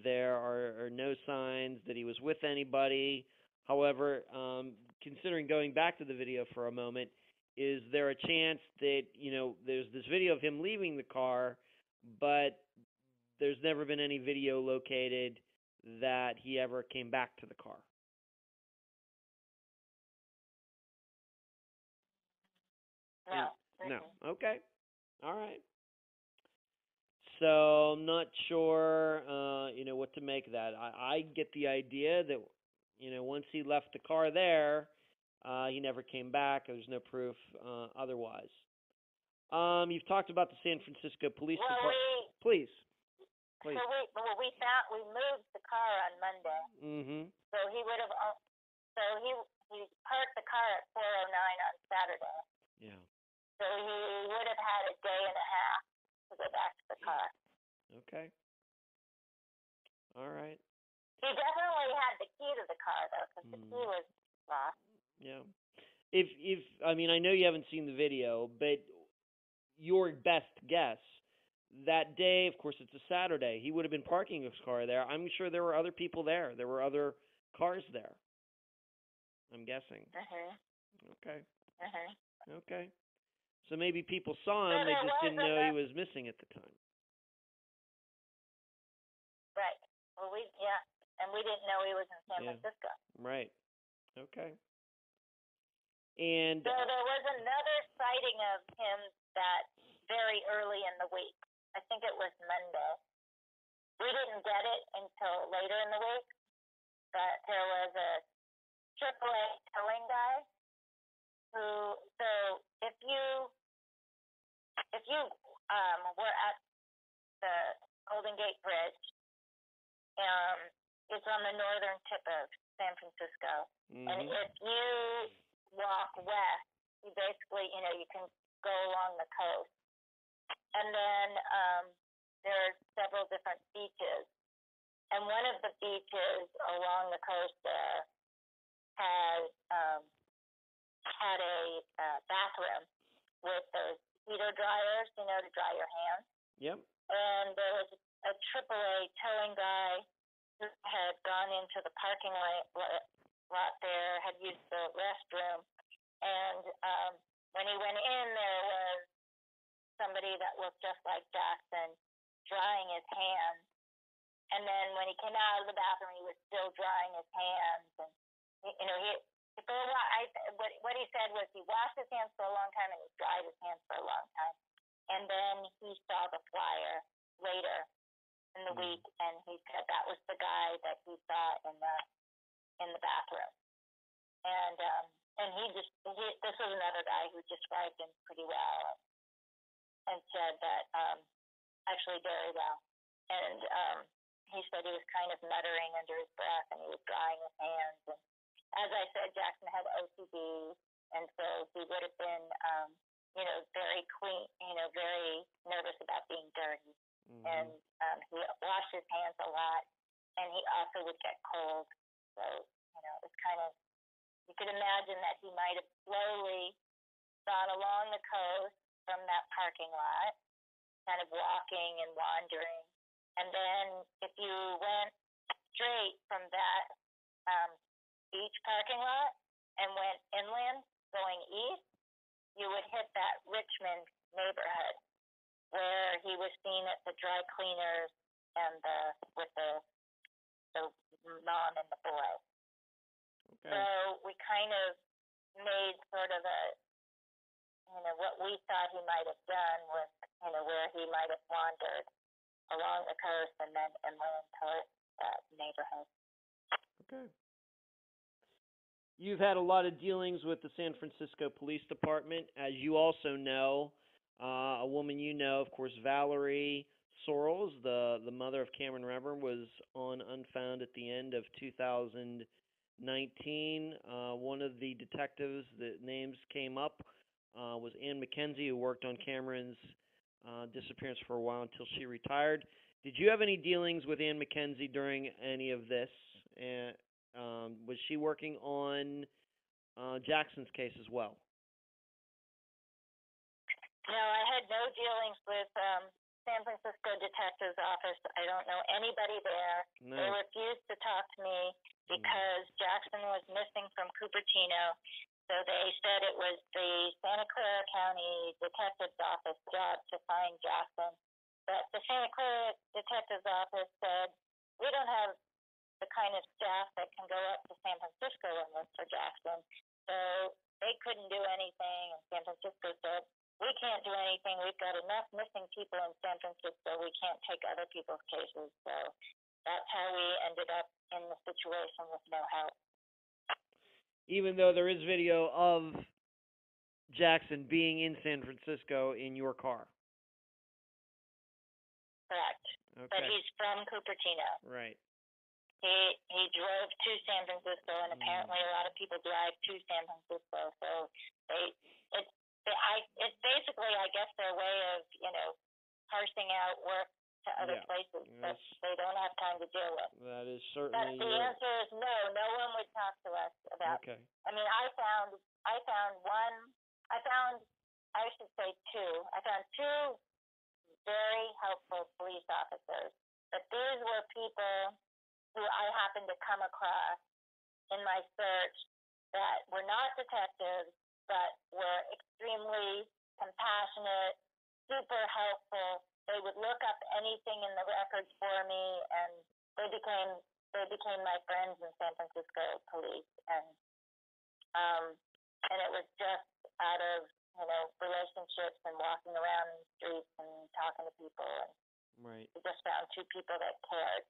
There are, are no signs that he was with anybody. However, um, considering going back to the video for a moment, is there a chance that you know there's this video of him leaving the car, but there's never been any video located that he ever came back to the car? No. No. Okay. All right. So I'm not sure, uh, you know, what to make of that. I, I get the idea that, you know, once he left the car there, uh, he never came back. There's no proof uh, otherwise. Um, you've talked about the San Francisco Police Well, Department. we. Please. Please. So we. Well, we found. We moved the car on Monday. Mm-hmm. So he would have. So he he parked the car at 4:09 on Saturday. Yeah. So he would have had a day and a half to go back to the car. Okay. All right. He definitely had the key to the car though, because the Mm. key was lost. Yeah. If if I mean I know you haven't seen the video, but your best guess that day, of course it's a Saturday, he would have been parking his car there. I'm sure there were other people there. There were other cars there. I'm guessing. Mhm. Okay. Mhm. Okay. So maybe people saw him, they just didn't know he was missing at the time. Right. Well, we yeah, and we didn't know he was in San Yeah. Francisco. Right. Okay. And So there was another sighting of him that very early in the week. I think it was Monday. We didn't get it until later in the week, but there was a AAA towing guy who. So if you if you um, were at the Golden Gate Bridge, um, it's on the northern tip of San Francisco. And mhm. if you walk west, you basically, you know, you can go along the coast. And then um, there are several different beaches. And one of the beaches along the coast there has um, had a uh, bathroom with those heater dryers, you know, to dry your hands Yep. and there was a AAA towing guy who had gone into the parking lot there, had used the restroom, and um, when he went in, there was somebody that looked just like Jackson drying his hands. And then when he came out of the bathroom, he was still drying his hands, and you know he. For a while, I, what, what he said was he washed his hands for a long time and he dried his hands for a long time and then he saw the flyer later in the Mm. week, and he said that was the guy that he saw in the in the bathroom. And um, and he just he, this was another guy who described him pretty well, and said that um, actually very well. And um, he said he was kind of muttering under his breath, and he was drying his hands. And as I said, Jackson had OCD, and so he would have been. Um, you know, very clean, you know, very nervous about being dirty. Mhm. And um, he washed his hands a lot, and he also would get cold. So, you know, it's kind of, you could imagine that he might have slowly gone along the coast from that parking lot, kind of walking and wandering. And then if you went straight from that um, beach parking lot and went inland going east, you would hit that Richmond neighborhood where he was seen at the dry cleaners and the with the the mom and the boy. Okay. So we kind of made sort of a, you know, what we thought he might have done was, you know, where he might have wandered along the coast and then inland towards that neighborhood. Okay. You've had a lot of dealings with the San Francisco Police Department. As you also know, uh, a woman you know, of course, Valerie Sorrells, the, the mother of Cameron Remmer, was on Unfound at the end of 2019. Uh, one of the detectives that names came up uh, was Ann McKenzie, who worked on Cameron's uh, disappearance for a while until she retired. Did you have any dealings with Ann McKenzie during any of this? Um, was she working on uh, Jackson's case as well? No, I had no dealings with um, San Francisco Detective's Office. I don't know anybody there. They refused to talk to me because Jackson was missing from Cupertino. So they said it was the Santa Clara County Detective's Office job to find Jackson. But the Santa Clara Detective's Office said, we don't have the kind of staff that can go up to San Francisco and look for Jackson. So they couldn't do anything. And San Francisco said, we can't do anything. We've got enough missing people in San Francisco. We can't take other people's cases. So that's how we ended up in the situation with no help. Even though there is video of Jackson being in San Francisco in your car. Correct. But he's from Cupertino. Right. He he drove to San Francisco, and Mm. apparently a lot of people drive to San Francisco. So they it's I it's basically I guess their way of you know parsing out work to other Yeah. places that they don't have time to deal with. That is But certainly the your- answer is no. No one would talk to us about. okay. I mean, I found I found one. I found I should say two. I found two very helpful police officers. But these were people who I happened to come across in my search that were not detectives, but were extremely compassionate, super helpful. They would look up anything in the records for me, and they became they became my friends in San Francisco police, and um, and it was just out of you know relationships and walking around the streets and talking to people, and Right. we just found two people that cared,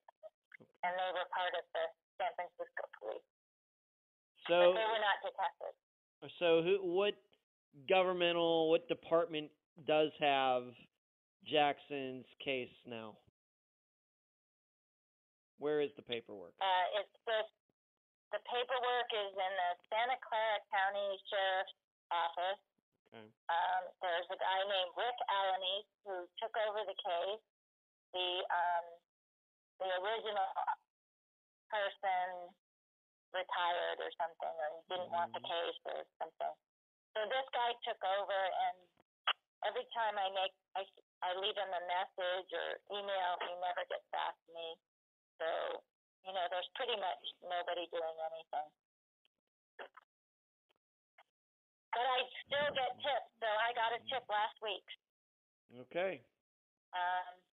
and they were part of the San Francisco police, So but they were not detectives. so who what governmental what department does have Jackson's case now? Where is the paperwork? Uh, it's the paperwork is in the Santa Clara County Sheriff's Office. Okay. Um, there's a guy named Rick Alanis who took over the case. The um, the original person retired or something, or he didn't want the Mhm. case or something. So this guy took over, and every time I make I, I leave him a message or email, he never gets back to me. So you know, there's pretty much nobody doing anything. But I still get tips, so I got a tip last week. Okay. Um,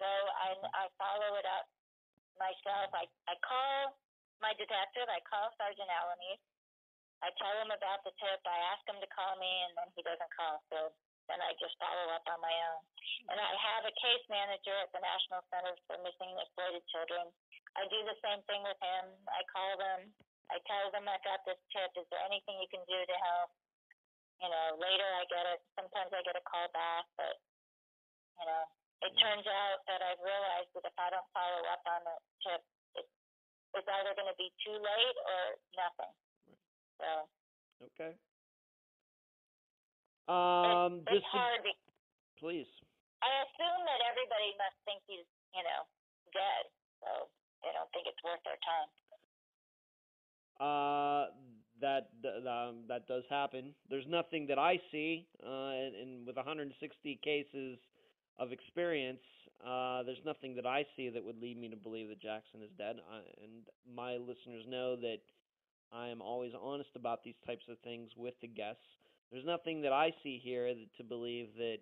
so I I follow it up myself. I I call my detective. I call Sergeant Alanis. I tell him about the tip. I ask him to call me, and then he doesn't call. So then I just follow up on my own. And I have a case manager at the National Center for Missing and Exploited Children. I do the same thing with him. I call them. I tell them I got this tip. Is there anything you can do to help? You know, later I get it. Sometimes I get a call back, but you know, it turns out that I've realized that if I don't follow up on the tip, it, it's either going to be too late or nothing. So Okay. it, Um it's just to- hard. Be- please. I assume that everybody must think he's, you know, dead, so they don't think it's worth their time. Uh, that um, that does happen. There's nothing that I see, uh, and, and with 160 cases of experience, uh, there's nothing that I see that would lead me to believe that Jackson is dead. I, and my listeners know that I am always honest about these types of things with the guests. There's nothing that I see here that, to believe that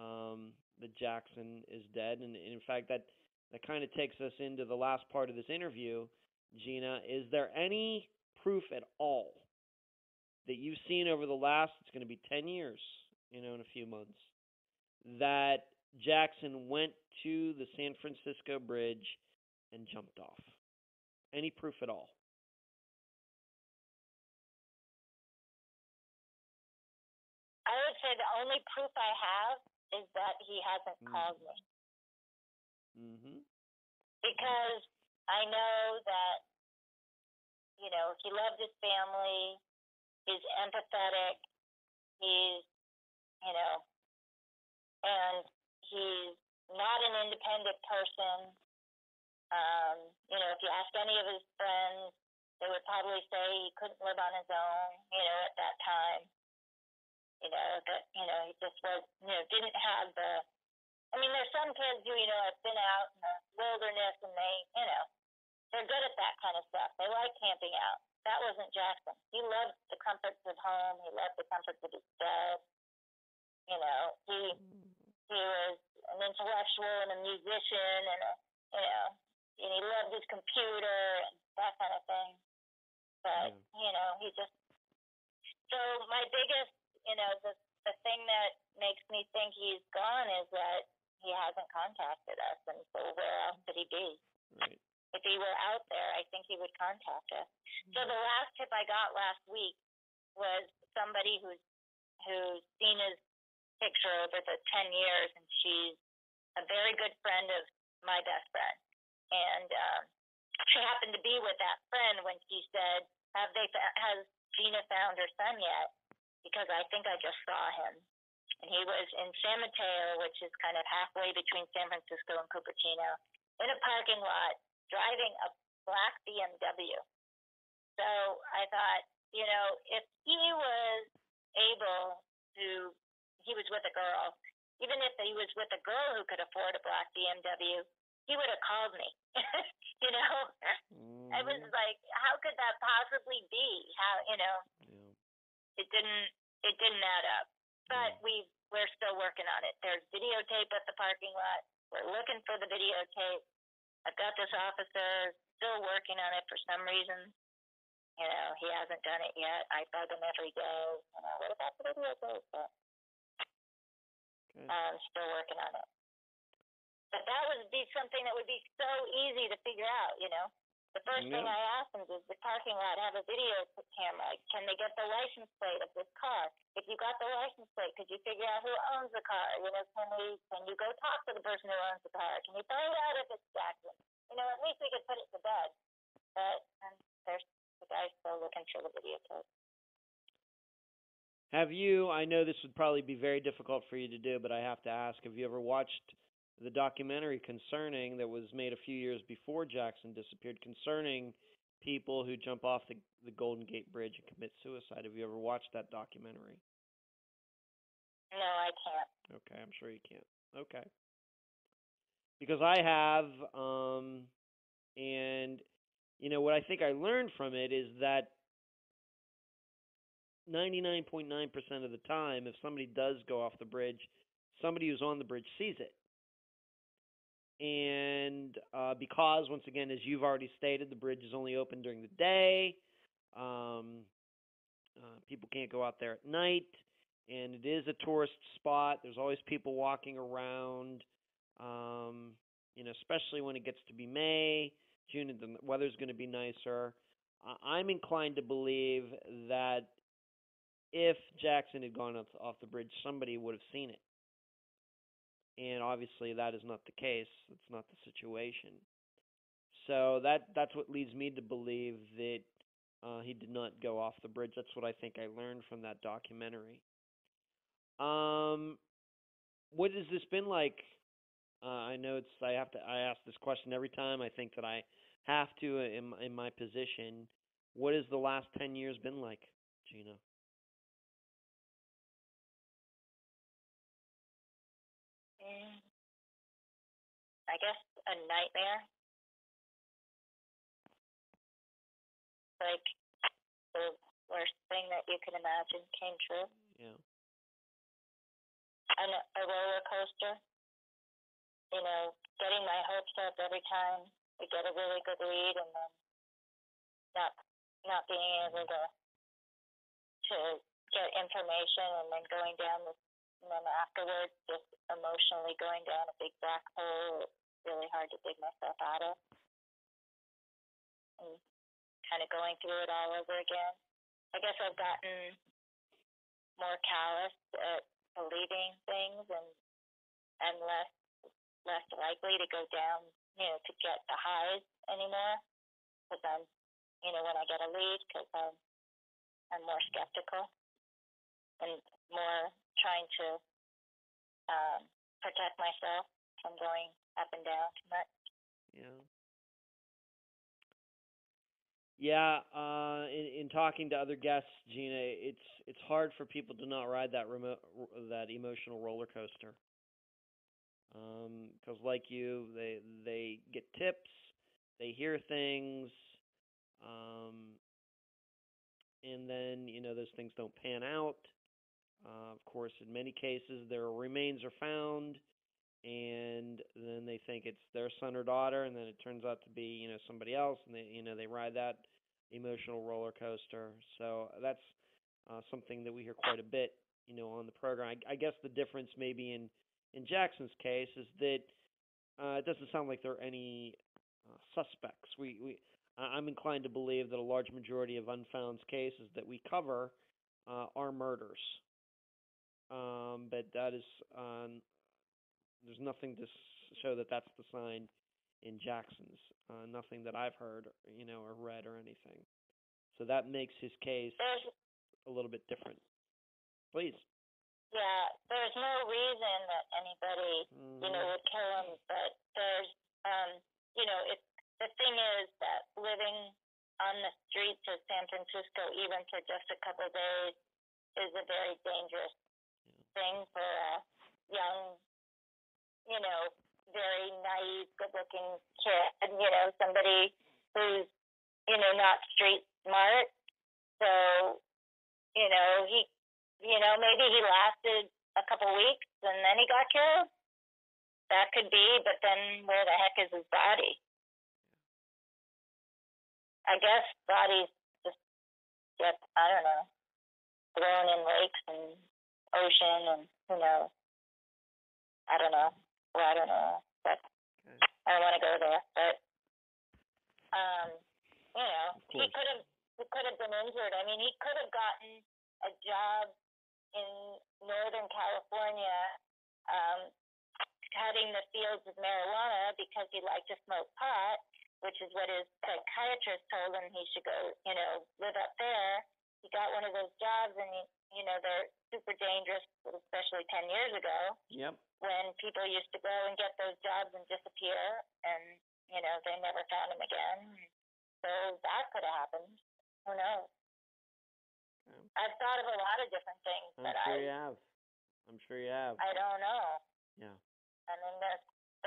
um, that Jackson is dead, and, and in fact, that that kind of takes us into the last part of this interview Gina, is there any proof at all that you've seen over the last, it's going to be 10 years, you know, in a few months, that Jackson went to the San Francisco Bridge and jumped off? Any proof at all? I would say the only proof I have is that he hasn't Mm. called me Mm-hmm. because I know that you know he loved his family. He's empathetic. He's you know, and he's not an independent person. Um, you know, if you ask any of his friends, they would probably say he couldn't live on his own. You know, at that time. You know that you know he just was you know didn't have the. I mean, there's some kids who you know have been out in the wilderness and they you know they're good at that kind of stuff. They like camping out. That wasn't Jackson. He loved the comforts of home. He loved the comforts of his bed. You know, he he was an intellectual and a musician and a you know and he loved his computer and that kind of thing. But Yeah. you know, he just so my biggest you know the the thing that makes me think he's gone is that he hasn't contacted us, and so where else could he be? Right. If he were out there, I think he would contact us. So the last tip I got last week was somebody who's who's seen his picture over the ten years, and she's a very good friend of my best friend, and um, she happened to be with that friend when she said, "Have they has Gina found her son yet?" Because I think I just saw him, and he was in San Mateo, which is kind of halfway between San Francisco and Cupertino, in a parking lot driving a black BMW. So I thought, you know, if he was able to, he was with a girl, even if he was with a girl who could afford a black BMW, he would have called me. you know, I was Mhm. like, how could that possibly be? How, you know, Yeah. it didn't, it didn't add up. But Yeah. we, we're still working on it. There's videotape at the parking lot. We're looking for the videotape. I've got this officer still working on it for some reason. You know, he hasn't done it yet. I bug him every day. You know, what about the videotape? But Okay. um, still working on it. But that would be something that would be so easy to figure out, you know. The first thing I asked them is the parking lot have a video camera? Can they get the license plate of this car? If you got the license plate, could you figure out who owns the car? You know, can we can you go talk to the person who owns the car? Can you find out if it's Jackson? You know, at least we could put it to bed. But um, there's the guy still looking for the video videotape. Have you? I know this would probably be very difficult for you to do, but I have to ask: Have you ever watched the documentary concerning that was made a few years before Jackson disappeared, concerning people who jump off the the Golden Gate Bridge and commit suicide? Have you ever watched that documentary? No, I can't. Okay, I'm sure you can't. Okay. Because I have, um, and you know what I think I learned from it is that 99.9% of the time, if somebody does go off the bridge, somebody who's on the bridge sees it. And uh, because, once again, as you've already stated, the bridge is only open during the day, um, uh, people can't go out there at night and it is a tourist spot. There's always people walking around. Um, you know, especially when it gets to be May, June, the weather's going to be nicer. I'm inclined to believe that if Jackson had gone off, the bridge, somebody would have seen it. And obviously, that is not the case. That's not the situation. So that that's what leads me to believe that uh, he did not go off the bridge. That's what I think I learned from that documentary. Um, what has this been like? Uh, I know it's. I have to. I ask this question every time. I think that I have to in in my position. What has the last ten years been like, Gina? I guess a nightmare. Like the worst thing that you can imagine came true. Yeah. And a roller coaster. You know, getting my hopes up every time we get a really good lead, and then not not being able to to get information and then going down this and then afterwards just emotionally going down a big black hole really hard to dig myself out of. And kind of going through it all over again. I guess i've gotten more callous at believing things and and less less likely to go down you know to get the highs anymore. Because i'm you know when i get a lead because i'm i'm more skeptical and more trying to um, protect myself from going up and down too much. Yeah. Yeah, uh, in, in talking to other guests, Gina, it's it's hard for people to not ride that remote that emotional roller coaster. Because, like you, they they get tips, they hear things, um, and then you know those things don't pan out. Uh, of course, in many cases, their remains are found, and then they think it's their son or daughter, and then it turns out to be you know somebody else, and they you know they ride that emotional roller coaster. So that's uh, something that we hear quite a bit, you know, on the program. I, I guess the difference maybe in in Jackson's case is that uh, it doesn't sound like there are any uh, suspects. We we I'm inclined to believe that a large majority of unfound cases that we cover uh, are murders. Um, but that is um, there's nothing to show that that's the sign in Jackson's. Uh, nothing that I've heard, you know, or read or anything. So that makes his case a little bit different. Please. yeah, there's no reason that anybody you know Mhm. would kill him, but there's um you know it the thing is that living on the streets of San Francisco even for just a couple of days is a very dangerous thing for a young you know very naive good looking kid you know somebody who's you know not street smart. So you know he you know maybe he lasted a couple weeks and then he got killed. That could be but then where the heck is his body? I guess bodies just get i don't know thrown in lakes and ocean and who knows? I don't know well i don't know but Okay. i don't want to go there but um you know he could have he could have been injured. I mean he could have gotten a job in northern california um cutting the fields of marijuana because he liked to smoke pot which is what his psychiatrist told him he should go you know live up there he got one of those jobs and he you know they're super dangerous especially ten years ago Yep. when people used to go and get those jobs and disappear and you know they never found them again so that could have happened who knows Okay. i've thought of a lot of different things I'm but sure i you have. I'm sure you have. i don't know Yeah. and then the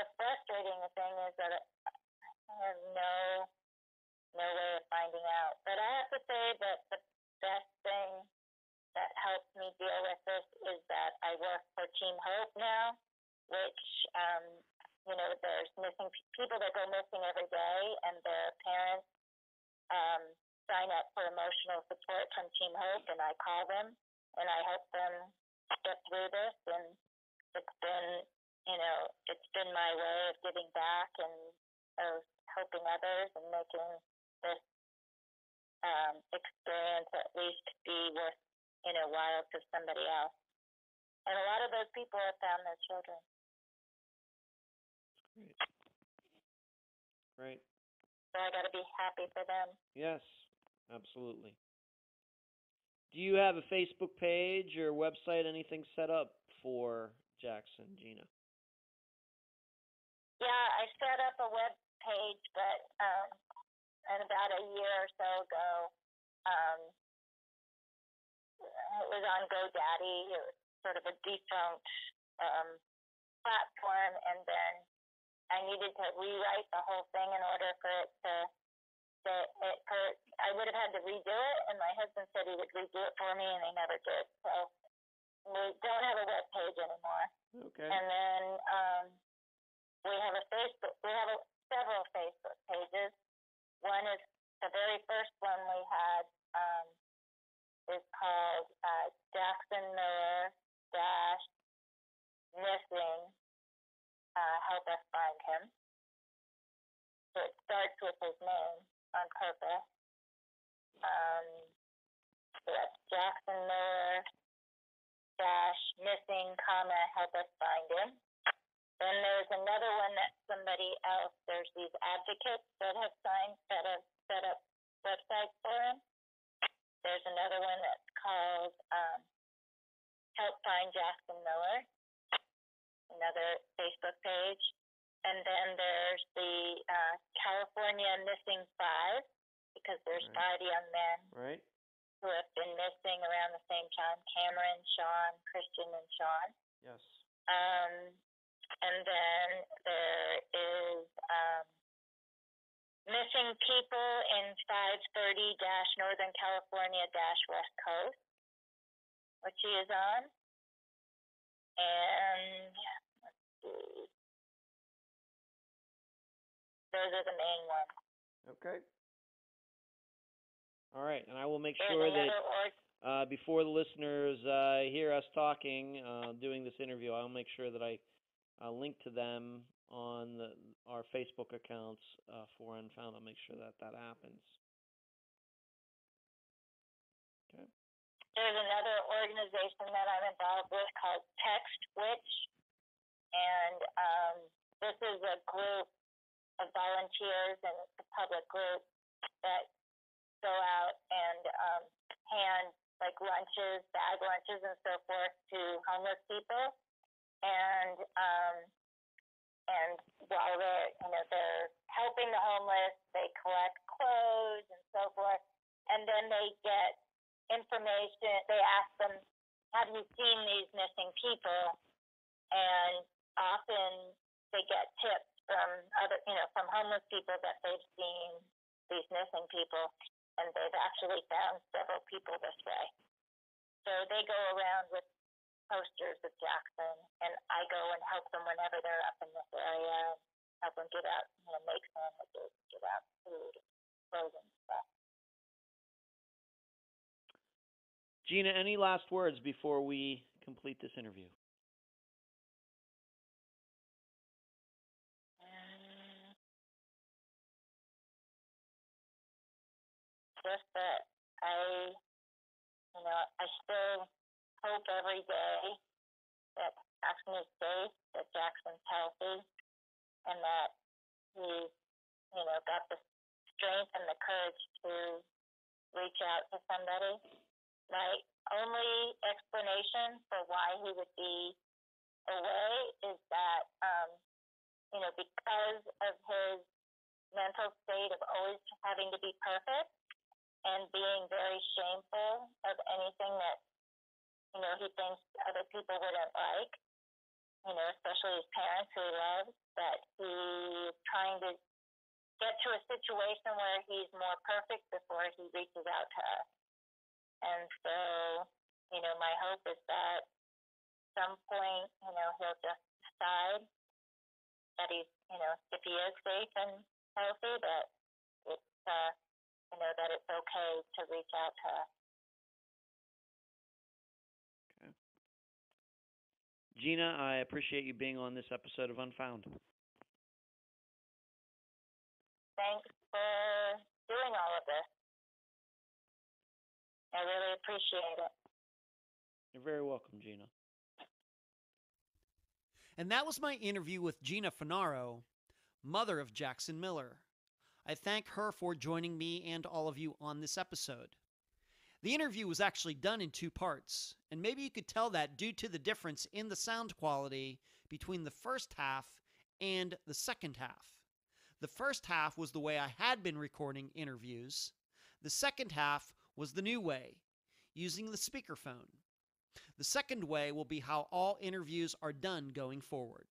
the frustrating thing is that i have no no way of finding out but i have to say that the best thing that helps me deal with this is that I work for Team Hope now, which um, you know there's missing people that go missing every day, and their parents um, sign up for emotional support from Team Hope, and I call them and I help them get through this, and it's been you know it's been my way of giving back and of helping others and making this um, experience at least be worth you know, while to somebody else. And a lot of those people have found their children. Great. Great. So I got to be happy for them. Yes, absolutely. Do you have a Facebook page or website, anything set up for Jackson, Gina? Yeah, I set up a web page, but um, and about a year or so ago, um, it was on GoDaddy. It was sort of a defunct um, platform, and then I needed to rewrite the whole thing in order for it to. That it, for, I would have had to redo it, and my husband said he would redo it for me, and he never did. So we don't have a web page anymore. Okay. And then um, we have a Facebook. We have a, several Facebook pages. One is the very first one we had um, is called uh, Jackson Miller Dash Missing. Uh, help us find him. So it starts with his name on purpose. Um, so that's Jackson Miller dash missing comma help us find him. Then there's another one that somebody else. There's these advocates that have signed that have set up websites for him. There's another one that's called um, Help Find Jackson Miller, another Facebook page. And then there's the uh, California Missing Five, because there's Right. five young men Right? who have been missing around the same time Cameron, Sean, Christian, and Sean. Yes. Um, and then there is um, missing people in 530 dash Northern California dash West Coast, which he is on. And let's see. Those are the main ones. Okay. All right, and I will make There's sure that uh, before the listeners uh, hear us talking, uh, doing this interview, I'll make sure that I uh, link to them on the, our Facebook accounts uh, for Unfound. I'll make sure that that happens. Okay. there's another organization that I'm involved with called Text Witch, and um, this is a group of volunteers and a public group that go out and um, hand like lunches, bag lunches, and so forth to homeless people, and um, and while they're you know they're helping the homeless, they collect clothes and so forth, and then they get information. They ask them, "Have you seen these missing people?" And often they get tips from other, you know, from homeless people that they've seen these missing people, and they've actually found several people this way. So they go around with posters of Jackson, and I go and help them whenever they're up in this area, help them get out, you know, make sandwiches, get out food, clothing, stuff. Gina, any last words before we complete this interview? Mm. Just that I, you know, I still hope every day that Jackson is safe, that Jackson's healthy, and that he's, you know, got the strength and the courage to reach out to somebody. My only explanation for why he would be away is that, um, you know, because of his mental state of always having to be perfect and being very shameful of anything that, you know, he thinks other people wouldn't like, you know, especially his parents who he loves, that he's trying to get to a situation where he's more perfect before he reaches out to us. And so, you know, my hope is that some point, you know, he'll just decide that he's, you know, if he is safe and healthy, that it's, uh, you know, that it's okay to reach out to us. Gina, I appreciate you being on this episode of Unfound. Thanks for doing all of this. I really appreciate it. You're very welcome, Gina. And that was my interview with Gina Finaro, mother of Jackson Miller. I thank her for joining me and all of you on this episode. The interview was actually done in two parts, and maybe you could tell that due to the difference in the sound quality between the first half and the second half. The first half was the way I had been recording interviews, the second half was the new way, using the speakerphone. The second way will be how all interviews are done going forward.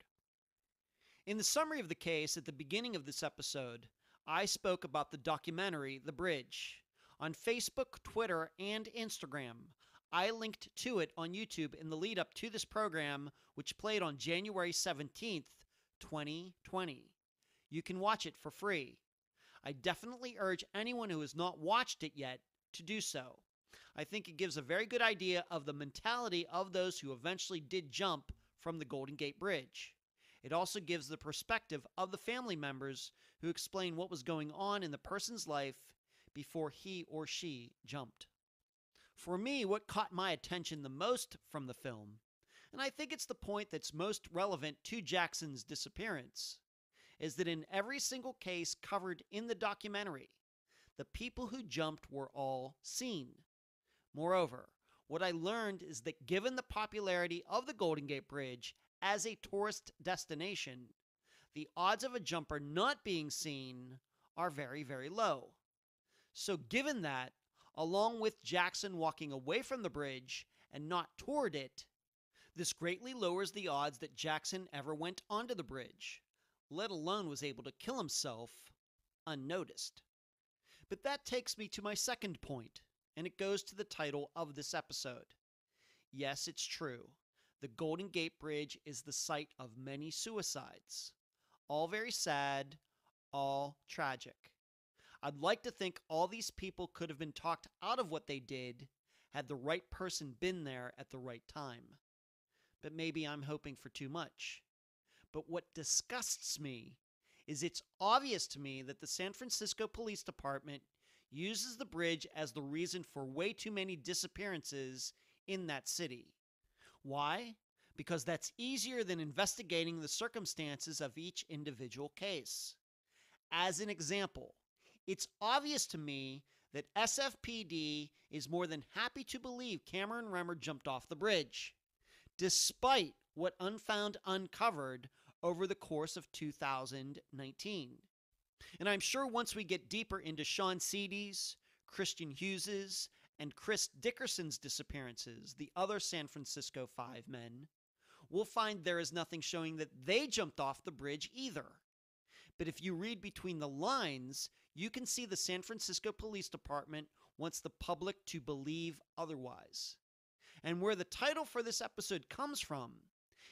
In the summary of the case at the beginning of this episode, I spoke about the documentary The Bridge. On Facebook, Twitter, and Instagram, I linked to it on YouTube in the lead up to this program, which played on January 17th, 2020. You can watch it for free. I definitely urge anyone who has not watched it yet to do so. I think it gives a very good idea of the mentality of those who eventually did jump from the Golden Gate Bridge. It also gives the perspective of the family members who explain what was going on in the person's life before he or she jumped. For me, what caught my attention the most from the film, and I think it's the point that's most relevant to Jackson's disappearance, is that in every single case covered in the documentary, the people who jumped were all seen. Moreover, what I learned is that given the popularity of the Golden Gate Bridge as a tourist destination, the odds of a jumper not being seen are very, very low. So, given that, along with Jackson walking away from the bridge and not toward it, this greatly lowers the odds that Jackson ever went onto the bridge, let alone was able to kill himself unnoticed. But that takes me to my second point, and it goes to the title of this episode. Yes, it's true. The Golden Gate Bridge is the site of many suicides. All very sad, all tragic. I'd like to think all these people could have been talked out of what they did had the right person been there at the right time. But maybe I'm hoping for too much. But what disgusts me is it's obvious to me that the San Francisco Police Department uses the bridge as the reason for way too many disappearances in that city. Why? Because that's easier than investigating the circumstances of each individual case. As an example, it's obvious to me that SFPD is more than happy to believe Cameron Remmer jumped off the bridge, despite what Unfound uncovered over the course of 2019. And I'm sure once we get deeper into Sean Sidi's, Christian Hughes's, and Chris Dickerson's disappearances, the other San Francisco five men, we'll find there is nothing showing that they jumped off the bridge either. But if you read between the lines, you can see the San Francisco Police Department wants the public to believe otherwise. And where the title for this episode comes from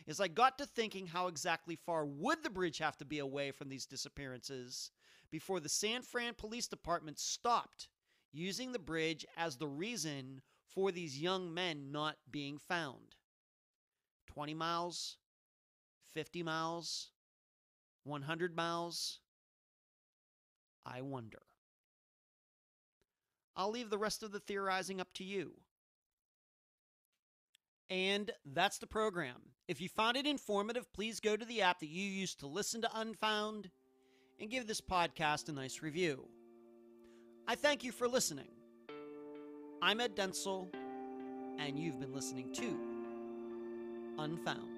is I got to thinking how exactly far would the bridge have to be away from these disappearances before the San Fran Police Department stopped using the bridge as the reason for these young men not being found. 20 miles, 50 miles, 100 miles? I wonder. I'll leave the rest of the theorizing up to you. And that's the program. If you found it informative, please go to the app that you use to listen to Unfound and give this podcast a nice review. I thank you for listening. I'm Ed Dentzel, and you've been listening to Unfound.